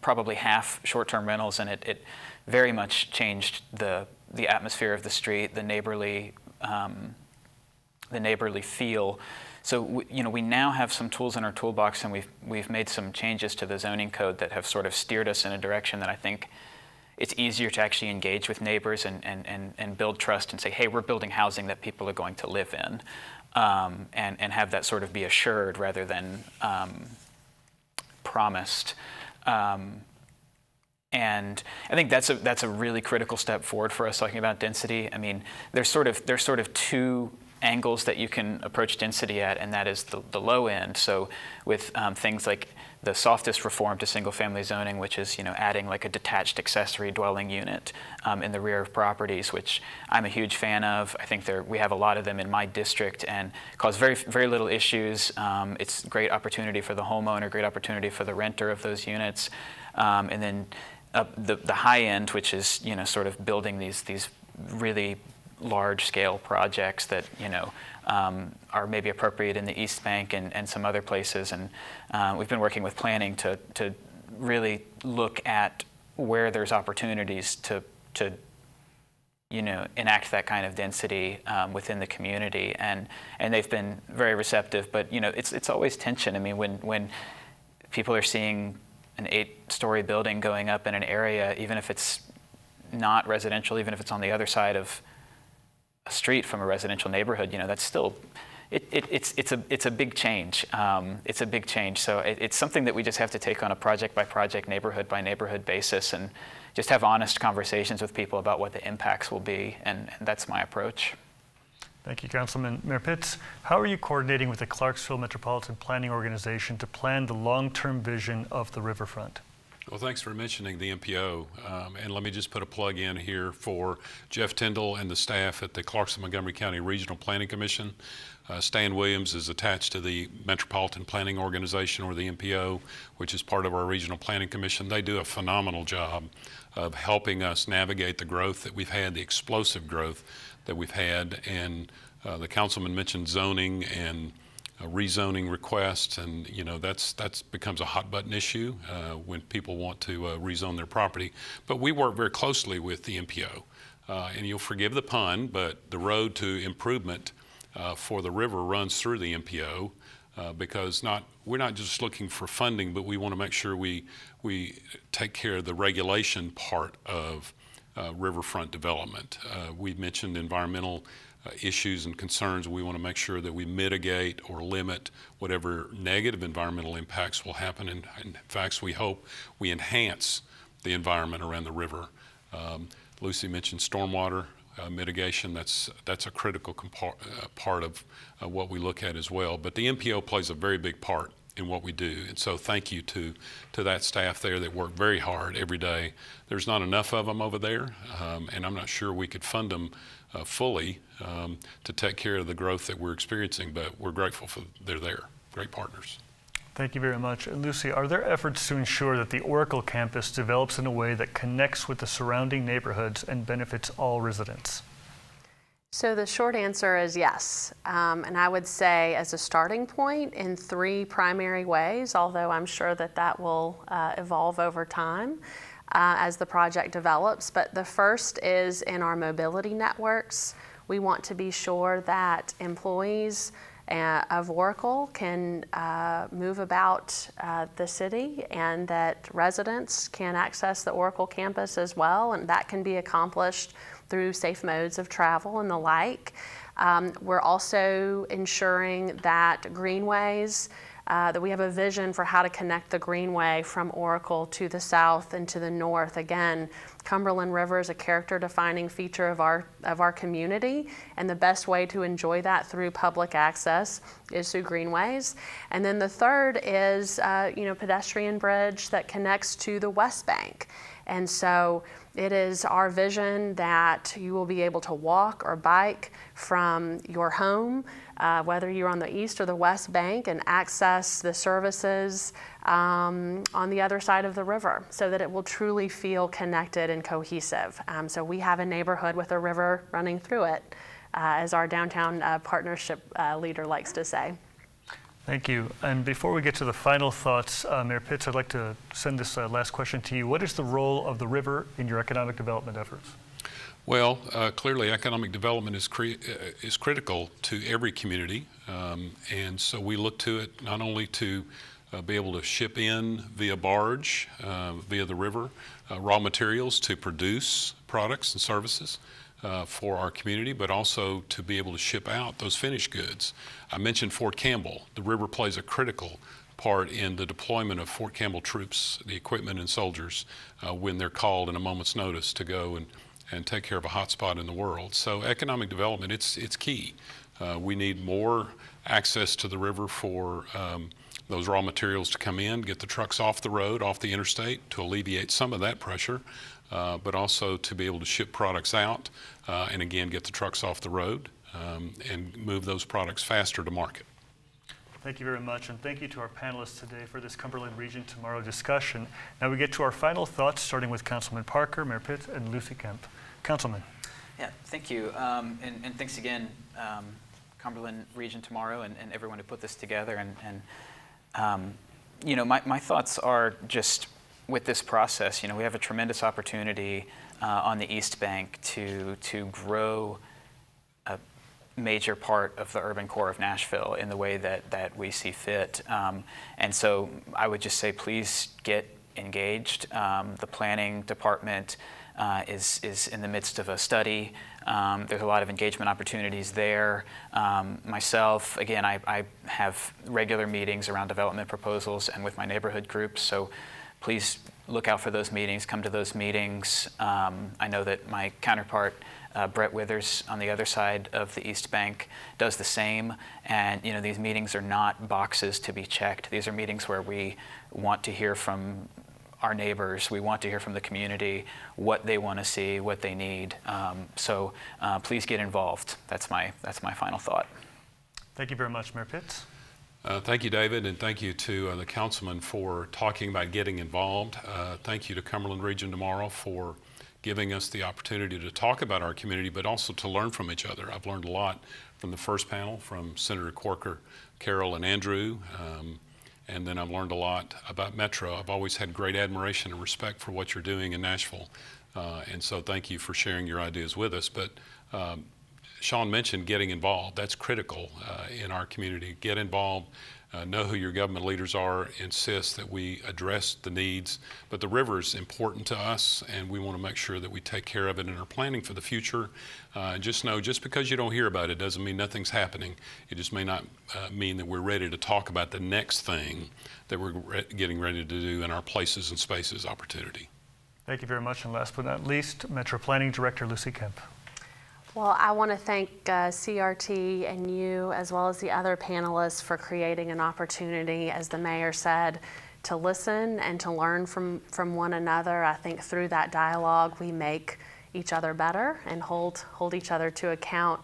probably half short-term rentals, and it, it very much changed the the atmosphere of the street, the neighborly um, the neighborly feel. So we, you know, we now have some tools in our toolbox, and we've we've made some changes to the zoning code that have sort of steered us in a direction that I think it's easier to actually engage with neighbors and, and, and, and build trust and say, hey, we're building housing that people are going to live in, um, and, and have that sort of be assured rather than um, promised. Um, and I think that's a, that's a really critical step forward for us talking about density. I mean, there's sort of, there's sort of two angles that you can approach density at, and that is the, the low end. So with um, things like the softest reform to single family zoning, which is you know adding like a detached accessory dwelling unit um, in the rear of properties, which I'm a huge fan of. I think there we have a lot of them in my district and cause very very little issues. Um, it's great opportunity for the homeowner, great opportunity for the renter of those units, um, and then uh, the the high end, which is you know sort of building these these really large scale projects that you know um, are maybe appropriate in the East Bank and, and some other places. And uh, we've been working with planning to, to really look at where there's opportunities to, to you know, enact that kind of density um, within the community. And, and they've been very receptive, but you know, it's, it's always tension. I mean, when, when people are seeing an eight-story building going up in an area, even if it's not residential, even if it's on the other side of a street from a residential neighborhood, you know, that's still, it, it, it's, it's, a, it's a big change. Um, it's a big change. So it, it's something that we just have to take on a project by project, neighborhood by neighborhood basis and just have honest conversations with people about what the impacts will be. And, and that's my approach. Thank you, Councilman. Mayor Pitts, how are you coordinating with the Clarksville Metropolitan Planning Organization to plan the long-term vision of the riverfront? Well, thanks for mentioning the MPO. Um, and let me just put a plug in here for Jeff Tyndall and the staff at the Clarksville Montgomery County Regional Planning Commission. Uh, Stan Williams is attached to the Metropolitan Planning Organization, or the MPO, which is part of our Regional Planning Commission. They do a phenomenal job of helping us navigate the growth that we've had, the explosive growth that we've had. And uh, the councilman mentioned zoning and uh, rezoning requests, and you know that's that's becomes a hot button issue uh, when people want to uh, rezone their property. But we work very closely with the MPO, uh, and you'll forgive the pun, but the road to improvement uh, for the river runs through the MPO. Uh, because not we're not just looking for funding, but we want to make sure we we take care of the regulation part of riverfront development. we mentioned environmental uh, issues and concerns, we want to make sure that we mitigate or limit whatever negative environmental impacts will happen. And in fact, we hope we enhance the environment around the river. Um, Lucy mentioned stormwater uh, mitigation. That's that's a critical uh, part of uh, what we look at as well. But the MPO plays a very big part in what we do. And so thank you to, to that staff there that work very hard every day. There's not enough of them over there, um, and I'm not sure we could fund them uh, fully um, to take care of the growth that we're experiencing, but we're grateful for they're there. Great partners. Thank you very much. And Lucy, are there efforts to ensure that the Oracle campus develops in a way that connects with the surrounding neighborhoods and benefits all residents? So the short answer is yes. Um, and I would say as a starting point in three primary ways, although I'm sure that that will uh, evolve over time uh, as the project develops. But the first is in our mobility networks. We want to be sure that employees uh, of Oracle can uh, move about uh, the city and that residents can access the Oracle campus as well, and that can be accomplished through safe modes of travel and the like. Um, we're also ensuring that greenways uh, that we have a vision for how to connect the Greenway from Oracle to the south and to the north. Again, Cumberland River is a character defining feature of our, of our community, and the best way to enjoy that through public access is through greenways. And then the third is, uh, you know, pedestrian bridge that connects to the West Bank. And so it is our vision that you will be able to walk or bike from your home uh, whether you're on the east or the west bank, and access the services um, on the other side of the river so that it will truly feel connected and cohesive. Um, so we have a neighborhood with a river running through it, uh, as our downtown uh, partnership uh, leader likes to say. Thank you. And before we get to the final thoughts, uh, Mayor Pitts, I'd like to send this uh, last question to you. What is the role of the river in your economic development efforts? Well, uh, clearly, economic development is, uh, is critical to every community, um, and so we look to it not only to uh, be able to ship in via barge, uh, via the river, raw materials to produce products and services. Uh, for our community, but also to be able to ship out those finished goods. I mentioned Fort Campbell. The river plays a critical part in the deployment of Fort Campbell troops, the equipment and soldiers, uh, when they're called in a moment's notice to go and, and take care of a hotspot in the world. So economic development, it's, it's key. Uh, we need more access to the river for um, those raw materials to come in, get the trucks off the road, off the interstate to alleviate some of that pressure, uh, but also to be able to ship products out uh, and again get the trucks off the road um, and move those products faster to market. Thank you very much, and thank you to our panelists today for this Cumberland Region Tomorrow discussion. Now we get to our final thoughts, starting with Councilman Parker, Mayor Pitts, and Lucy Kempf. Councilman. Yeah, thank you, um, and, and, thanks again, um, Cumberland Region Tomorrow, and, and, everyone who put this together. And, and um, you know, my, my thoughts are just with this process. You know, we have a tremendous opportunity uh, on the East Bank to to grow a major part of the urban core of Nashville in the way that, that we see fit. Um, and so I would just say please get engaged. Um, the planning department uh, is, is in the midst of a study. Um, there's a lot of engagement opportunities there. Um, myself, again, I, I have regular meetings around development proposals and with my neighborhood groups. So please look out for those meetings, come to those meetings. Um, I know that my counterpart uh, Brett Withers on the other side of the East Bank does the same. And you know, these meetings are not boxes to be checked. These are meetings where we want to hear from our neighbors. We want to hear from the community what they want to see, what they need. Um, so uh, please get involved. That's my that's my final thought. Thank you very much, Mayor Pitts. Uh, thank you, David, and thank you to uh, the councilman for talking about getting involved. Uh, thank you to Cumberland Region Tomorrow for giving us the opportunity to talk about our community, but also to learn from each other. I've learned a lot from the first panel, from Senator Corker, Carol, and Andrew. Um, and then I've learned a lot about Metro. I've always had great admiration and respect for what you're doing in Nashville. Uh, and so thank you for sharing your ideas with us. But um, Sean mentioned getting involved. That's critical uh, in our community. Get involved, uh, know who your government leaders are, insist that we address the needs. But the river is important to us, and we want to make sure that we take care of it in our planning for the future. Uh, just know, just because you don't hear about it doesn't mean nothing's happening. It just may not uh, mean that we're ready to talk about the next thing that we're re getting ready to do in our places and spaces opportunity. Thank you very much. And last but not least, Metro Planning Director Lucy Kempf. Well, I want to thank uh, CRT and you, as well as the other panelists, for creating an opportunity, as the mayor said, to listen and to learn from, from one another. I think through that dialogue, we make each other better and hold, hold each other to account.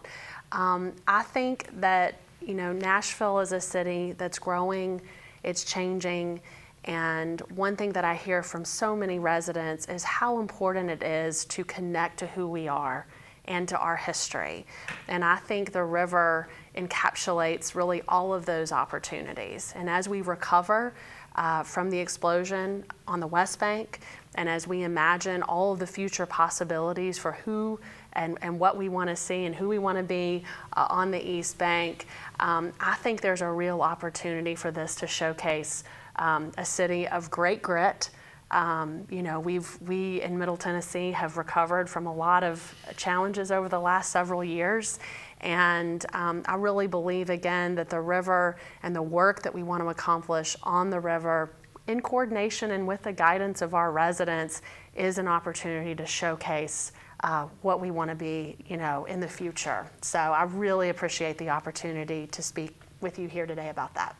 Um, I think that, you know, Nashville is a city that's growing, it's changing, and one thing that I hear from so many residents is how important it is to connect to who we are and to our history. And I think the river encapsulates really all of those opportunities. And as we recover uh, from the explosion on the West Bank, and as we imagine all of the future possibilities for who and, and what we want to see and who we want to be uh, on the East Bank, um, I think there's a real opportunity for this to showcase um, a city of great grit um, you know, we've, we in Middle Tennessee have recovered from a lot of challenges over the last several years. And um, I really believe, again, that the river and the work that we want to accomplish on the river in coordination and with the guidance of our residents is an opportunity to showcase uh, what we want to be, you know, in the future. So I really appreciate the opportunity to speak with you here today about that.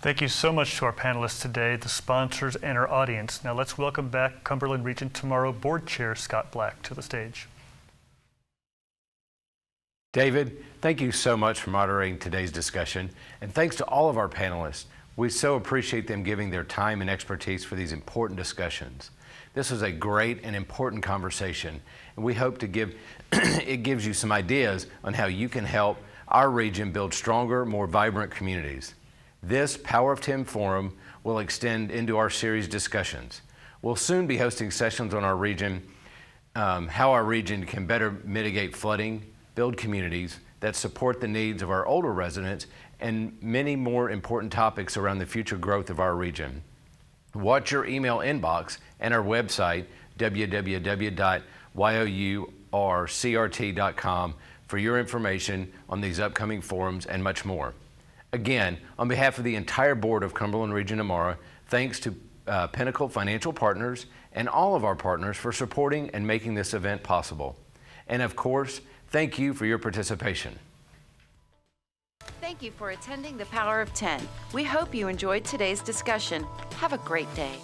Thank you so much to our panelists today, the sponsors, and our audience. Now let's welcome back Cumberland Region Tomorrow Board Chair Scott Black to the stage. David, thank you so much for moderating today's discussion, and thanks to all of our panelists. We so appreciate them giving their time and expertise for these important discussions. This was a great and important conversation, and we hope to give it gives you some ideas on how you can help our region build stronger, more vibrant communities. This Power of 10 forum will extend into our series discussions. We'll soon be hosting sessions on our region, um, how our region can better mitigate flooding, build communities, that support the needs of our older residents and many more important topics around the future growth of our region. Watch your email inbox and our website, www.yourcrt.com, for your information on these upcoming forums and much more. Again, on behalf of the entire board of Cumberland Region Tomorrow, thanks to uh, Pinnacle Financial Partners and all of our partners for supporting and making this event possible. And of course, thank you for your participation. Thank you for attending the Power of 10. We hope you enjoyed today's discussion. Have a great day.